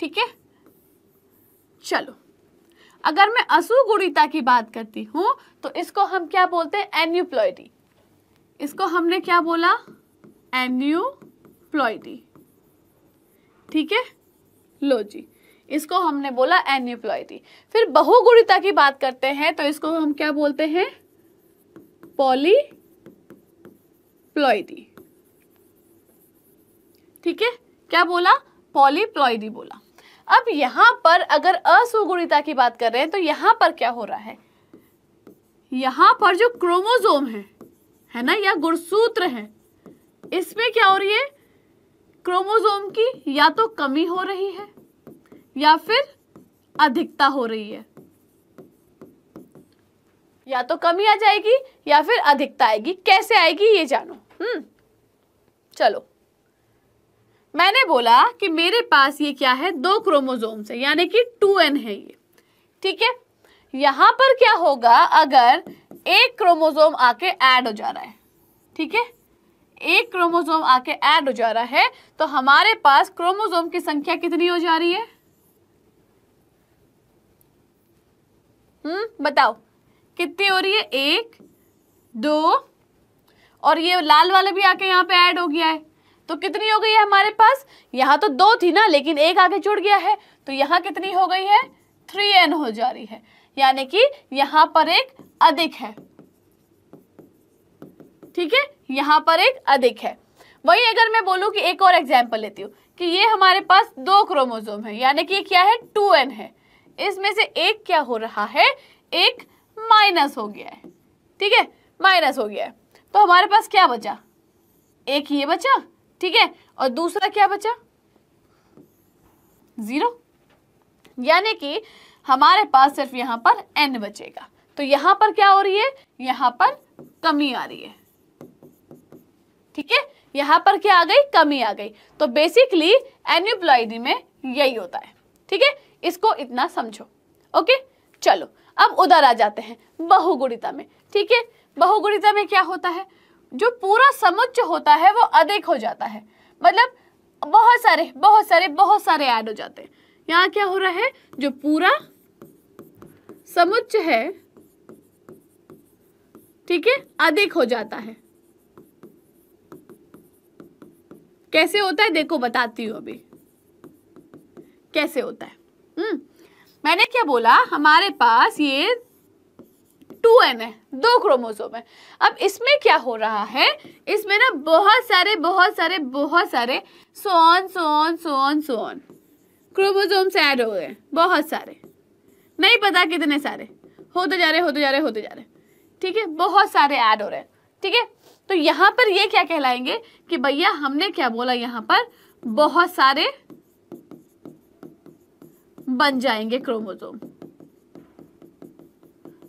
ठीक है? चलो। अगर मैं असुगुणिता की बात करती हूँ तो इसको हम क्या बोलते हैं? एन्यूप्लॉयडी इसको हमने क्या बोला? एन्यूप्लॉयडी ठीक है? लो जी इसको हमने बोला एन्यूप्लॉयडी फिर बहुगुणिता की बात करते हैं तो इसको हम क्या बोलते हैं? पॉलीप्लॉयडी ठीक है? क्या बोला? पॉलीप्लॉयडी बोला। अब यहाँ पर अगर असुगुणिता की बात कर रहे हैं तो यहाँ पर क्या हो रहा है? यहाँ पर जो क्रोमोजोम है है ना, या गुणसूत्र है, इसमें क्या हो रही है? क्रोमोजोम की या तो कमी हो रही है या फिर अधिकता हो रही है? या तो कमी आ जाएगी या फिर अधिकता आएगी। कैसे आएगी ये जानो। हम्म चलो। मैंने बोला कि मेरे पास ये क्या है? दो क्रोमोजोम्स है, यानी कि टू एन है ये। ठीक है? यहाँ पर क्या होगा अगर एक क्रोमोजोम आके ऐड हो जा रहा है? ठीक है? एक क्रोमोजोम आके ऐड हो जा रहा है तो हमारे पास क्रोमोजोम की संख्या कितनी हो जा रही है? हम्म बताओ। कितनी हो रही है? एक, दो, और ये लाल वाला भी आके यहाँ पे ऐड हो गया है। तो कितनी हो गई है हमारे पास? यहाँ तो दो थी ना, लेकिन एक आगे जुड़ गया है। तो यहाँ कितनी हो गई है? थ्री एन हो जा रही है। यानी कि यहाँ पर एक अधिक है। ठीक है? यहाँ पर एक अधिक है। वही अगर मैं बोलूँ कि एक और एग्ज़ाम्पल लेती हूँ, कि ये हमारे पास दो क्रोमोजोम है, यानी कि क्या है? टू एन है। इसमें से एक क्या हो रहा है? एक माइनस हो गया है। ठीक है? माइनस हो गया है। तो हमारे पास क्या बचा? एक ये बचा, ठीक है? और दूसरा क्या बचा? ज़ीरो। यानी कि हमारे पास सिर्फ़ यहाँ पर एन बचेगा। तो यहाँ पर क्या हो रही है? यहाँ पर कमी आ रही है। ठीक है? यहाँ पर क्या आ गई? कमी आ गई। तो बेसिकली एन्यूप्लॉइडी में यही होता है। ठीक है? इसको इतना समझो, ओके? चलो, अब उधर आ जाते हैं, बहुगुणिता में, ठीक है? बहुगुणिता में क्या होता है? जो पूरा समुच्च होता है, वो अधिक हो जाता है। मतलब बहुत सारे बहुत सारे बहुत सारे ऐड हो जाते हैं। यहाँ क्या हो रहा है? जो पूरा समुच्च है, ठीक है, अधिक हो जाता है। कैसे होता है? देखो, बताती हूँ अभी। कैसे होता है? मैंने क्या बोला? हमारे पास ये टू एन है, दो क्रोमोसोम है। अब इसमें क्या हो रहा है? इसमें ना बहुत सारे बहुत सारे बहुत सारे सोन सोन सोन सोन क्रोमोसोम्स ऐड हो गए, बहुत सारे। नहीं पता कितने सारे। होते जा रहे, होते जा रहे, होते जा रहे। ठीक है? बहुत सारे ऐड हो रहे हैं। ठीक है? तो यहाँ पर ये क्या कहलाएँगे कि भैया हमने क्या बोला यहाँ पर? बहुत सारे बन जाएँगे क्रोमोसोम।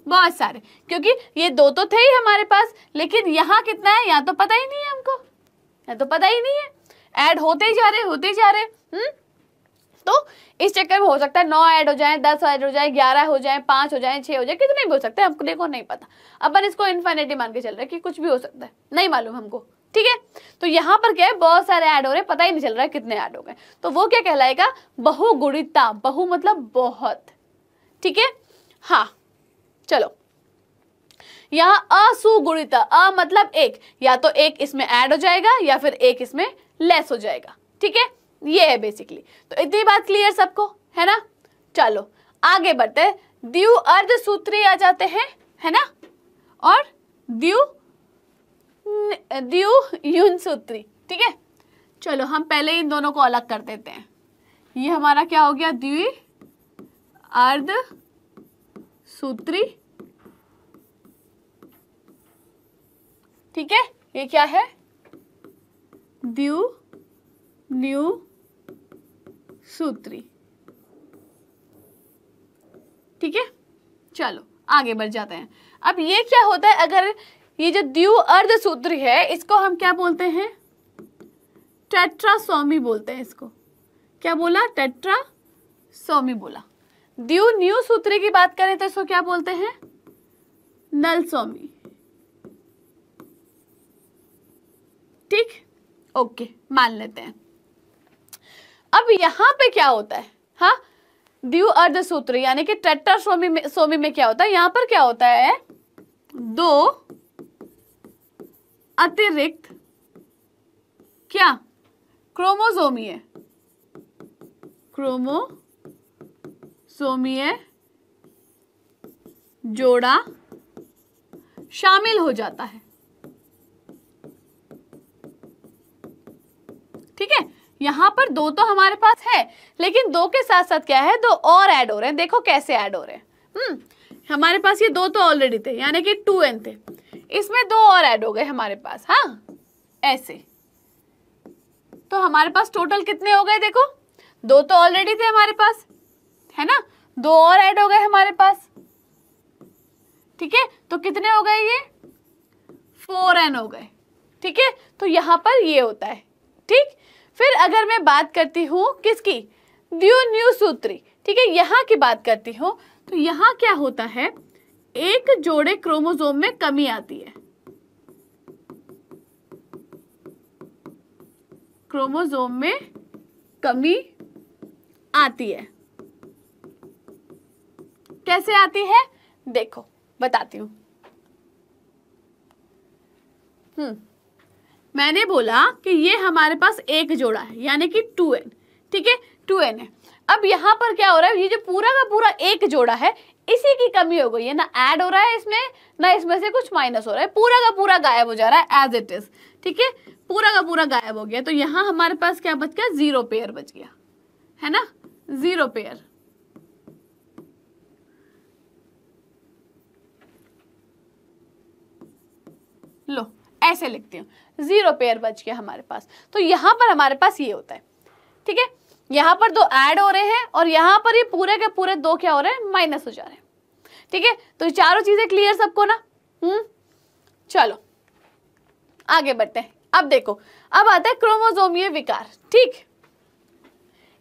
बहुत सारे। क्योंकि ये दो तो थे ही हमारे पास, लेकिन यहाँ कितना है? यहाँ तो पता ही नहीं है हमको। यहाँ तो पता ही नहीं है। ऐड होते ही जा रहे, होते ही जा रहे। हम्म? तो इस चक्कर में हो सकता है नौ ऐड हो जाए, दस ऐड हो जाए, ग्यारह हो जाए, पाँच हो जाए, छह हो जाए, कितने भी हो सकते हैं हमको देखो, नहीं पता। अपन इसको इन्फाइनिटी मान के चल रहे कि कुछ भी हो सकता है। नहीं मालूम हमको। ठीक है? तो यहाँ पर क्या है? बहुत सारे ऐड हो रहे हैं, पता ही नहीं चल रहा है कितने ऐड हो गए। तो वो क्या कहलाएगा? बहुगुणिता, बहु मतलब बहुत। ठीक है? हाँ चलो। यहाँ असुगुणिता, अ मतलब एक। या तो एक इसमें ऐड हो जाएगा, या फिर एक इसमें लेस हो जाएगा। ठीक है? ये है बेसिकली तो इतनी बात क्लियर सबको? है ना? चलो, आगे बढ़ते द्यू अर्ध सूत्री आ जाते हैं, है ना? और द्यू द्यू यून सूत्री ठीक है? चलो, हम पहले इन दोनों को अलग कर देते हैं। ये हमारा क्या हो गया? द्वि, अर्ध, सूत्री। ठीक है? ये क्या है? द्यू, न्यू, सूत्री। ठीक है? चलो, आगे बढ़ जाते हैं। अब ये क्या होता है? अगर ये जो अर्ध सूत्री है, इसको हम क्या बोलते हैं? टेट्रासोमी बोलते हैं इसको। क्या बोला? टेट्रासोमी बोला। द्यू न्यू सूत्री की बात करें तो इसको क्या बोलते हैं? नल सोमी ठीक? ओके, मान लेते हैं। अब यहाँ पे क्या होता है? हाँ? द्यू अर्ध सूत्र यानी कि टेट्रा सोमी में सोमी में क्या होता है? यहाँ पर क्या होता है? दो अतिरिक्त क्या? क्रोमोसोमीय क्रोमोसोमीय जोड़ा शामिल हो जाता है। ठीक है? यहाँ पर दो तो हमारे पास है, लेकिन दो के साथ साथ क्या है? दो और ऐड हो रहे हैं। देखो कैसे ऐड हो रहे हैं। हम्म हमारे पास ये दो तो ऑलरेडी थे, यानी कि टू एन थे। इसमें दो और ऐड हो गए हमारे पास हाँ? ऐसे। तो हमारे पास टोटल कितने हो गए देखो? दो तो ऑलरेडी थे हमारे पास, है ना? दो और ऐड हो गए हमारे पास। ठीक है? तो कितने हो गए ये? फोर एन हो गए। ठीक है? तो यहाँ पर ये होता है। ठीक? फिर अगर मैं बात करती हूँ किसकी? न्यू सूत्री ठीक है? यहाँ की बात करती हूँ। तो यहाँ क्या होता है? एक जोड़े क्रोमोसोम में कमी आती है। क्रोमोसोम में कमी आती है। कैसे आती है? देखो, बताती हूँ। हम्म मैंने बोला कि ये हमारे पास एक जोड़ा है, यानी कि टू एन, ठीक है? टू एन है। अब यहाँ पर क्या हो रहा है? ये जो पूरा का पूरा एक जोड़ा है इसी की कमी हो गई है। ना ऐड हो रहा है इसमें, ना इसमें से कुछ माइनस हो रहा है। पूरा का पूरा गायब हो जा रहा है एज इट इज़ ठीक है? पूरा का पूरा गायब हो गया। तो यहाँ हमारे पास क्या बच गया? ज़ीरो पेयर बच गया, है ना? ज़ीरो पेयर लो, ऐसे लिखती हूँ। ज़ीरो पेयर बच गया हमारे पास। तो यहाँ पर हमारे पास ये होता है, ठीक है? यहाँ पर दो ऐड हो रहे हैं और यहाँ पर ये पूरे के पूरे दो क्या हो रहे हैं? माइनस हो जा रहे हैं। ठीक है? तो चारों चीज़ें क्लियर सबको ना? हम्म? चलो। आगे बढ़ते हैं। अब देखो। अब आता है क्रोमोजोमीय विकार। ठीक?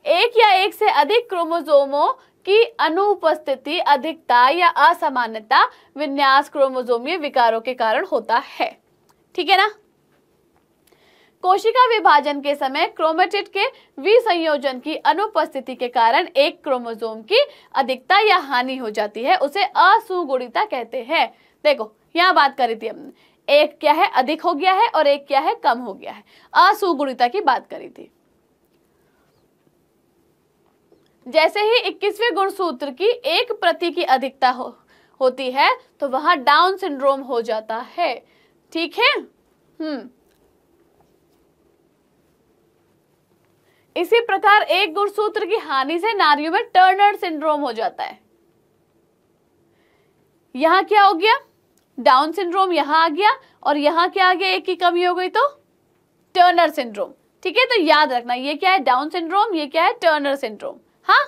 एक या एक से अधिक क्रोमोजोमों की अनुपस्थिति, अधिकता या असामान्यता विन्यास क्रोमोजोमीय विकारों के कारण होता है। ठीक है ना? कोशिका विभाजन के समय क्रोमेटिड के विसंयोजन की अनुपस्थिति के कारण एक क्रोमोसोम की अधिकता या हानि हो जाती है, उसे असुगुणिता कहते हैं। देखो, यहाँ बात करी थी हमने। एक क्या है? अधिक हो गया है और एक क्या है? कम हो गया है। असुगुणिता की बात करी थी। जैसे ही इक्कीसवें गुणसूत्र की एक प्रति की अधिकता हो, होती है तो वहाँ डाउन सिंड्रोम हो जाता है। ठीक है? हम्म। इसी प्रकार एक गुणसूत्र की हानि से नारियों में टर्नर सिंड्रोम हो जाता है। यहाँ क्या हो गया? डाउन सिंड्रोम यहाँ आ गया और यहाँ क्या आ गया? एक की कमी हो गई तो टर्नर सिंड्रोम। ठीक है तो याद रखना, ये क्या है? डाउन सिंड्रोम, ये क्या है? Turner syndrome. हाँ?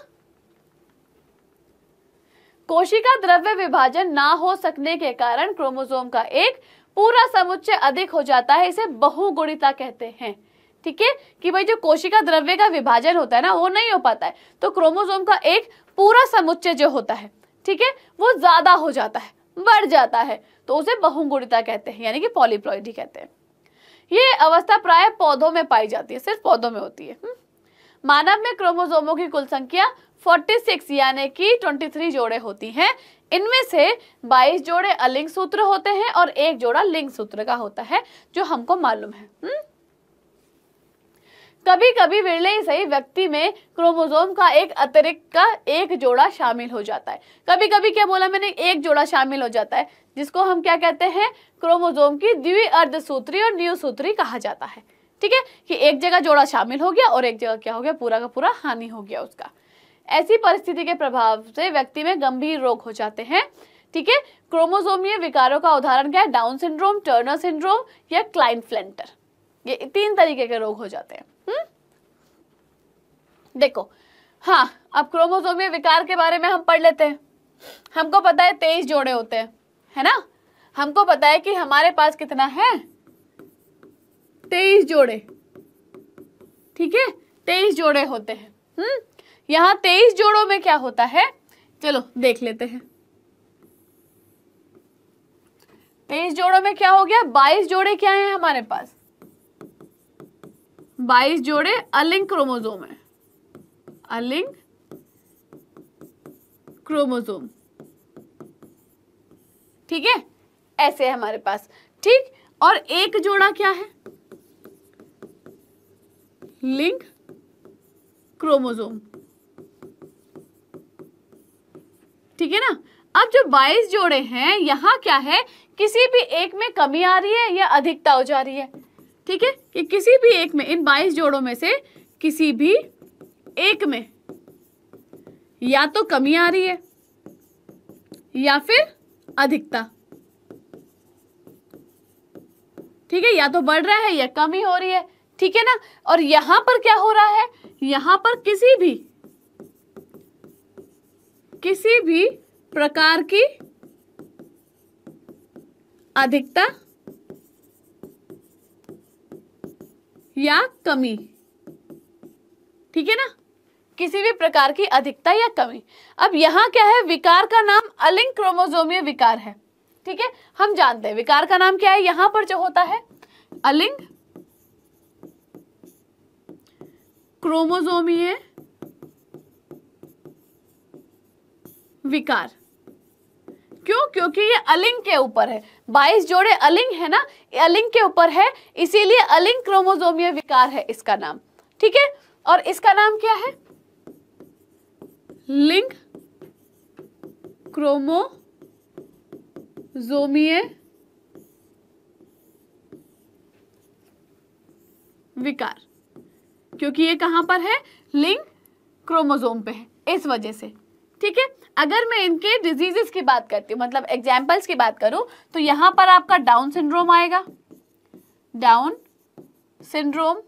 कोशिका द्रव्य विभाजन ना हो सकने के कारण क्रोमोसोम का एक पूरा समुच्चय अधिक हो जाता है, इसे बहुगुणिता कहते हैं। ठीक है? कि भाई जो कोशिका द्रव्य का विभाजन होता है ना, वो नहीं हो पाता है। तो क्रोमोसोम का एक पूरा समुच्चय जो होता है, ठीक है? वो ज़्यादा हो जाता है, बढ़ जाता है। तो उसे बहुगुणिता कहते हैं, यानी कि पॉलीप्लॉइडी कहते हैं। ये अवस्था प्राय पौधों में पाई जाती है, सिर्फ़ पौधों में होती है। हम्म। मानव में क्रोमोसोमों की कुल संख्या 46 यानी कि 23 जोड़े होती हैं। इनमें से 22 जोड़े अलिंग सूत्र होते हैं और एक जोड़ा लिंग सूत्र का होता है, जो हमको मालूम है। हुँ? कभी कभी विरले ही सही व्यक्ति में क्रोमोसोम का एक अतिरिक्त का एक जोड़ा शामिल हो जाता है। कभी कभी क्या बोला मैंने? एक जोड़ा शामिल हो जाता है, जिसको हम क्या कहते हैं? क्रोमोसोम की द्वि अर्धसूत्री और न्यूसूत्री कहा जाता है। ठीक है? कि एक जगह जोड़ा शामिल हो गया और एक जगह क्या हो गया? पूरा का पूरा हानि हो गया उसका। ऐसी परिस्थिति के प्रभाव से व्यक्ति में गंभीर रोग हो जाते हैं। ठीक है? क्रोमोसोमीय विकारों का उदाहरण क्या है? डाउन सिंड्रोम, टर्नर सिंड्रोम या क्लाइन फ्लेंटर। ये तीन तरीके के रोग हो जाते हुँ? हम्म? देखो हाँ अब क्रोमोसोमीय विकार के बारे में हम पढ़ लेते हैं। हमको पता है तेईस जोड़े होते हैं, है ना? हमको पता है कि हमारे पास कितना है? तेईस जोड़े। ठीक है? तेईस जोड़े होते हैं। हम्म? यहाँ तेईस जोड़ों में क्या होता है? चलो, देख लेते हैं। तेईस जोड़ों में क्या हो गया? बाईस जोड़े क्या है हमारे पास? बाईस जोड़े अलिंग क्रोमोजोम है। अलिंग क्रोमोजोम ठीक है? ऐसे है हमारे पास। ठीक? और एक जोड़ा क्या है? लिंक क्रोमोजोम ठीक है ना? अब जो 22 जोड़े हैं, यहाँ क्या है? किसी भी एक में कमी आ रही है या अधिकता हो जा रही है? ठीक है? कि किसी भी एक में, इन 22 जोड़ों में से किसी भी एक में या तो कमी आ रही है या फिर अधिकता। ठीक है? या तो बढ़ रहा है या कमी हो रही है। ठीक है ना? और यहाँ पर क्या हो रहा है? यहाँ पर किसी भी किसी भी प्रकार की अधिकता या कमी। ठीक है ना? किसी भी प्रकार की अधिकता या कमी। अब यहाँ क्या है? विकार का नाम अलिंग क्रोमोजोमीय विकार है। ठीक है? हम जानते हैं विकार का नाम क्या है? यहाँ पर जो होता है, अलिंग क्रोमोजोमीय विकार। क्यों? क्योंकि ये अलिंग के ऊपर है। 22 जोड़े अलिंग है ना? अलिंग के ऊपर है, इसीलिए अलिंग क्रोमोजोमीय विकार है इसका नाम। ठीक है? और इसका नाम क्या है? लिंग क्रोमोजोमीय विकार। क्योंकि ये कहाँ पर है? लिंग क्रोमोजोम पे है, इस वजह से। ठीक है? अगर मैं इनके डिजीजेस की बात करती हूँ मतलब एग्जाम्पल्स की बात करूँ तो यहाँ पर आपका डाउन सिंड्रोम आएगा। डाउन सिंड्रोम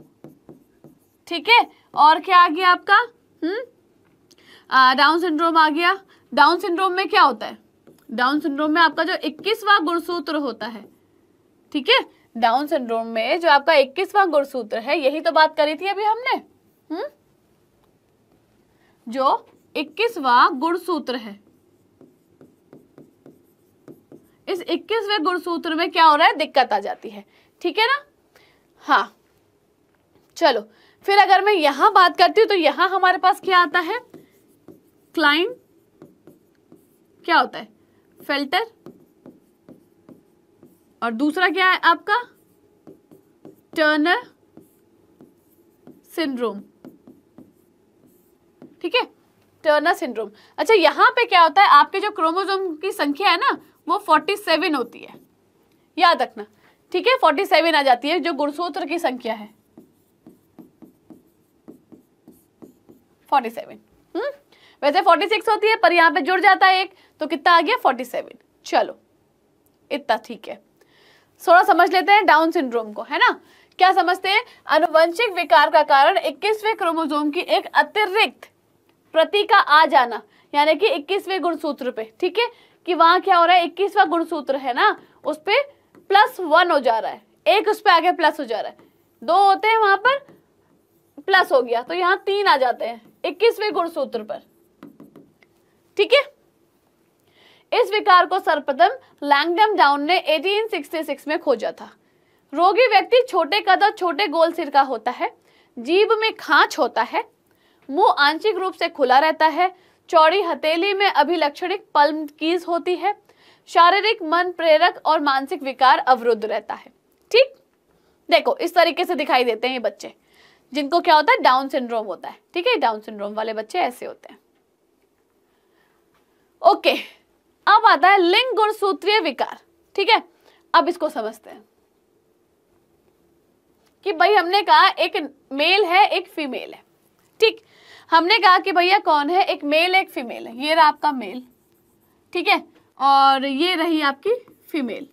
ठीक है? और क्या आ गया आपका? हम्म? डाउन सिंड्रोम आ गया। डाउन सिंड्रोम में क्या होता है? डाउन सिंड्रोम में आपका जो इक्कीसवा गुणसूत्र होता है, ठीक है? डाउन सिंड्रोम में जो आपका इक्कीसवा गुणसूत्र है, यही तो बात करी थी अभी हमने। हम्म? जो इक्कीसवा गुणसूत्र है। इस इक्कीसवें गुणसूत्र में क्या हो रहा है? दिक्कत आ जाती है। ठीक है ना? हाँ। चलो, फिर अगर मैं यहाँ बात करती हूँ तो यहाँ हमारे पास क्या आता है? क्लाइन क्या होता है? फ़िल्टर। और दूसरा क्या है आपका? Turner syndrome. ठीक है? टर्नर सिंड्रोम अच्छा यहाँ पे क्या होता है, आपके जो क्रोमोजोम की संख्या है ना, वो 47 होती है। याद रखना, ठीक है? 47 आ जाती है, जो गुणसूत्र की संख्या है। 47 हम्म? वैसे 46 होती है, पर यहाँ पे जुड़ जाता है एक तो कितना आ गया? 47 चलो, इतना ठीक है। थोड़ा समझ लेते हैं डाउन सिंड्रोम को, है ना? क्या समझते हैं? अनुवंशिक विकार का कारण 21वें क्रोमोसोम की एक अतिरिक्त प्रति का आ जाना, यानी कि 21वें गुणसूत्र पे, ठीक है? कि वहाँ क्या हो रहा है? 21वां गुणसूत्र है ना? उस पे प्लस वन हो जा रहा है। एक उस पे आगे प्लस हो जा रहा है। दो होते हैं वहाँ पर प्लस हो गया। तो यहाँ तीन आ जाते हैं, इक्कीसवें गुणसूत्र पर। ठीक है? इस विकार को सर्वप्रथम लैंगडम डाउन ने 1866 में खोजा था। रोगी व्यक्ति छोटे कद और छोटे गोल सिर का होता है, जीभ में खांच होता है मुँह आंशिक रूप से खुला रहता है। चौड़ी हथेली में अभिलक्षणिक पल्म कीज होती है। शारीरिक मन प्रेरक और मानसिक विकार अवरुद्ध रहता है। ठीक? देखो, इस तरीके से दिखाई देते हैं ये बच्चे। जिनको क्या होता है? डाउन सिंड्रोम होता है। ठीक है? डाउन सिंड्रोम वाले बच्चे ऐसे होते हैं। ओके, अब आता है लिंग गुणसूत्रीय विकार। ठीक है? अब इसको समझते हैं। कि भाई हमने कहा एक मेल है, एक फीमेल है। ठीक? हमने कहा कि भैया कौन है? एक मेल एक फीमेल है। ये रहा आपका मेल ठीक है? और ये रही आपकी फीमेल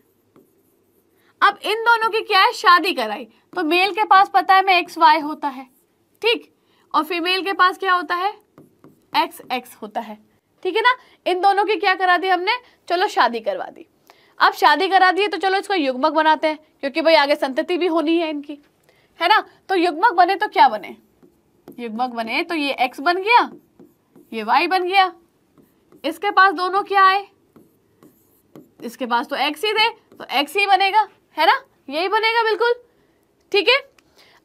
अब इन दोनों की क्या है? शादी कराई। तो मेल के पास पता है मैं एक्स वाई होता है। ठीक? और फीमेल के पास क्या होता है? एक्स एक्स होता है। ठीक है ना? इन दोनों की क्या करा दी हमने? चलो शादी करवा दी। अब शादी करा दी तो चलो इसको युग्मक बनाते हैं, क्योंकि भाई आगे संतति भी होनी है इनकी। है ना? तो युग्मक बने तो क्या बने? युग्मक बने तो ये एक्स बन गया, ये वाई बन गया। इसके पास दोनों क्या आए? इसके पास तो एक्स ही थे तो एक्स ही बनेगा, है ना? यही बनेगा बिल्कुल, ठीक है?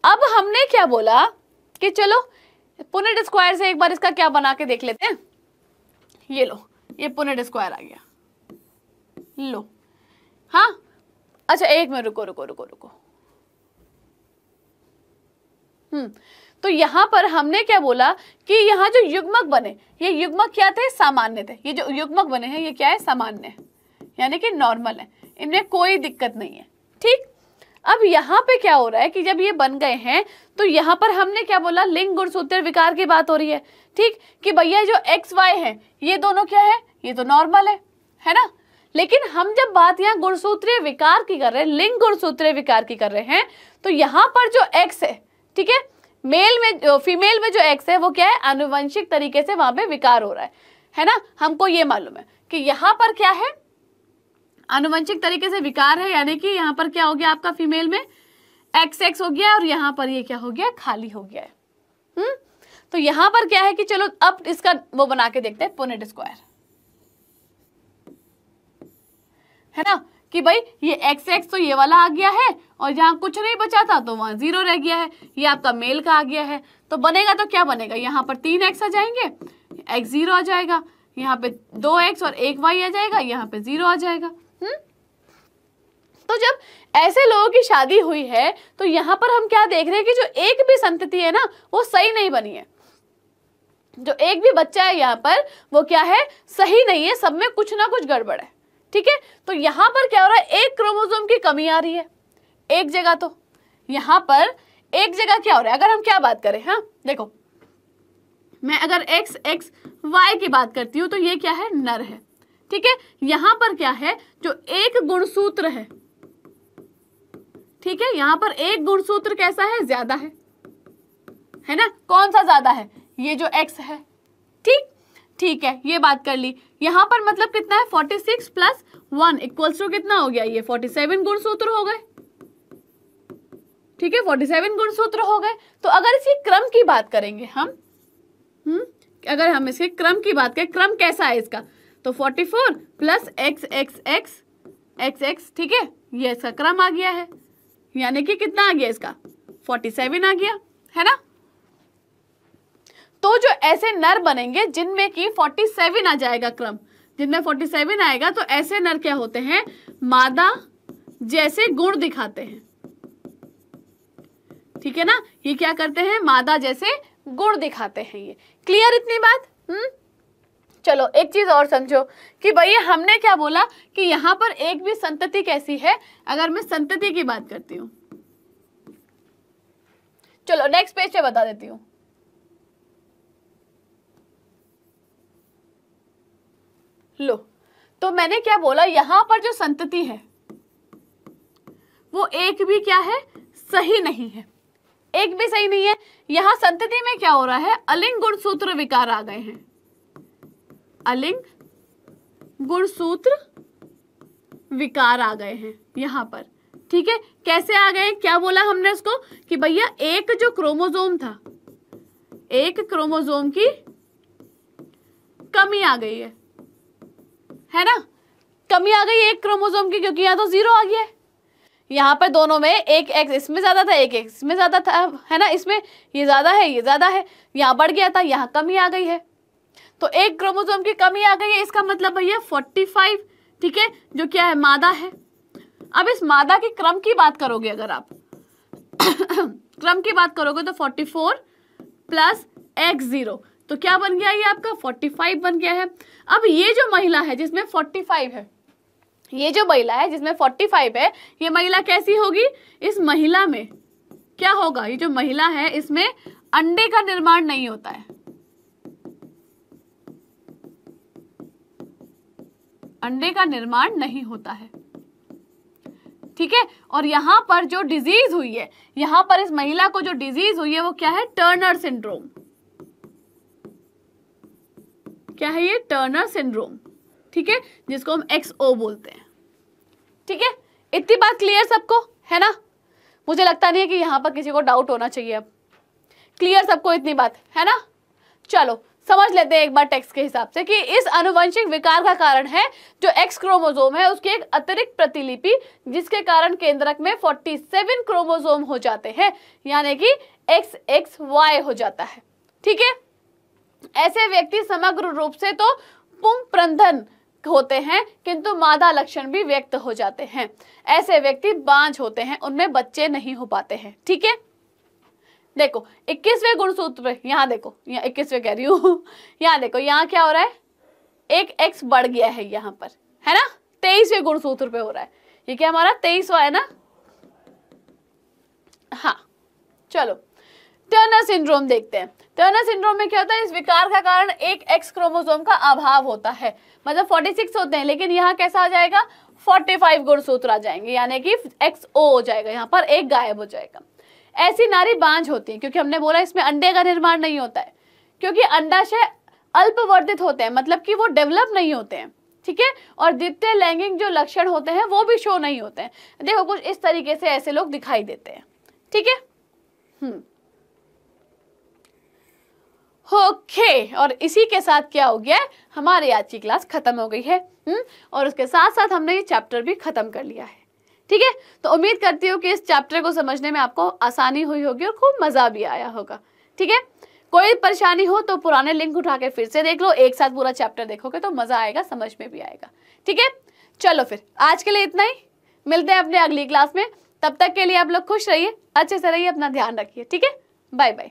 अब हमने क्या बोला कि चलो पुनेट स्क्वायर से एक बार इसका क्या बना के देख लेते हैं। ये लो, ये पुनेट स्क्वायर आ गया। लो हाँ? अच्छा एक मिनट, रुको रुको रुको रुको। हम्म तो यहाँ पर हमने क्या बोला कि यहाँ जो युग्मक बने, ये युग्मक क्या थे? सामान्य थे। ये जो युग्मक बने हैं, ये क्या है? सामान्य है। यानी कि नॉर्मल है। इनमें कोई दिक्कत नहीं है। ठीक? अब यहाँ पे क्या हो रहा है कि जब ये बन गए हैं तो यहाँ पर हमने क्या बोला? लिंग गुणसूत्र विकार की बात हो रही है। ठीक? कि भैया जो एक्स वाई है, ये दोनों क्या है? ये तो नॉर्मल है। है ना? लेकिन हम जब बात यहाँ गुणसूत्रीय विकार की कर रहे हैं, लिंग गुणसूत्रीय विकार की कर रहे हैं तो यहाँ पर जो एक्स है, ठीक है? मेल में फीमेल में जो एक्स है, वो क्या है? आनुवंशिक तरीके से वहाँ पे विकार हो रहा है। है ना? हमको ये मालूम है कि यहाँ पर क्या है? आनुवंशिक तरीके से विकार है, यानी कि यहाँ पर क्या हो गया आपका फीमेल में? एक्स एक्स हो गया और यहाँ पर ये क्या हो गया? खाली हो गया है। हम्म? तो यहाँ पर क्या है कि चलो, अब इसका वो बना के देखते हैं पुनेट स्क्वायर है ना? कि भाई, ये एक्स एक्स तो ये वाला आ गया है, और जहाँ कुछ नहीं बचा था तो वहाँ ज़ीरो रह गया है। ये आपका मेल का आ गया है। तो बनेगा तो क्या बनेगा? यहाँ पर तीन एक्स आ जाएँगे एक्स ज़ीरो आ जाएगा। यहाँ पे दो एक्स और एक वाई आ जाएगा, यहाँ पे ज़ीरो आ जाएगा। हम्म? तो जब ऐसे लोगों की शादी हुई है तो यहाँ पर हम क्या देख रहे हैं कि जो एक भी संतति है ना, वो सही नहीं बनी है। जो एक भी बच्चा है यहाँ पर, वो क्या है? सही नहीं है, सब में कुछ ना कुछ गड़बड़ है। ठीक है? तो यहाँ पर क्या हो रहा है? एक क्रोमोसोम की कमी आ रही है। एक जगह तो। यहाँ पर एक जगह क्या हो रहा है? अगर हम क्या बात करें हाँ? देखो, मैं अगर एक्स एक्स वाई की बात करती हूँ तो ये क्या है? नर है। ठीक है? यहाँ पर क्या है? जो एक गुणसूत्र है। ठीक है? यहाँ पर एक गुणसूत्र कैसा है? ज़्यादा है। है ना? कौन सा ज़्यादा है? ये जो एक्स है। ठीक? ठीक है, ये बात कर ली। यहाँ पर मतलब कितना है? Forty six plus one equals two कितना हो गया? ये फोर्टी सेवन गुणसूत्र हो गए। ठीक है फोर्टी सेवन गुणसूत्र हो गए। तो अगर इसकी क्रम की बात करेंगे हम हम्म अगर हम इसके क्रम की बात करें, क्रम कैसा है इसका? तो forty four plus X X X X X ठीक है, ये इसका क्रम आ गया है। यानी कि कितना आ गया इसका? फोर्टी सेवन आ गया, है ना? तो जो ऐसे नर बनेंगे जिनमें कि 47 आ जाएगा क्रम। जिनमें 47 आएगा तो ऐसे नर क्या होते हैं? मादा जैसे गुण दिखाते हैं। ठीक है ना? ये क्या करते हैं? मादा जैसे गुण दिखाते हैं ये। क्लियर इतनी बात? हम्म? चलो, एक चीज़ और समझो कि भैया हमने क्या बोला कि यहाँ पर एक भी संतति कैसी है? अगर मैं संतति की बात करती हूँ। चलो नेक्स्ट पेज पे बता देती हूँ। लो तो मैंने क्या बोला? यहाँ पर जो संतति है, वो एक भी क्या है? सही नहीं है। एक भी सही नहीं है। यहाँ संतति में क्या हो रहा है? अलिंग गुण सूत्र विकार आ गए हैं। अलिंग गुणसूत्र विकार आ गए हैं यहाँ पर। ठीक है? कैसे आ गए? क्या बोला हमने उसको? कि भैया, एक जो क्रोमोजोम था, एक क्रोमोजोम की कमी आ गई है। है ना? कमी आ गई एक क्रोमोजोम की, क्योंकि यहाँ तो ज़ीरो आ गया है। यहाँ पर दोनों में एक एक्स इसमें ज़्यादा था, एक एक्स इसमें ज़्यादा था, है ना? इसमें ये ज़्यादा है, ये ज़्यादा है। यहाँ बढ़ गया था, यहाँ कमी आ गई है। तो एक क्रोमोसोम की कमी आ गई है, इसका मतलब भैया फोर्टी फाइव ठीक है? जो क्या है, मादा है। अब इस मादा के क्रम की बात करोगे अगर आप। क्रम की बात करोगे तो forty four plus X zero तो क्या बन गया ये आपका? फोर्टी फाइव बन गया है। अब ये जो महिला है, जिसमें फोर्टी फाइव है, ये जो महिला है, जिसमें फोर्टी फाइव है, ये महिला कैसी होगी? इस महिला में क्या होगा? ये जो महिला है, इसमें अंडे का निर्माण नहीं होता है। अंडे का निर्माण नहीं होता है। ठीक है? और यहाँ पर जो डिज़ीज़ हुई है, यहाँ पर इस महिला को जो डिज़ीज़ हुई है, वो क्या है? टर्नर सिंड्रोम क्या है ये? टर्नर सिंड्रोम ठीक है? जिसको हम एक्स ओ बोलते हैं। ठीक है? इतनी बात क्लियर सबको, है ना? मुझे लगता नहीं है कि यहाँ पर किसी को डाउट होना चाहिए अब। क्लियर सबको इतनी बात, है ना? चलो, समझ लेते हैं एक बार टेक्स्ट के हिसाब से कि इस अनुवंशिक विकार का कारण है, जो एक्स क्रोमोजोम है, उसकी एक अतिरिक्त प्रतिलिपि, जिसके कारण केंद्रक में 47 क्रोमोजोम हो जाते हैं, यानी कि एक्स एक्स वाई हो जाता है। ठीक है? ऐसे व्यक्ति समग्र रूप से तो पुंग प्रंधन होते हैं, किंतु मादा लक्षण भी व्यक्त हो जाते हैं। ऐसे व्यक्ति बांझ होते हैं, उनमें बच्चे नहीं हो पाते हैं, ठीक है? देखो, इक्कीसवें गुणसूत्र यहाँ देखो, यहाँ इक्कीसवें कह रही हूँ, यहाँ देखो, यहाँ क्या हो रहा है? एक एक्स बढ़ गया है यहाँ पर, है ना? तेईसवें गुणसूत्र पे हो रहा है। ये क्या हमारा तेईसवा है ना? हाँ चलो। टर्नर सिंड्रोम देखते हैं। टर्नर सिंड्रोम में क्या होता है? इस विकार का कारण एक एक्स क्रोमोसोम का अभाव होता है। मतलब 46 होते हैं, लेकिन यहाँ कैसा आ जाएगा? 45 गुणसूत्र आ जाएँगे, यानी कि एक्स ओ हो जाएगा, यहाँ पर एक गायब हो जाएगा। ऐसी नारी बांझ होती है, क्योंकि हमने बोला इसमें अंडे का निर्माण नहीं होता है, क्योंकि अंडाशय अल्पवर्धित होते हैं मतलब कि वो डेवलप नहीं होते हैं, ठीक है? और द्वितीय लैंगिक जो लक्षण होते हैं, वो भी शो नहीं होते हैं। देखो कुछ इस तरीके से ऐसे लोग दिखाई देते हैं, ठीक है? हम्म। ओके, और इसी के साथ क्या हो गया? हमारी आज की क्लास खत्म हो गई है हम्म? और उसके साथ साथ हमने ये चैप्टर भी खत्म कर लिया है, ठीक है? तो उम्मीद करती हूँ कि इस चैप्टर को समझने में आपको आसानी हुई होगी और खूब मज़ा भी आया होगा, ठीक है? कोई परेशानी हो तो पुराने लिंक उठा के फिर से देख लो, एक साथ पूरा चैप्टर देखोगे तो मज़ा आएगा, समझ में भी आएगा, ठीक है? चलो फिर, आज के लिए इतना ही, मिलते हैं अपने अगली क्लास में, तब तक के लिए आप लोग खुश रहिए, अच्छे से रहिए, अपना ध्यान रखिए, ठीक है? Bye bye